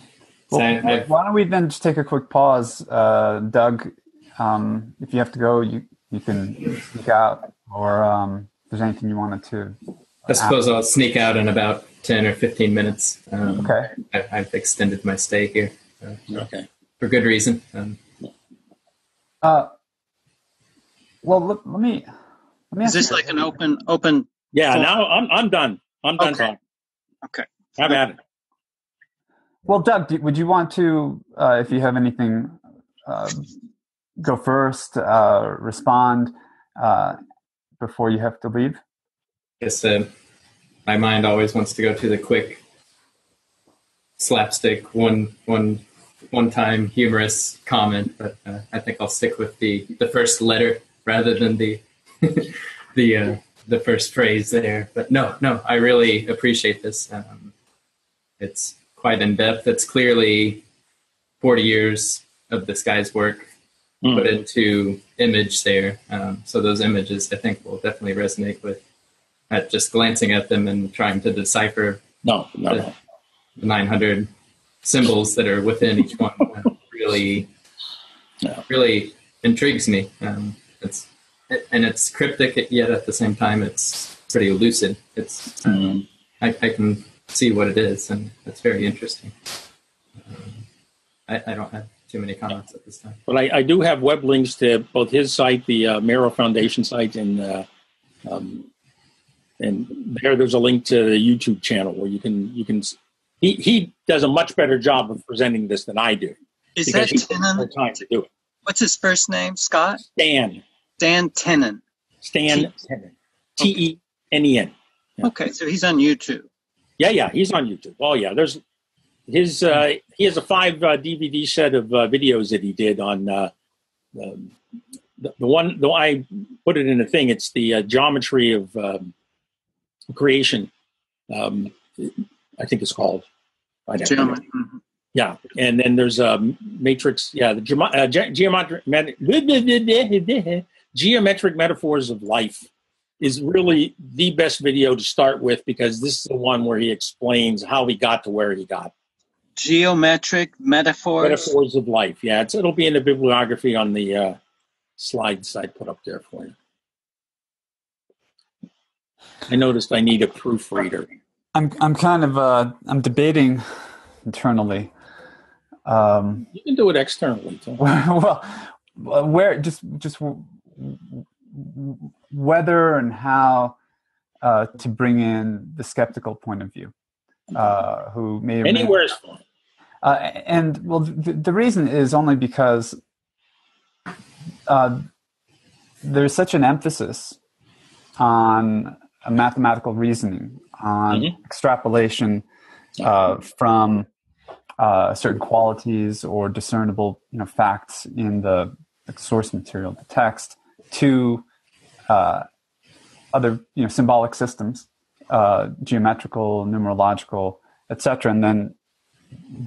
Well, So I- I've- why don't we then just take a quick pause, uh, Doug? Um, if you have to go, you you can sneak out, or um, if there's anything you wanted to. I suppose I'll sneak out in about 10 or 15 minutes. Um, Okay. I, I've extended my stay here uh, Okay. for good reason. Um, Uh, well, let, let me let me. Is this you- like an open open? Yeah. So- now I'm I'm done. I'm done Okay. talking. Okay. Have at it. Well, Doug, do, would you want to, uh, if you have anything, uh, go first, uh, respond uh, before you have to leave? Yes, uh, my mind always wants to go to the quick slapstick one one one time humorous comment, but uh, I think I'll stick with the the first letter rather than the [LAUGHS] the uh, the first phrase there. But no, no, I really appreciate this. Um, it's quite in depth. It's clearly forty years of this guy's work Mm. put into image there. Um, so those images, I think, will definitely resonate with at just glancing at them and trying to decipher No, no, no. the 900 symbols that are within each one. [LAUGHS] really, Yeah. really intrigues me. Um, it's and it's cryptic yet at the same time it's pretty lucid. It's Mm. I, I can see what it is, and it's very interesting. Um, I, I don't have too many comments at this time. But I, I do have web links to both his site, the uh, Meru Foundation site, and uh, um, and there there's a link to the YouTube channel where you can you can. He he does a much better job of presenting this than I do Is because that he has more Tenen? time to do it. What's his first name? Scott? Stan Dan Tenen. Stan T E N E N. Okay, so he's on YouTube. Yeah, yeah, he's on YouTube. Oh yeah, there's his. Uh, he has a five uh, DVD set of uh, videos that he did on uh, um, the, the one. though I put it in a thing. It's the uh, geometry of um, creation. Um, I think it's called. I don't know. Mhm. Yeah, and then there's a matrix. Yeah, the geoma- uh, ge- geometric met- geometric metaphors of life is really the best video to start with because this is the one where he explains how he got to where he got. Geometric metaphors. Metaphors of life. Yeah, it's, it'll be in the bibliography on the uh, slides I put up there for you. I noticed I need a proofreader. I'm I'm kind of uh, I'm debating internally. Um, You can do it externally too. [LAUGHS] well, where just just whether and how uh, to bring in the skeptical point of view, uh, who may Anywhere is fine. uh, and well, the, the reason is only because uh, there's such an emphasis on mathematical reasoning, on Mhm. extrapolation uh, from uh, certain qualities or discernible, you know, facts in the source material, the text, to uh, other, you know, symbolic systems, uh, geometrical, numerological, etc., and then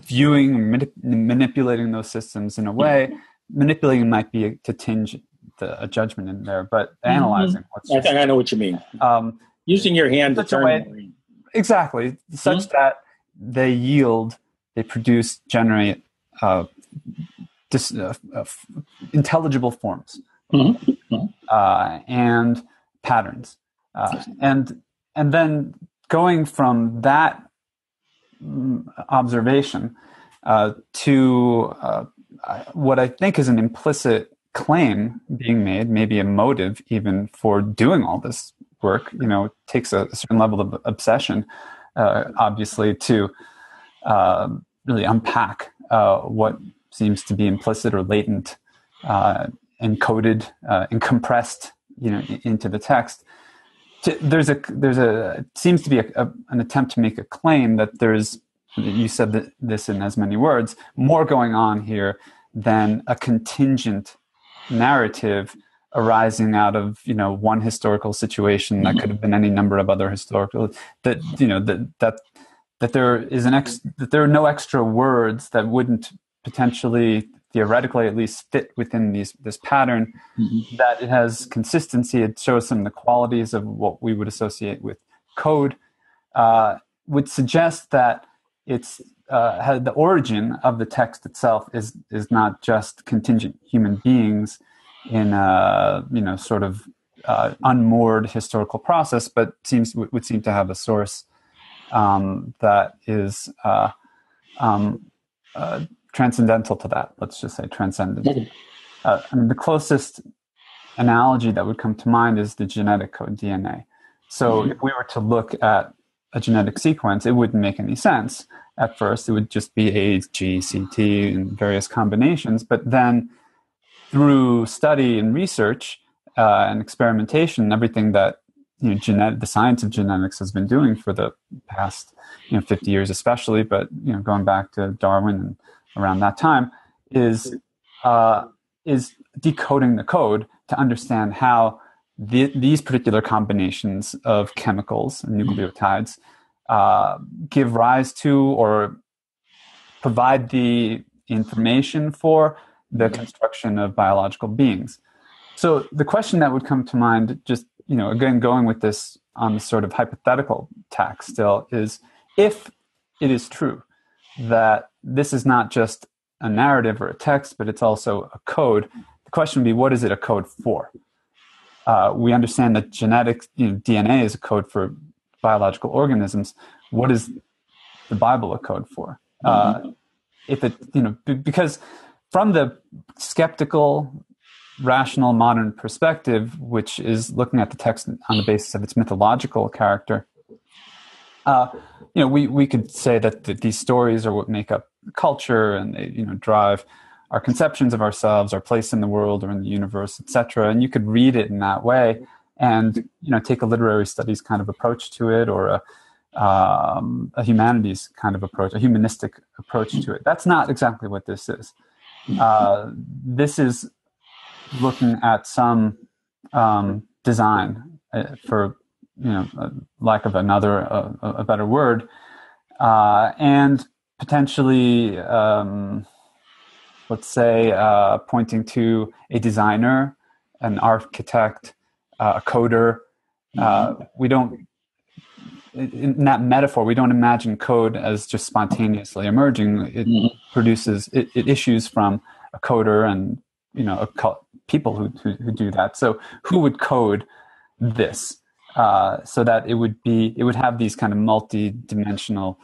viewing manip- manipulating those systems in a way manipulating might be to tinge the, a judgment in there but analyzing what's I think I know what you mean. um, Using your hand to turn. way- exactly such that they yield they produce generate uh, dis, uh, uh, f- intelligible forms Mhm. Mhm. uh, and patterns uh, and and then going from that mm, observation uh, to uh, what I think is an implicit claim being made, maybe a motive even for doing all this work. You know, it takes a, certain level of obsession, uh, obviously, to uh, really unpack uh, what seems to be implicit or latent, uh, encoded uh, and compressed, you know, into the text. There's a there's a seems to be a, a, an attempt to make a claim that there's you said this in as many words more going on here than a contingent narrative arising out of you know one historical situation that could have been any number of other historical that you know that that that there is an ex that there are no extra words that wouldn't potentially theoretically at least fit within these this pattern Mhm. that it has consistency it shows some of the qualities of what we would associate with code uh, would suggest that it's uh, had the origin of the text itself is is not just contingent human beings in a you know sort of uh, unmoored historical process, but seems would seem to have a source um, that is uh, um, uh, transcendental to that. Let's just say transcendent. Uh, I mean, the closest analogy that would come to mind is the genetic code DNA. So if we were to look at a genetic sequence, it wouldn't make any sense at first. It would just be A, G, C, T, and various combinations. But then through study and research uh, and experimentation, everything that you know, genetic, the science of genetics has been doing for the past you know 50 years, especially, but you know going back to Darwin and around that time, is uh, is decoding the code to understand how the, these particular combinations of chemicals and nucleotides uh, give rise to or provide the information for the construction of biological beings. So the question that would come to mind, just you know, again going with this on the sort of hypothetical tack still, is if it is true that this is not just a narrative or a text, but it's also a code. The question would be, what is it a code for? Uh, we understand that genetic you know, DNA is a code for biological organisms. What is the Bible a code for? Uh, mm-hmm. if it, you know, because from the skeptical, rational, modern perspective, which is looking at the text on the basis of its mythological character, uh, you know, we, we could say that the, these stories are what make up culture and they, you know, drive our conceptions of ourselves, our place in the world or in the universe, etc. And you could read it in that way and, you know, take a literary studies kind of approach to it or a, um, a humanities kind of approach, a humanistic approach to it. That's not exactly what this is. Uh, this is looking at some um, design uh, for you know, uh, lack of another, uh, a better word, uh, and potentially, um, let's say, uh, pointing to a designer, an architect, uh, a coder. Mm-hmm. we don't, in that metaphor, we don't imagine code as just spontaneously emerging. It mm-hmm. produces, it, it, issues from a coder and you know people who, who, who do that. So, who would code this? uh, so that it would be it would have these kind of multi-dimensional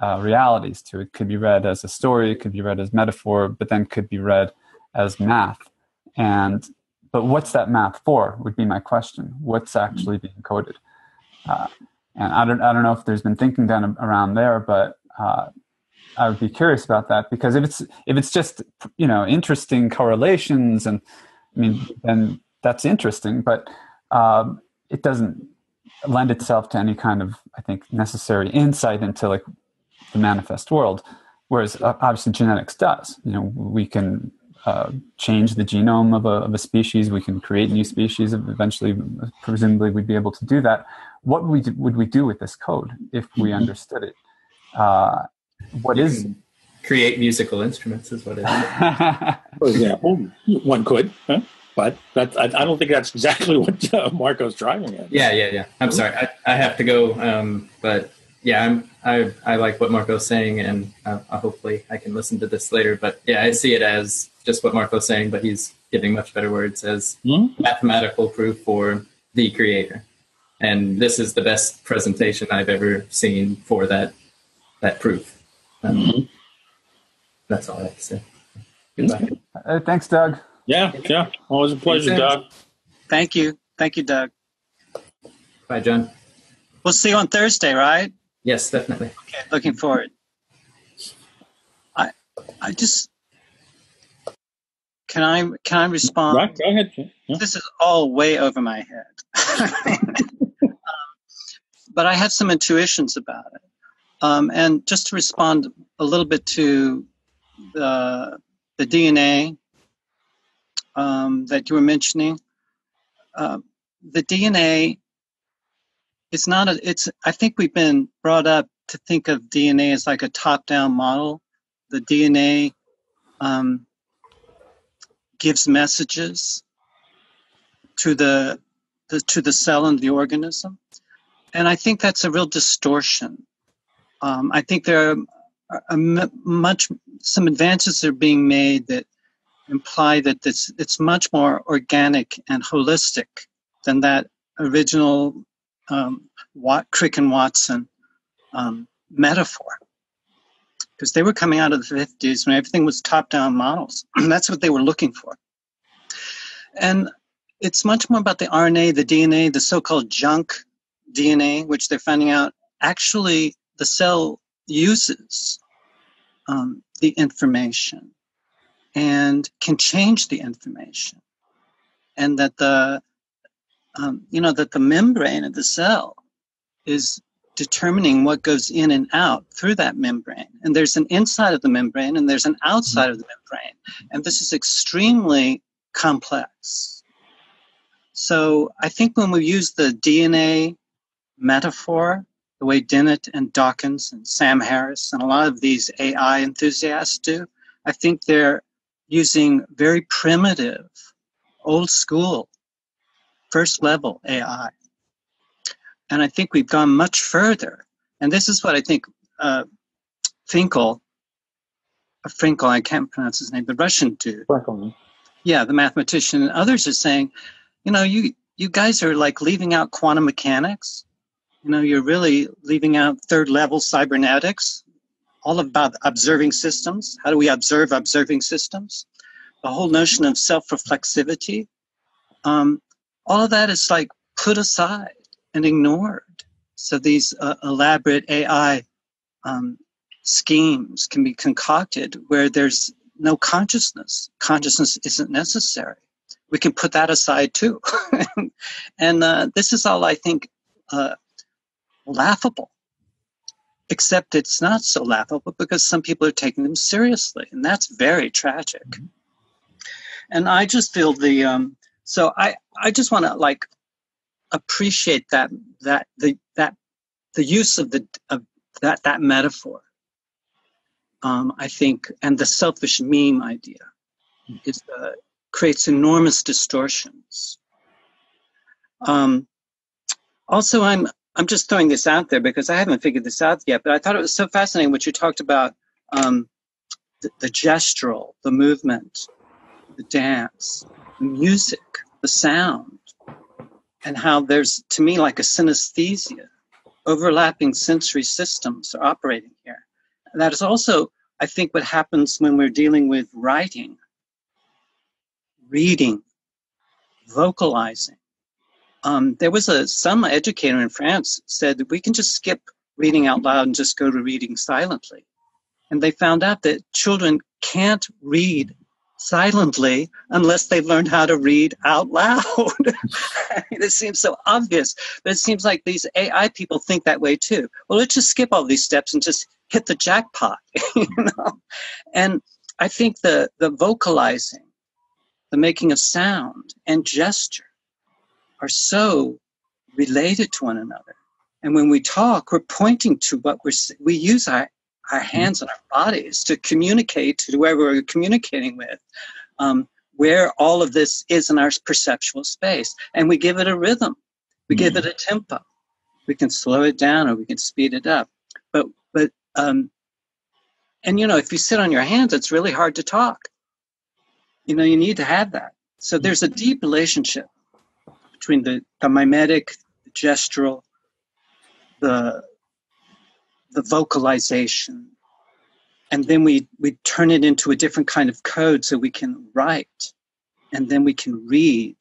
uh, realities to it. Could be read as a story, it could be read as metaphor, but then could be read as math. And but what's that math for? Would be my question. What's actually being coded? Uh, and I don't I don't know if there's been thinking done around there, but uh, I would be curious about that because if it's if it's just you know interesting correlations and I mean then that's interesting, but um, it doesn't lend itself to any kind of i think necessary insight into like the manifest world whereas uh, obviously genetics does you know we can uh, change the genome of a, of a species we can create new species eventually presumably we'd be able to do that what would we do, would we do with this code if we mm-hmm. understood it uh, what you is create musical instruments is what it is [LAUGHS] for example one could huh? but that I, I, don't think that's exactly [LAUGHS] what uh, Marco's driving at. Yeah, yeah, yeah. I'm sorry, I, I have to go, um, but yeah, I'm, I I like what Marco's saying, and uh, hopefully I can listen to this later. But yeah, I see it as just what Marco's saying, but he's giving much better words as mm-hmm. mathematical proof for the creator, and this is the best presentation I've ever seen for that that proof. Um, mm-hmm. That's all I have to say. Goodbye. Uh, thanks, Doug. Yeah, yeah. Always a pleasure, Doug. Thank you. Thank you, Doug. Bye, John. We'll see you on Thursday, right? Yes, definitely. Okay, looking forward. I I just can I can I respond? Right, go ahead. Yeah. This is all way over my head. [LAUGHS] um, but I had some intuitions about it. Um, and just to respond a little bit to the the DNA um, that you were mentioning, uh, the DNA it's not a it's i think we've been brought up to think of dna as like a top down model. The dna um, gives messages to the, the to the cell and the organism. And i think that's a real distortion. Um, i think there are, much some advances are being made that imply that it's, it's much more organic and holistic than that original um, Watt, Crick and Watson um, metaphor. Because they were coming out of the 50s when everything was top down models. [CLEARS THROAT] That's what they were looking for. And it's much more about the RNA, the DNA, the so called junk DNA, which they're finding out actually the cell uses um, the information and can change the information and that the um, you know that the membrane of the cell is determining what goes in and out through that membrane. And there's an inside of the membrane and there's an outside of the membrane. And this is extremely complex. So i think when we use the dna metaphor the way dennett and dawkins and sam harris and a lot of these ai enthusiasts do i think they're using very primitive, old school, first level AI. And I think we've gone much further. And this is what I think uh, Finkel, uh, Finkel, I can't pronounce his name, the Russian dude. Yeah, the mathematician and others are saying, you know, you you guys are like leaving out quantum mechanics. You know, you're really leaving out third level cybernetics, all about observing systems. How do we observe observing systems? The whole notion of self reflexivity. Um, all of that is like put aside and ignored. So these uh, elaborate AI um, schemes can be concocted where there's no consciousness. Consciousness isn't necessary. We can put that aside too. [LAUGHS] and uh, this is all I think uh, laughable. Except it's not so laughable because some people are taking them seriously, and that's very tragic. Mm-hmm. And I just feel the um, so I I just want to like appreciate that that the that the use of the of that that metaphor um, I think, and the selfish meme idea is uh, creates enormous distortions. Um, also, I'm I'm just throwing this out there because I haven't figured this out yet, but I thought it was so fascinating what you talked about um, the, the gestural, the movement, the dance, the music, the sound, and how there's to me like a synesthesia, overlapping sensory systems are operating here that is also, I think, what happens when we're dealing with writing, reading, vocalizing. Um, there was a some educator in France said that we can just skip reading out loud and just go to reading silently, and they found out that children can't read silently unless they've learned how to read out loud. [LAUGHS] it seems so obvious, but it seems like these AI people think that way too. Well, let's just skip all these steps and just hit the jackpot, [LAUGHS] you know? And I think the, the vocalizing, the making of sound and gesture are so related to one another. And when we talk, we're pointing to what we're, we use our, our hands and our bodies to communicate to whoever we're communicating with, um, where all of this is in our perceptual space. And we give it a rhythm, we give it a tempo. We can slow it down or we can speed it up. But, but, um, and you know, if you sit on your hands, it's really hard to talk. You know, you need to have that. So there's a deep relationship between the, the mimetic, the gestural, the the vocalization. And then we we turn it into a different kind of code so we can write and then we can read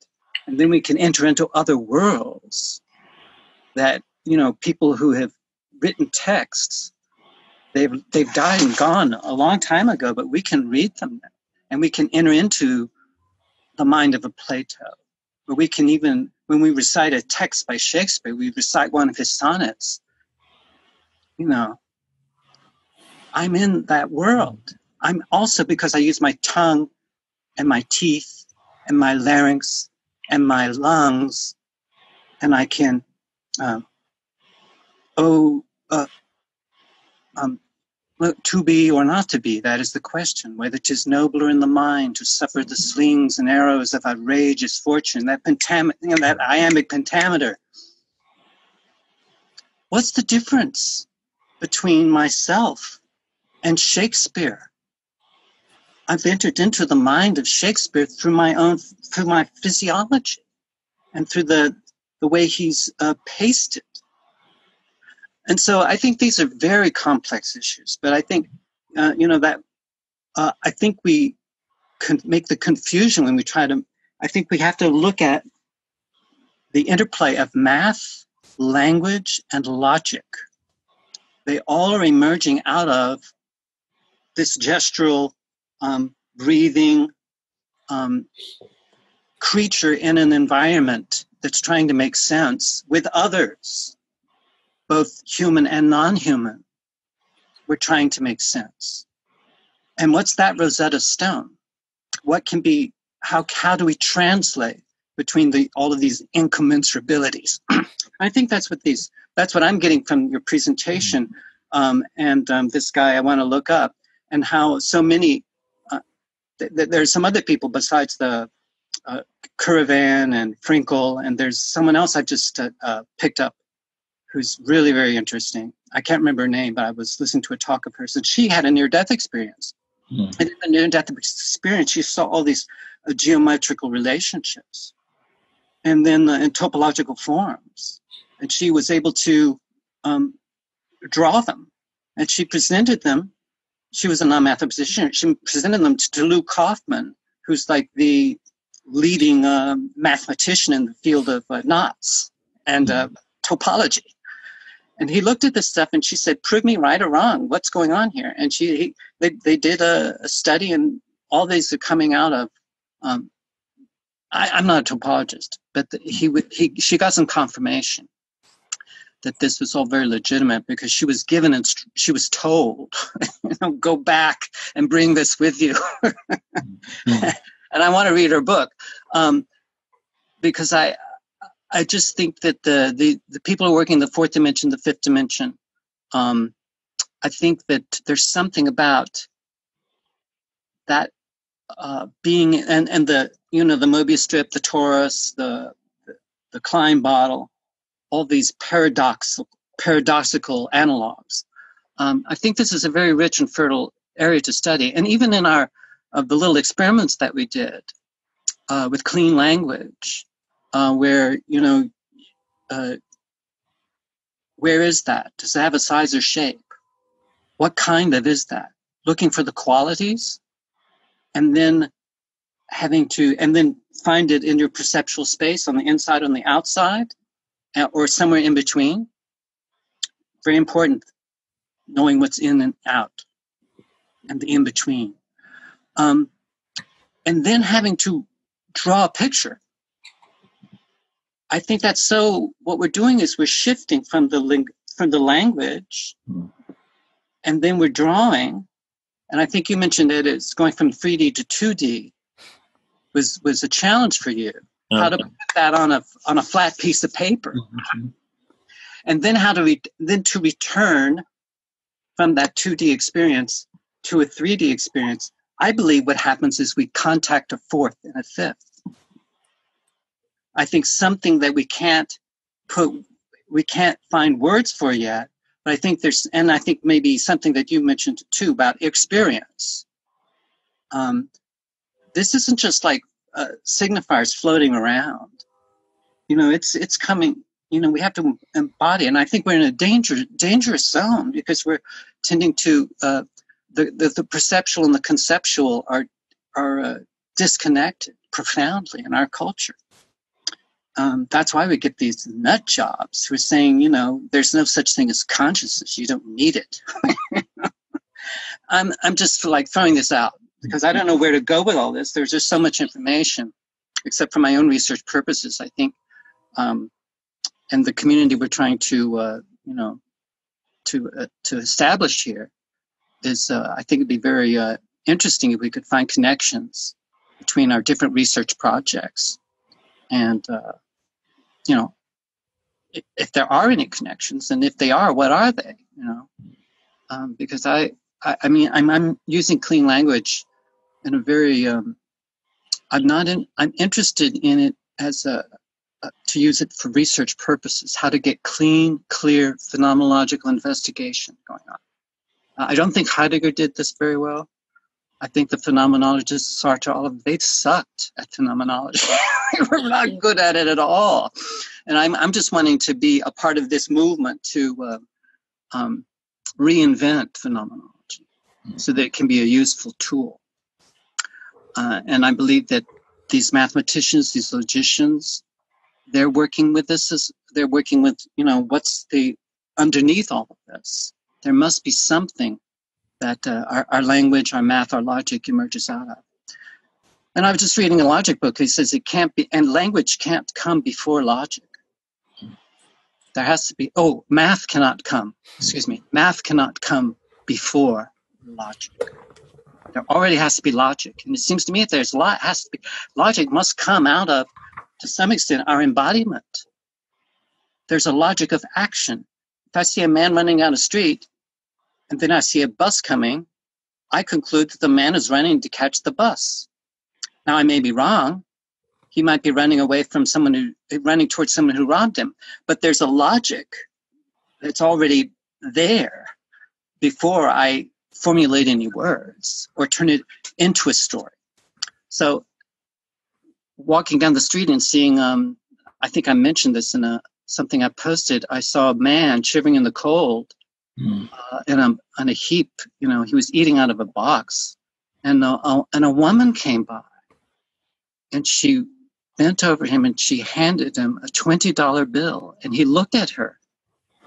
and then we can enter into other worlds that you know people who have written texts they've they've died and gone a long time ago but we can read them and we can enter into the mind of a plato. Or we can even when we recite a text by shakespeare we recite one of his sonnets you know, I'm in that world. I'm also because I use my tongue and my teeth and my larynx and my lungs, and I can, um, oh, uh, um, to be or not to be, that is the question. Whether 'tis nobler in the mind to suffer the slings and arrows of outrageous fortune, that pentam- you know, that iambic pentameter. What's the difference? Between myself and Shakespeare. I've entered into the mind of Shakespeare through my own, through my physiology and through the, the way he's uh, pasted. And so I think these are very complex issues, but I think, uh, you know, that uh, I think we can make the confusion when we try to, I think we have to look at the interplay of math, language, and logic they all are emerging out of this gestural um, breathing um, creature in an environment that's trying to make sense with others, both human and non human. We're trying to make sense. And what's that Rosetta Stone? What can be, how, how do we translate between the, all of these incommensurabilities? [CLEARS THROAT] I think that's what these that's what I'm getting from your presentation. Um, and um, this guy I want to look up, and how so many uh, th- th- there's some other people besides the uh, Currivan and Frankel, and there's someone else I just uh, uh, picked up who's really very interesting. I can't remember her name, but I was listening to a talk of hers, and she had a near-death experience. Mm. And in the near-death experience, she saw all these uh, geometrical relationships, and then uh, in topological forms, and she was able to um, draw them, and she presented them. She was a non-mathematician. She presented them to, Lou Kauffman, who's like the leading uh, mathematician in the field of uh, knots and uh, topology. And he looked at this stuff and she said, prove me right or wrong. What's going on here? And she, he, they, they did a, a, study and all these are coming out of, um, I, am not a topologist, but he would, he, she got some confirmation that this was all very legitimate because she was given and she was told, [LAUGHS] you know, go back and bring this with you. mm-hmm. [LAUGHS] and I want to read her book um, because I I just think that the, the the people who are working the fourth dimension, the fifth dimension, um, I think that there's something about that uh, being and and the you know the Mobius strip, the torus, the the, the Klein bottle, all these paradoxical paradoxical analogs. Um, I think this is a very rich and fertile area to study, and even in our of the little experiments that we did uh, with clean language, uh, where, you know, uh, where is that? Does it have a size or shape? What kind of is that? Looking for the qualities and then having to, and then find it in your perceptual space on the inside, on the outside, uh, or somewhere in between. Very important, knowing what's in and out and the in between um, and then having to draw a picture. I think that's so. What we're doing is we're shifting from the ling- from the language, and then we're drawing. And I think you mentioned that it's going from 3D to 2D was was a challenge for you. Okay. How to put that on a on a flat piece of paper, mm-hmm. and then how to re- then to return from that 2D experience to a 3D experience I believe what happens is we contact a fourth and a fifth. I think something that we can't put, we can't find words for yet, but I think there's, and I think maybe something that you mentioned too about experience. Um, this isn't just like uh, signifiers floating around. You know, it's it's coming. You know, we have to embody, and I think we're in a danger dangerous zone because we're tending to uh, the, the, the perceptual and the conceptual are are uh, disconnected profoundly in our culture. Um, that's why we get these nut jobs who are saying, you know, there's no such thing as consciousness. You don't need it. [LAUGHS] I'm I'm just like throwing this out because I don't know where to go with all this. There's just so much information, except for my own research purposes. I think, um, and the community we're trying to, uh, you know, to uh, to establish here is uh, I think it'd be very uh, interesting if we could find connections between our different research projects, and uh, you know, if, if, there are any connections, and if they are, what are they? You know, um, because I, I, I mean, I'm, I'm using clean language in a very, um, I'm not in, I'm interested in it as a, to use it for research purposes, how to get clean, clear phenomenological investigation going on. I don't think Heidegger did this very well. I think the phenomenologists, Sartre, all of they sucked at phenomenology. [LAUGHS] they were not good at it at all. And I'm, I'm just wanting to be a part of this movement to uh, um, reinvent phenomenology so that it can be a useful tool. Uh, and I believe that these mathematicians, these logicians, they're working with this as they're working with, you know, what's the underneath all of this there must be something that uh, our, our language, our math, our logic emerges out of. And I was just reading a logic book. He says it can't be, and language can't come before logic. There has to be, oh, math cannot come, excuse me, math cannot come before logic. There already has to be logic. And it seems to me that there's a lot, has to be, logic must come out of, to some extent, our embodiment. There's a logic of action. If I see a man running down a street, and then I see a bus coming, I conclude that the man is running to catch the bus. Now, I may be wrong. He might be running away from someone who, running towards someone who robbed him. But there's a logic that's already there before I formulate any words or turn it into a story. So, walking down the street and seeing, um, I think I mentioned this in a something I posted. I saw a man shivering in the cold mm. uh, in a on a heap. You know, he was eating out of a box, and a, a, and a woman came by, and she bent over him and she handed him a twenty dollar bill, and he looked at her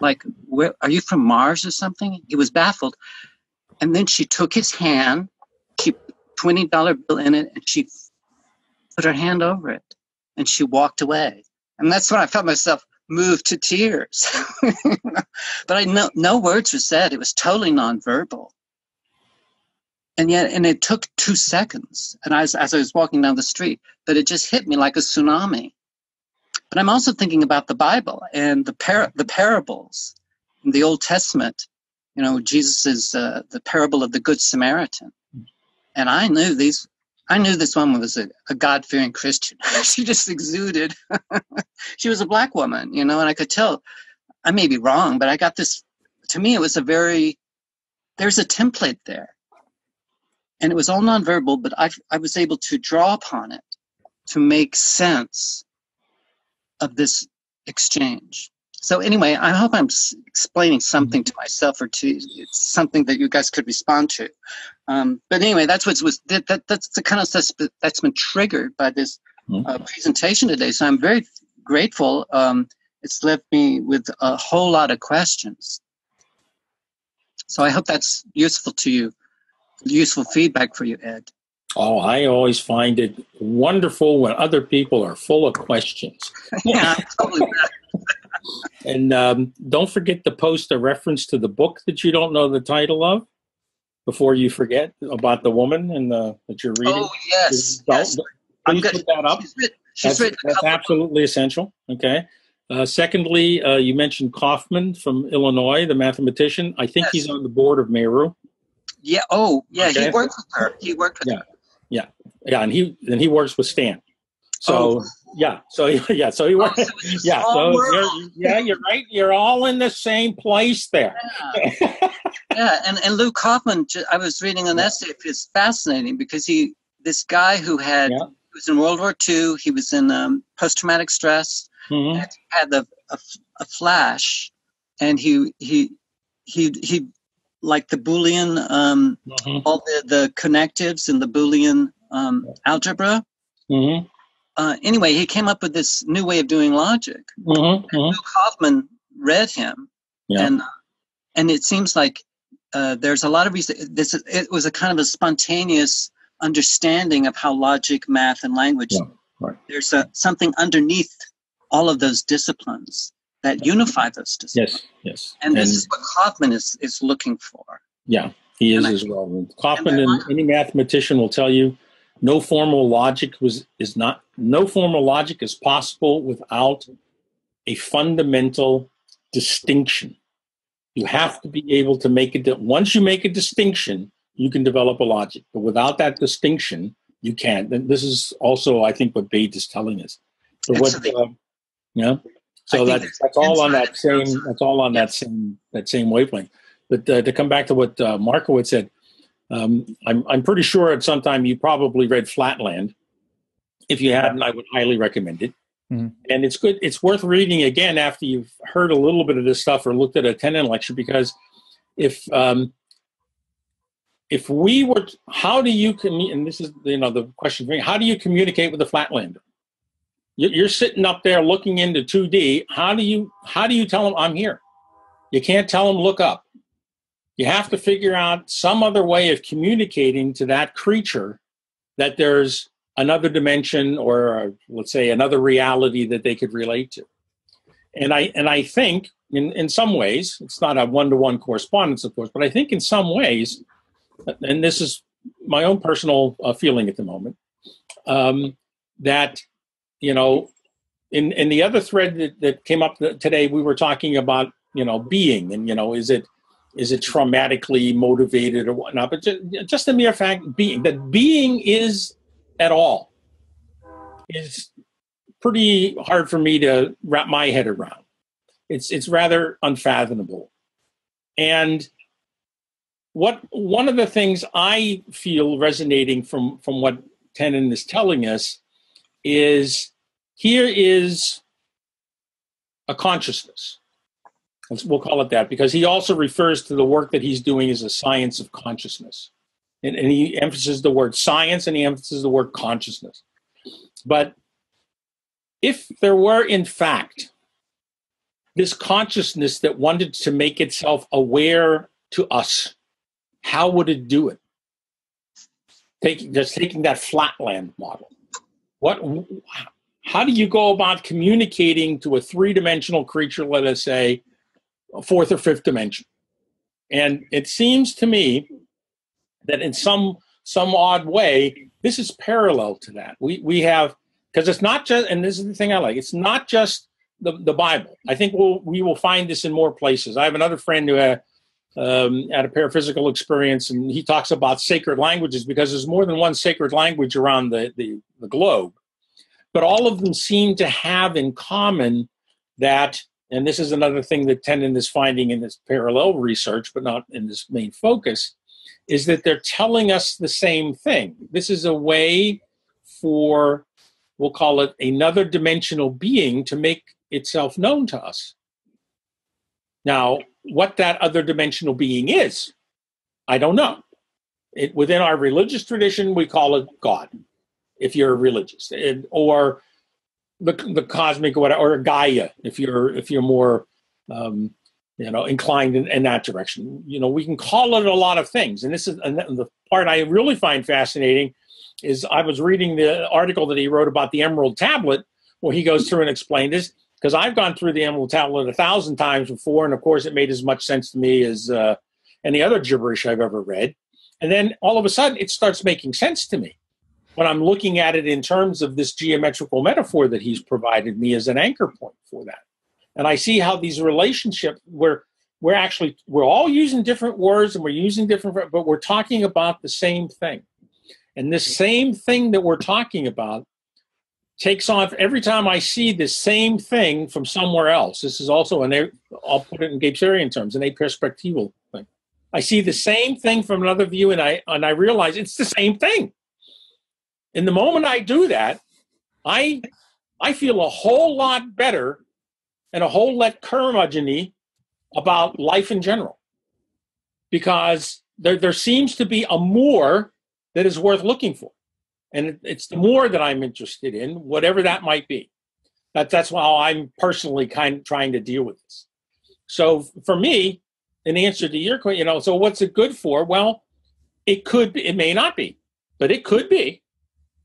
like, Where, "Are you from Mars or something?" He was baffled, and then she took his hand, she twenty dollar bill in it, and she put her hand over it, and she walked away. And that's when I felt myself moved to tears. [LAUGHS] but I know no words were said. It was totally nonverbal. And yet, and it took two seconds. And I was, as I was walking down the street, but it just hit me like a tsunami. But I'm also thinking about the Bible and the par- the parables in the Old Testament. You know, Jesus is uh, the parable of the Good Samaritan. And I knew these I knew this woman was a, a God fearing Christian. [LAUGHS] she just exuded. [LAUGHS] she was a black woman, you know, and I could tell. I may be wrong, but I got this. To me, it was a very. There's a template there, and it was all nonverbal, but I I was able to draw upon it to make sense of this exchange. So anyway, I hope I'm explaining something to myself or to something that you guys could respond to. Um, but anyway, that's what was that, that, that's the kind of stuff that's been triggered by this mm-hmm. uh, presentation today. So I'm very grateful. Um, it's left me with a whole lot of questions. So I hope that's useful to you, useful feedback for you, Ed. Oh, I always find it wonderful when other people are full of questions. [LAUGHS] yeah, totally. And um, don't forget to post a reference to the book that you don't know the title of before you forget about the woman and the, that you're reading. Oh yes, don't, yes. Please put that up. She's written, she's that's, that's absolutely books. essential. Okay. Uh, secondly, uh, you mentioned Kauffman from Illinois, the mathematician. I think yes. he's on the board of Meru. Yeah. Oh, yeah. Okay. He worked with her. He worked with yeah. her. Yeah. Yeah, and he and he works with Stan. So oh. yeah, so [LAUGHS] yeah, so you were, oh, so [LAUGHS] yeah, so you're, yeah, you're right. You're all in the same place there. Yeah, yeah. and and Lou Kauffman, I was reading an essay. It's fascinating because he, this guy who had yeah. was in World War II. He was in um, post traumatic stress. Mm-hmm. Had the a, a flash, and he he he he like the Boolean, um, mm-hmm. all the, the connectives in the Boolean um, algebra. Mm-hmm uh, anyway, he came up with this new way of doing logic. Mm-hmm, mm-hmm. Lou Kauffman read him, yeah. and and it seems like uh, there's a lot of reason. This it was a kind of a spontaneous understanding of how logic, math, and language. Yeah, right. There's a, something underneath all of those disciplines that unify those disciplines. Yes, yes. And, and this is what Kauffman is is looking for. Yeah, he is and as I, well. Kauffman and, and any mathematician will tell you no formal logic was is not no formal logic is possible without a fundamental distinction. You have to be able to make it. Once you make a distinction, you can develop a logic. But without that distinction, you can't. And this is also, I think, what Bate is telling us. So what, uh, yeah. So that's that's all on that same. That's all on that same that same wavelength. But uh, to come back to what uh, Markowitz said, um, I'm, I'm pretty sure at some time you probably read Flatland. If you hadn't, I would highly recommend it. Mm-hmm. And it's good. It's worth reading again after you've heard a little bit of this stuff or looked at a Tenen lecture because if um, if we were, how do you communicate? And this is you know the question for me: How do you communicate with the Flatlander? You're sitting up there looking into 2D. How do you how do you tell them I'm here? You can't tell them look up you have to figure out some other way of communicating to that creature that there's another dimension or let's say another reality that they could relate to. And i and i think in in some ways it's not a one-to-one correspondence of course but i think in some ways and this is my own personal uh, feeling at the moment um, that you know in in the other thread that, that came up today we were talking about you know being and you know is it is it traumatically motivated or whatnot? But just, just the mere fact being that being is at all is pretty hard for me to wrap my head around. It's it's rather unfathomable. And what one of the things I feel resonating from from what Tenen is telling us is here is a consciousness. We'll call it that because he also refers to the work that he's doing as a science of consciousness. And, and he emphasizes the word science and he emphasizes the word consciousness. But if there were, in fact, this consciousness that wanted to make itself aware to us, how would it do it? Taking, just taking that flatland model. What, how do you go about communicating to a three dimensional creature, let us say, fourth or fifth dimension? And it seems to me that in some some odd way, this is parallel to that. We we have because it's not just, and this is the thing I like. It's not just the, the Bible. I think we'll, we will find this in more places. I have another friend who had, um, had a paraphysical experience, and he talks about sacred languages because there's more than one sacred language around the, the, the globe. But all of them seem to have in common that, and this is another thing that Tenen is finding in this parallel research, but not in this main focus, is that they're telling us the same thing. This is a way for, we'll call it another dimensional being to make itself known to us. Now, what that other dimensional being is, I don't know. It, within our religious tradition, we call it God, if you're religious, it, or the, the cosmic or, or Gaia, if you're if you're more um, you know inclined in, in, that direction. You know, we can call it a lot of things, and this is and the part I really find fascinating is I was reading the article that he wrote about the Emerald Tablet, where he goes through and explained this because I've gone through the Emerald Tablet a thousand times before, and of course, it made as much sense to me as uh, any other gibberish I've ever read. And then all of a sudden, it starts making sense to me when I'm looking at it in terms of this geometrical metaphor that he's provided me as an anchor point for that. And I see how these relationships where we're actually we're all using different words and we're using different but we're talking about the same thing. And this same thing that we're talking about takes off every time I see the same thing from somewhere else. This is also an I'll put it in Gebserian terms, an aperspectival thing. I see the same thing from another view, and I and I realize it's the same thing. In the moment I do that, I I feel a whole lot better and a whole lot curmudgeony about life in general, because there there seems to be a more that is worth looking for and it's the more that I'm interested in, whatever that might be. That that's how I'm personally kind of trying to deal with this. So for me, in answer to your question, you know, so what's it good for? Well, it could be, it may not be, but it could be.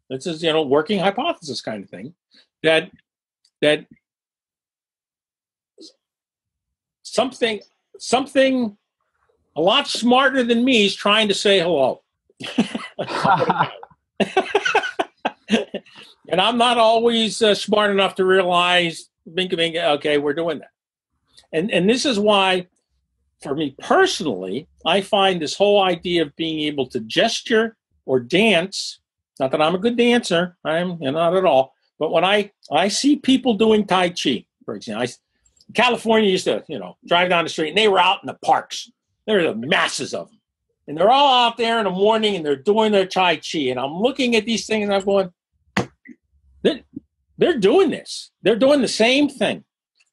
This is you know working hypothesis kind of thing that that something something a lot smarter than me is trying to say hello. [LAUGHS] and I'm not always uh, smart enough to realize, think of okay, we're doing that. And and this is why, for me personally, I find this whole idea of being able to gesture or dance. Not that I'm a good dancer, I'm you know, not at all. But when I I see people doing Tai Chi, for example, I, California used to you know drive down the street and they were out in the parks. There were masses of them and they're all out there in the morning and they're doing their tai chi. And i'm looking at these things and i'm going they're, they're doing this. They're doing the same thing.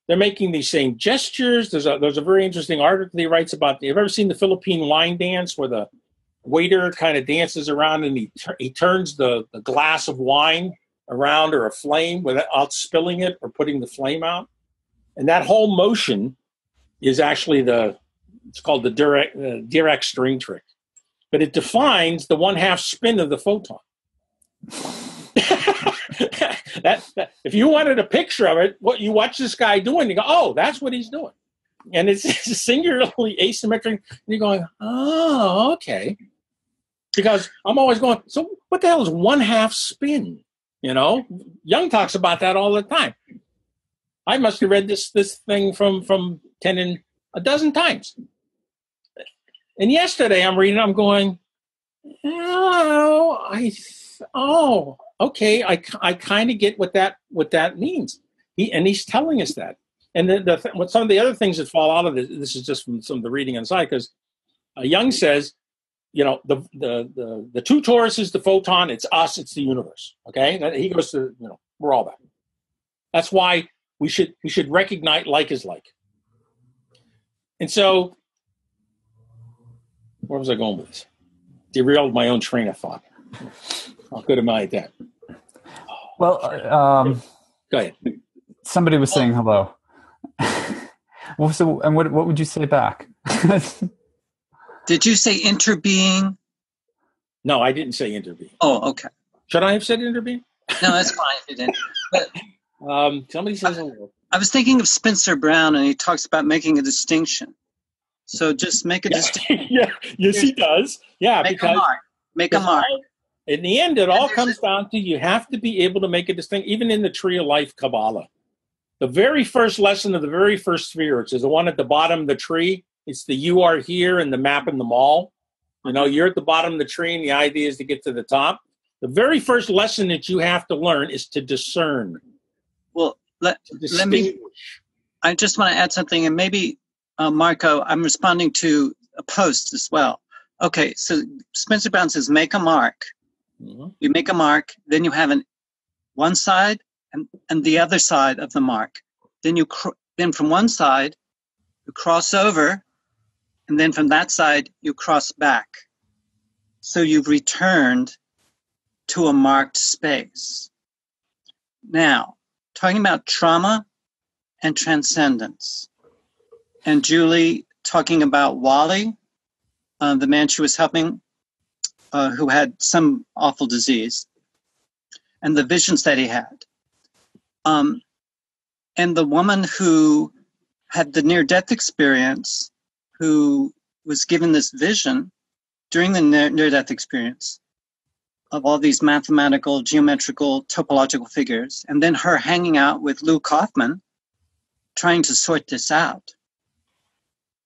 They're making these same gestures. There's a there's a very interesting article he writes about. Have you've ever seen the philippine wine dance where the waiter kind of dances around and he, he turns the, the glass of wine around or a flame without spilling it or putting the flame out and that whole motion is actually the it's called the Dirac, uh, string trick, but it defines the one half spin of the photon. [LAUGHS] that, that, if you wanted a picture of it, what you watch this guy doing, you go, oh, that's what he's doing, and it's, it's [LAUGHS] singularly asymmetric. And you're going, oh, okay, because I'm always going. So what the hell is one half spin? You know, Young talks about that all the time. I must have read this this thing from from Tenen a dozen times And yesterday I'm reading, I'm going, oh, I, oh, okay, I, I kind of get what that what that means. He and he's telling us that. And the, the what some of the other things that fall out of this, this is just from some of the reading inside, because uh, Young says, you know, the, the the the two toruses, the photon, it's us, it's the universe. Okay, he goes to you know, we're all that. That's why we should we should recognize like is like. And so, where was I going with this? Derailed my own train of thought. How good am I at that? Well, um, go ahead. Somebody was saying hello. [LAUGHS] well, so, and what what would you say back? [LAUGHS] Did you say interbeing? No, I didn't say interbeing. Oh, okay. Should I have said interbeing? No, that's fine if you didn't. But [LAUGHS] um, somebody says hello. I was thinking of Spencer Brown, and he talks about making a distinction. So just make a Yeah, distinction. [LAUGHS] yeah, yes, he does. Yeah, Make a mark. Make a mark. in the end, it all comes down to you have to be able to make a distinction, even in the Tree of Life Kabbalah. The very first lesson of the very first sphere, which is the one at the bottom of the tree, it's the you are here and the map in the mall. You know, you're at the bottom of the tree, and the idea is to get to the top. The very first lesson that you have to learn is to discern. Well, let, let me. I just want to add something, and maybe uh, Marco, I'm responding to a post as well. Okay, so Spencer Brown says, make a mark. Mhm. You make a mark, then you have an one side and, and the other side of the mark. Then you cr- then from one side you cross over, and then from that side you cross back. So you've returned to a marked space. Now, talking about trauma and transcendence. And Julie talking about Wally, uh, the man she was helping, uh, who had some awful disease, and the visions that he had. Um, and the woman who had the near death experience, who was given this vision during the near death experience of all these mathematical, geometrical, topological figures, and then her hanging out with Lou Kauffman trying to sort this out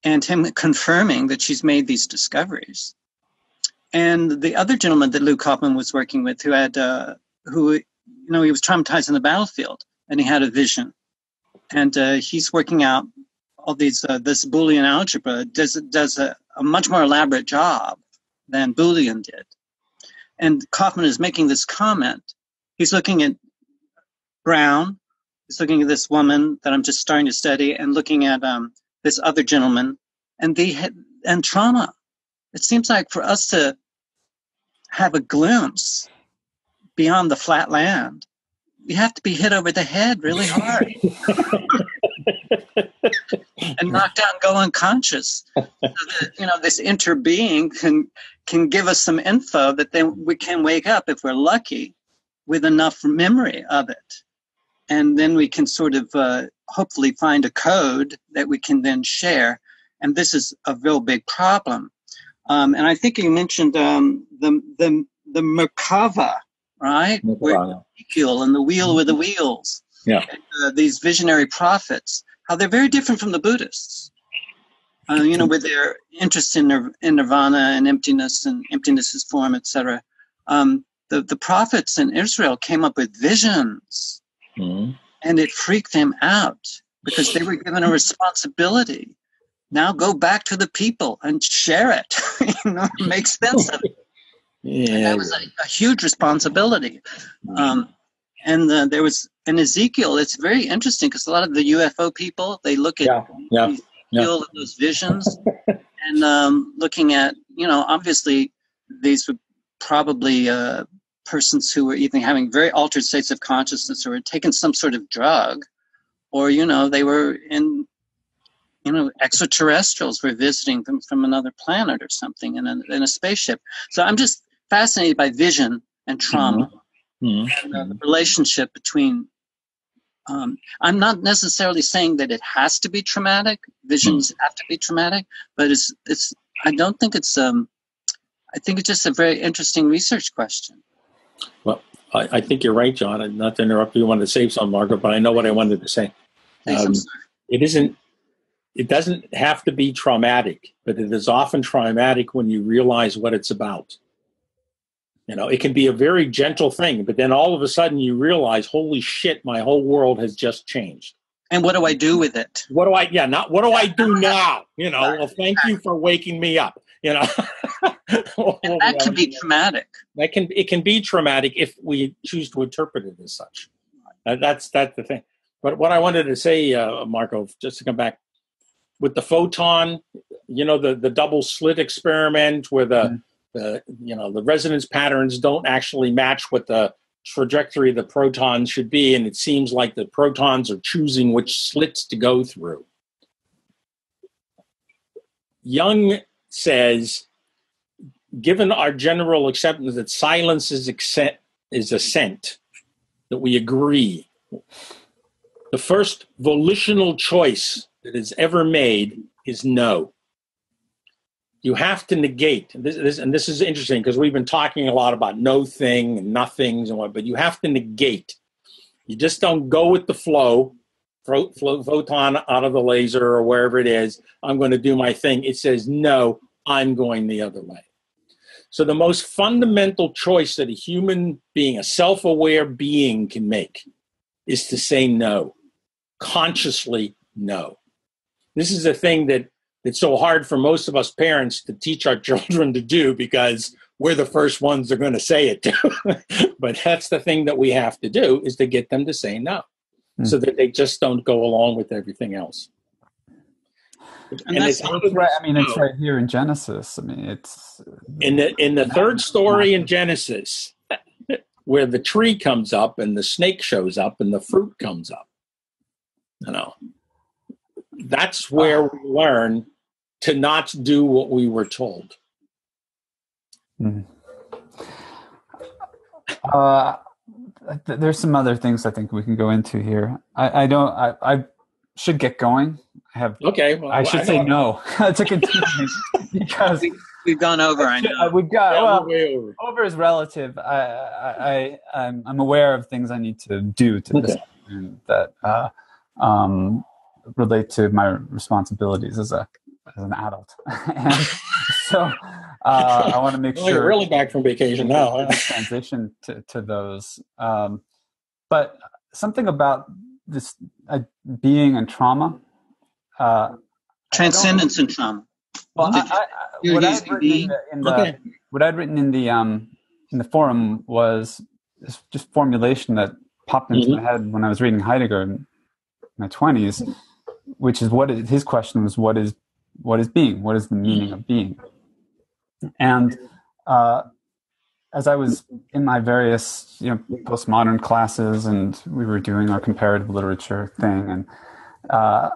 and him confirming that she's made these discoveries. And the other gentleman that Lou Kauffman was working with, who had, uh, who, you know, he was traumatized in the battlefield and he had a vision. And uh, he's working out all these, uh, this Boolean algebra does, does a, a much more elaborate job than Boolean did. And Kauffman is making this comment. He's looking at Brown, He's looking at this woman that I'm just starting to study and looking at um, this other gentleman and the and trauma. It seems like for us to have a glimpse beyond the flat land, you have to be hit over the head really hard [LAUGHS] and knocked out and go unconscious. [LAUGHS] So that, you know, this interbeing can can give us some info that then we can wake up if we're lucky with enough memory of it and then we can sort of uh, hopefully find a code that we can then share. And this is a real big problem. Um, and I think you mentioned um, the the the Merkava, right? Where Ezekiel and the wheel with the wheels. Yeah. Uh, these visionary prophets, how they're very different from the Buddhists. Uh, you know, with their interest in, nir- in nirvana and emptiness and emptiness is form, etc. Um, the the prophets in Israel came up with visions Mhm. and it freaked them out because they were given a responsibility. Now go back to the people and share it, [LAUGHS] you know, make sense of it. And Yeah. that was a, a huge responsibility. Um, and uh, there was in Ezekiel, it's very interesting because a lot of the UFO people they look at Yeah, yeah, Ezekiel yeah. and those visions, [LAUGHS] and um, looking at you know obviously these were probably uh, persons who were either having very altered states of consciousness or had taken some sort of drug, or you know they were in you know extraterrestrials were visiting them from another planet or something in a, in a spaceship. So I'm just fascinated by vision and trauma Mhm. and uh, the relationship between. Um, I'm not necessarily saying that it has to be traumatic. Visions have to be traumatic, but it's it's. I don't think it's. Um, I think it's just a very interesting research question. Well, I, I think you're right, John. And not to interrupt you, wanted to save some, Margaret, but I know what I wanted to say. Thanks, Um, it isn't it doesn't have to be traumatic, but it is often traumatic when you realize what it's about. You know, it can be a very gentle thing, but then all of a sudden you realize, holy shit, my whole world has just changed. And what do I do with it? What do I, yeah, not what do I do [LAUGHS] now? You know, well, thank you for waking me up. You know, [LAUGHS] and that can be traumatic. That can it can be traumatic if we choose to interpret it as such. That's that's the thing. But what I wanted to say, uh, Marco, just to come back with the photon, you know, the the double slit experiment where the, mm-hmm. The you know the resonance patterns don't actually match what the trajectory of the protons should be, and it seems like the protons are choosing which slits to go through. Young says, given our general acceptance that silence is, accept, is assent, that we agree, the first volitional choice that is ever made is no. You have to negate, this, this, and this is interesting because we've been talking a lot about no thing and nothings and what, but you have to negate. You just don't go with the flow, flow, flow, photon out of the laser or wherever it is. I'm going to do my thing. It says no. I'm going the other way. So the most fundamental choice that a human being, a self-aware being, can make is to say no, consciously no. This is a thing that it's so hard for most of us parents to teach our [LAUGHS] children to do because we're the first ones they're going to say it to. [LAUGHS] but that's the thing that we have to do is to get them to say no mm. so that they just don't go along with everything else. And, and it's right, I mean, it's right here in Genesis. I mean, it's in the in the third story in Genesis, where the tree comes up and the snake shows up and the fruit comes up. You know, that's where we learn to not do what we were told. Mm. Uh, there's some other things I think we can go into here. I, I don't. I, I should get going. I have. Okay. Well, I should I say no [LAUGHS] to continue [LAUGHS] because we've gone over. I know we've got yeah, well, over. over. is relative. I, I, I I'm, I'm aware of things I need to do to okay. this that uh, um, relate to my responsibilities as a as an adult, [LAUGHS] so uh, I want to make well, sure you're really back from vacation now. transition to to those, um, but something about this uh, being and trauma. Uh, Transcendence and trauma. Well, I, I, what, I'd written in the, in the okay. what I'd written in the um, in the forum was this just formulation that popped into mm-hmm. my head when I was reading Heidegger in my twenties, which is what is, his question was: what is what is being? What is the meaning of being? And uh, as I was in my various you know postmodern classes and we were doing our comparative literature thing and uh,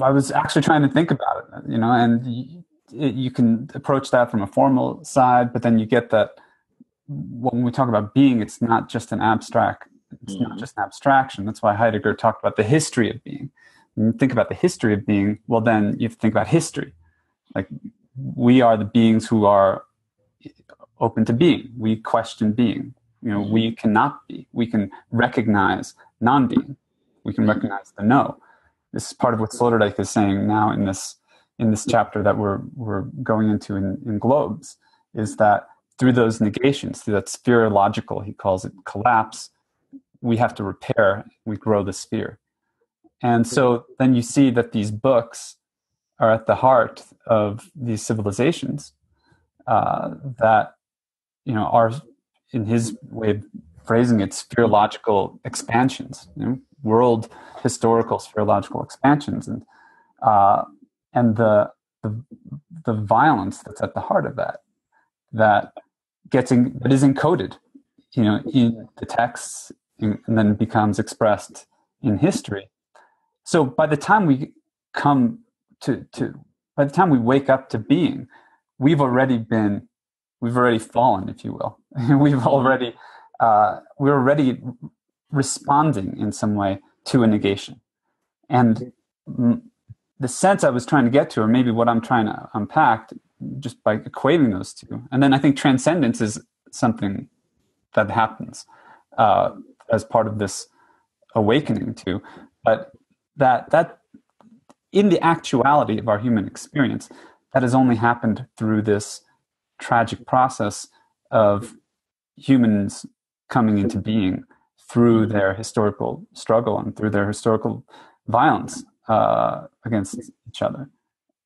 I was actually trying to think about it you know and you, you can approach that from a formal side but then you get that when we talk about being it's not just an abstract it's mm-hmm. not just an abstraction that's why Heidegger talked about the history of being think about the history of being well then you think about history like we are the beings who are open to being. We question being. You know, we mm-hmm. cannot be. We can recognize non-being. We can recognize the no. This is part of what Sloterdijk is saying now in this in this chapter that we're we're going into in, in globes, is that through those negations, through that spherological, he calls it collapse, we have to repair, we grow the sphere. And so then you see that these books are at the heart of these civilizations uh, that you know, are in his way of phrasing it, spherological expansions, you know, world historical spherological expansions, and uh, and the, the the violence that's at the heart of that, that gets in, that is encoded, you know, in the texts, and then becomes expressed in history. So by the time we come to to by the time we wake up to being, we've already been we've already fallen, if you will. [LAUGHS] we've mm-hmm. already uh, we're already responding in some way to a negation, and the sense I was trying to get to, or maybe what I'm trying to unpack, just by equating those two, and then I think transcendence is something that happens uh, as part of this awakening too, but that that in the actuality of our human experience, that has only happened through this tragic process of humans coming into being through their historical struggle and through their historical violence uh, against each other,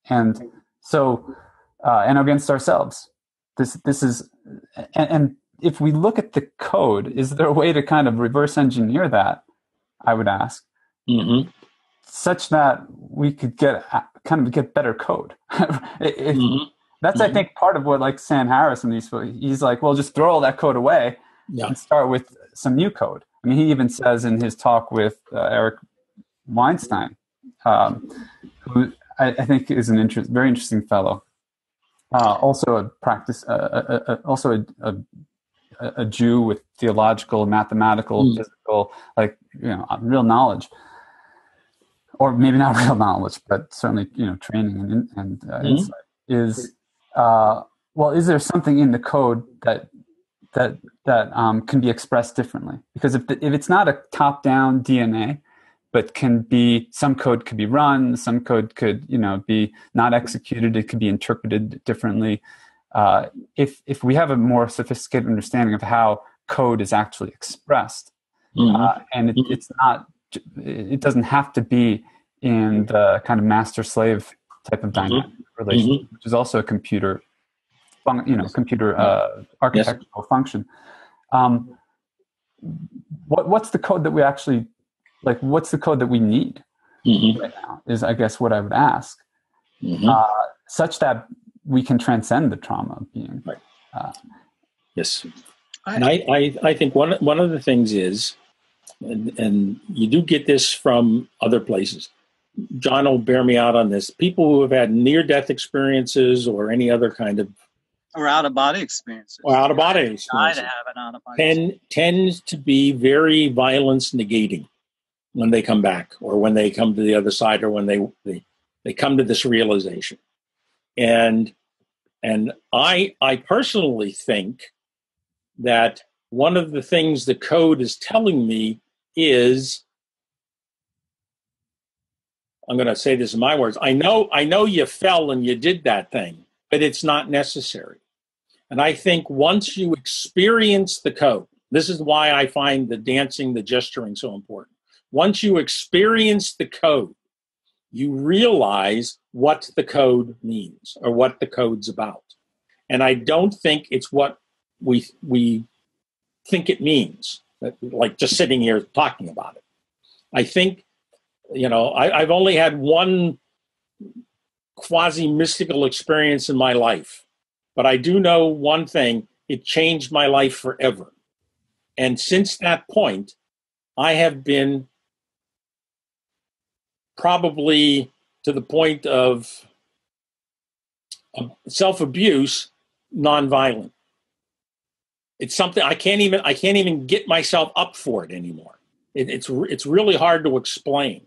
and so uh, and against ourselves. This this is and, and if we look at the code, is there a way to kind of reverse engineer that? I would ask, Mm-hmm. Such that we could get uh, kind of get better code. [LAUGHS] Mm-hmm. That's I Mhm. think part of what like Sam Harris and these he's like, well, just throw all that code away Yeah. and start with some new code. I mean, he even says in his talk with uh, Eric Weinstein, um, who I, I think is an interest, very interesting fellow. Uh, also a practice, uh, uh, uh, also a, a, a Jew with theological, mathematical, Mm. physical, like you know, real knowledge, or maybe not [LAUGHS] real knowledge, but certainly you know, training and, and uh, Mhm. insight is uh, well. Is there something in the code that that that um, can be expressed differently? Because if the, if it's not a top-down DNA, but can be some code could be run, some code could you know be not executed. It could be interpreted differently. Uh, if if we have a more sophisticated understanding of how code is actually expressed, Mhm. uh, and it, Mhm. it's not it doesn't have to be in the kind of master slave type of dynamic relationship which is also a computer fun, you know computer uh, architectural function. Um, what what's the code that we actually like what's the code that we need Mhm. right now is i guess what i would ask. Mhm. uh, such that we can transcend the trauma of being yes. I- And I, I, I think one one of the things is, and, and you do get this from other places. John will bear me out on this. People who have had near death experiences or any other kind of or out of body experiences. or out of body experiences have an out of body. tend tend to be very violence negating when they come back or when they come to the other side or when they they, they come to this realization. And and I I personally think that one of the things the code is telling me is I'm going to say this in my words. I know I know you fell and you did that thing, but it's not necessary. And I think once you experience the code, this is why I find the dancing, the gesturing so important. Once you experience the code, you realize what the code means or what the code's about. And I don't think it's what we we think it means, like just sitting here talking about it. I think, you know, I, I've only had one quasi mystical experience in my life, but I do know one thing it changed my life forever. And since that point, I have been probably to the point of self abuse nonviolent. It's something I can't even I can't even get myself up for it anymore. It, it's it's really hard to explain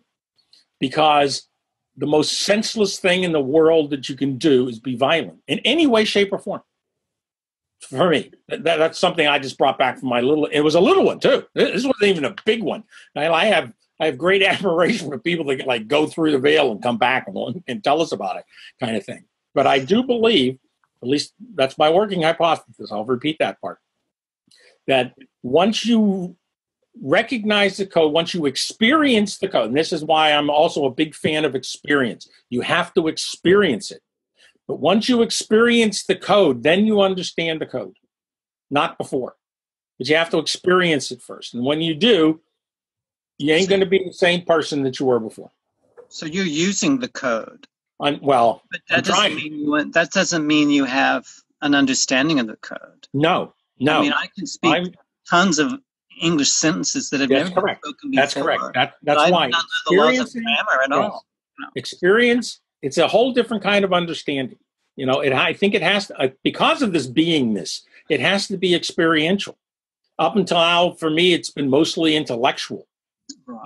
because the most senseless thing in the world that you can do is be violent in any way, shape, or form. For me, that, that's something I just brought back from my little. It was a little one too. This wasn't even a big one. I, I have I have great [LAUGHS] admiration for people that like go through the veil and come back and, and tell us about it, kind of thing. But I do believe, at least that's my working hypothesis. I'll repeat that part. That once you recognize the code, once you experience the code, and this is why I'm also a big fan of experience. You have to experience it. But once you experience the code, then you understand the code, not before. But you have to experience it first. And when you do, you ain't going to be the same person that you were before. So you're using the code, I'm, well, but that doesn't mean you, that doesn't mean you have an understanding of the code. no, no. I mean, I can speak I'm, tons of English sentences that have never been spoken before. that's correct. That, that's why. not the laws of grammar at all. experience it's a whole different kind of understanding you know it i think it has to uh, because of this beingness it has to be experiential up until now for me it's been mostly intellectual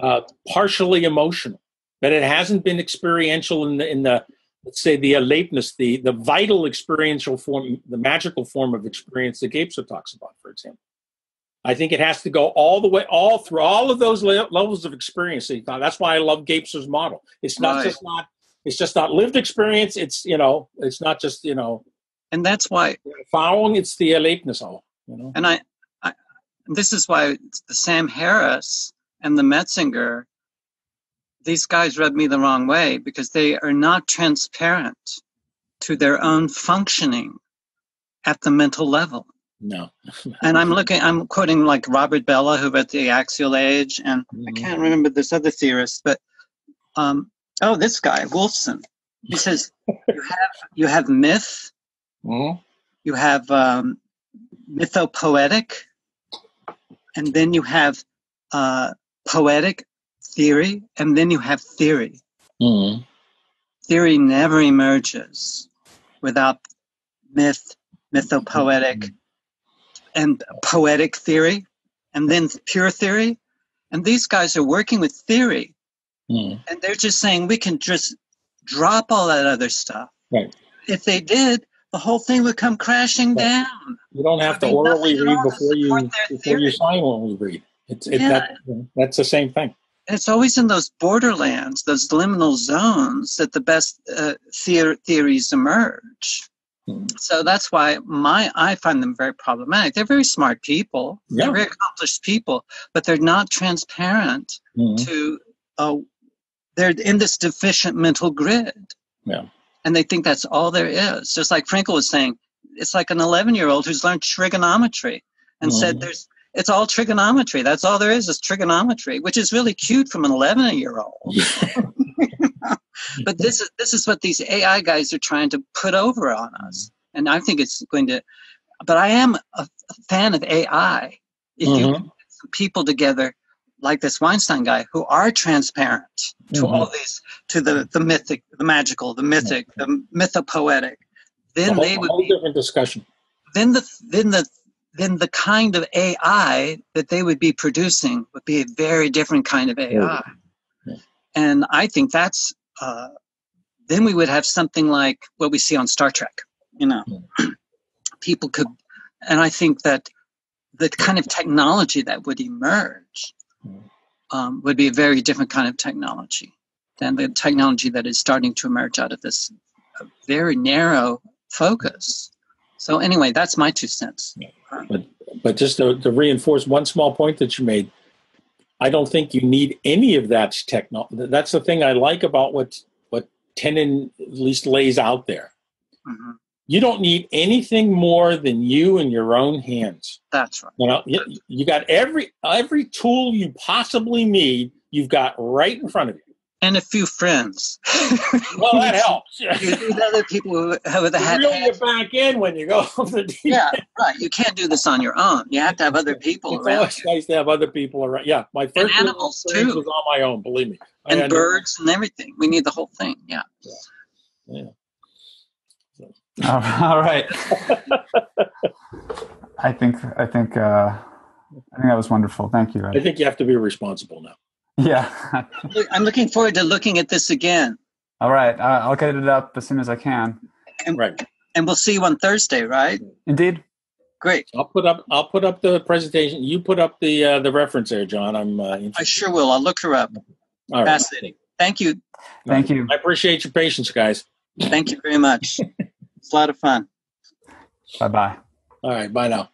uh, partially emotional but it hasn't been experiential in the in the let's say the alertness the the vital experiential form the magical form of experience that Gebser talks about for example I think it has to go all the way, all through all of those le- levels of experience. That's why I love Gebser's model. It's not Right. just not it's just not lived experience. It's you know, it's not just you know, And that's why Erfahrung. It's the Erlebnis all. You know. And I, I, this is why the Sam Harris and the Metzinger, these guys rub me the wrong way because they are not transparent to their own functioning at the mental level. No. And I'm looking, I'm quoting like Robert Bellah, who wrote The Axial Age, and I Mhm. can't remember this other theorist, but um, oh, this guy Wolfson. He says you have you have myth, Mhm. you have um, mythopoetic, and then you have uh, poetic theory, and then you have theory. Mhm. Theory never emerges without myth, mythopoetic, and poetic theory, and then pure theory. And these guys are working with theory, Mhm. and they're just saying we can just drop all that other stuff. Right. If they did, the whole thing would come crashing Right. down. You don't have to There'd be orally read before you before you sign what we read. It's it, Yeah. that, that's the same thing. And it's always in those borderlands, those liminal zones, that the best uh, theor- theories emerge. Hmm. So that's why my I find them very problematic. They're very smart people, Yeah. they're very accomplished people, but they're not transparent Mhm. to. Uh, they're in this deficient mental grid. Yeah. And they think that's all there is. Just like Frankel was saying, it's like an 11 year old who's learned trigonometry and said Mhm. there's it's all trigonometry. That's all there is is trigonometry, which is really cute from an 11 year old. [LAUGHS] But this is this is what these AI guys are trying to put over on us, and I think it's going to. But I am a, a fan of AI. If you Mhm. can get some people together like this Weinstein guy who are transparent to Mhm. all these, to the the mythic, the magical, the mythic, the mythopoetic, then a whole, they a whole be different discussion. then the then the then the kind of AI that they would be producing would be a very different kind of AI. Yeah. And I think that's uh, then we would have something like what we see on Star Trek. You know, [CLEARS THROAT] people could, and I think that the kind of technology that would emerge um, would be a very different kind of technology than the technology that is starting to emerge out of this uh, very narrow focus. So anyway, that's my two cents. But just to, to reinforce one small point that you made, I don't think you need any of that technology. That's the thing I like about what what Tenen at least lays out there. Mhm. You don't need anything more than you in your own hands. That's right. You know, you, you got every every tool you possibly need. You've got right in front of you. And a few friends. Well, that [LAUGHS] helps. you need other people who have the hat. reel you back in when you go off the deep Yeah, right. You can't do this on your own. You have to have other people It's around. always nice to have other people around. Yeah, my first animals, too. was on my own. Believe me, I And had no- birds and everything. We need the whole thing. Yeah. Yeah. [LAUGHS] All right. [LAUGHS] I think I think uh, I think that was wonderful. Thank you. I think you have to be responsible now. Yeah. I'm looking forward to looking at this again. All right. Uh, I'll get it up as soon as I can. Right. And we'll see you on Thursday, right? Indeed. Great. I'll put up. I'll put up the presentation. You put up the uh, the reference there, John. I'm. Uh, I sure will. I'll look her up. All right. Fascinating. Thank you. Thank you. I appreciate your patience, guys. Thank you very much. [LAUGHS] It's a lot of fun. Bye bye. All right. Bye now.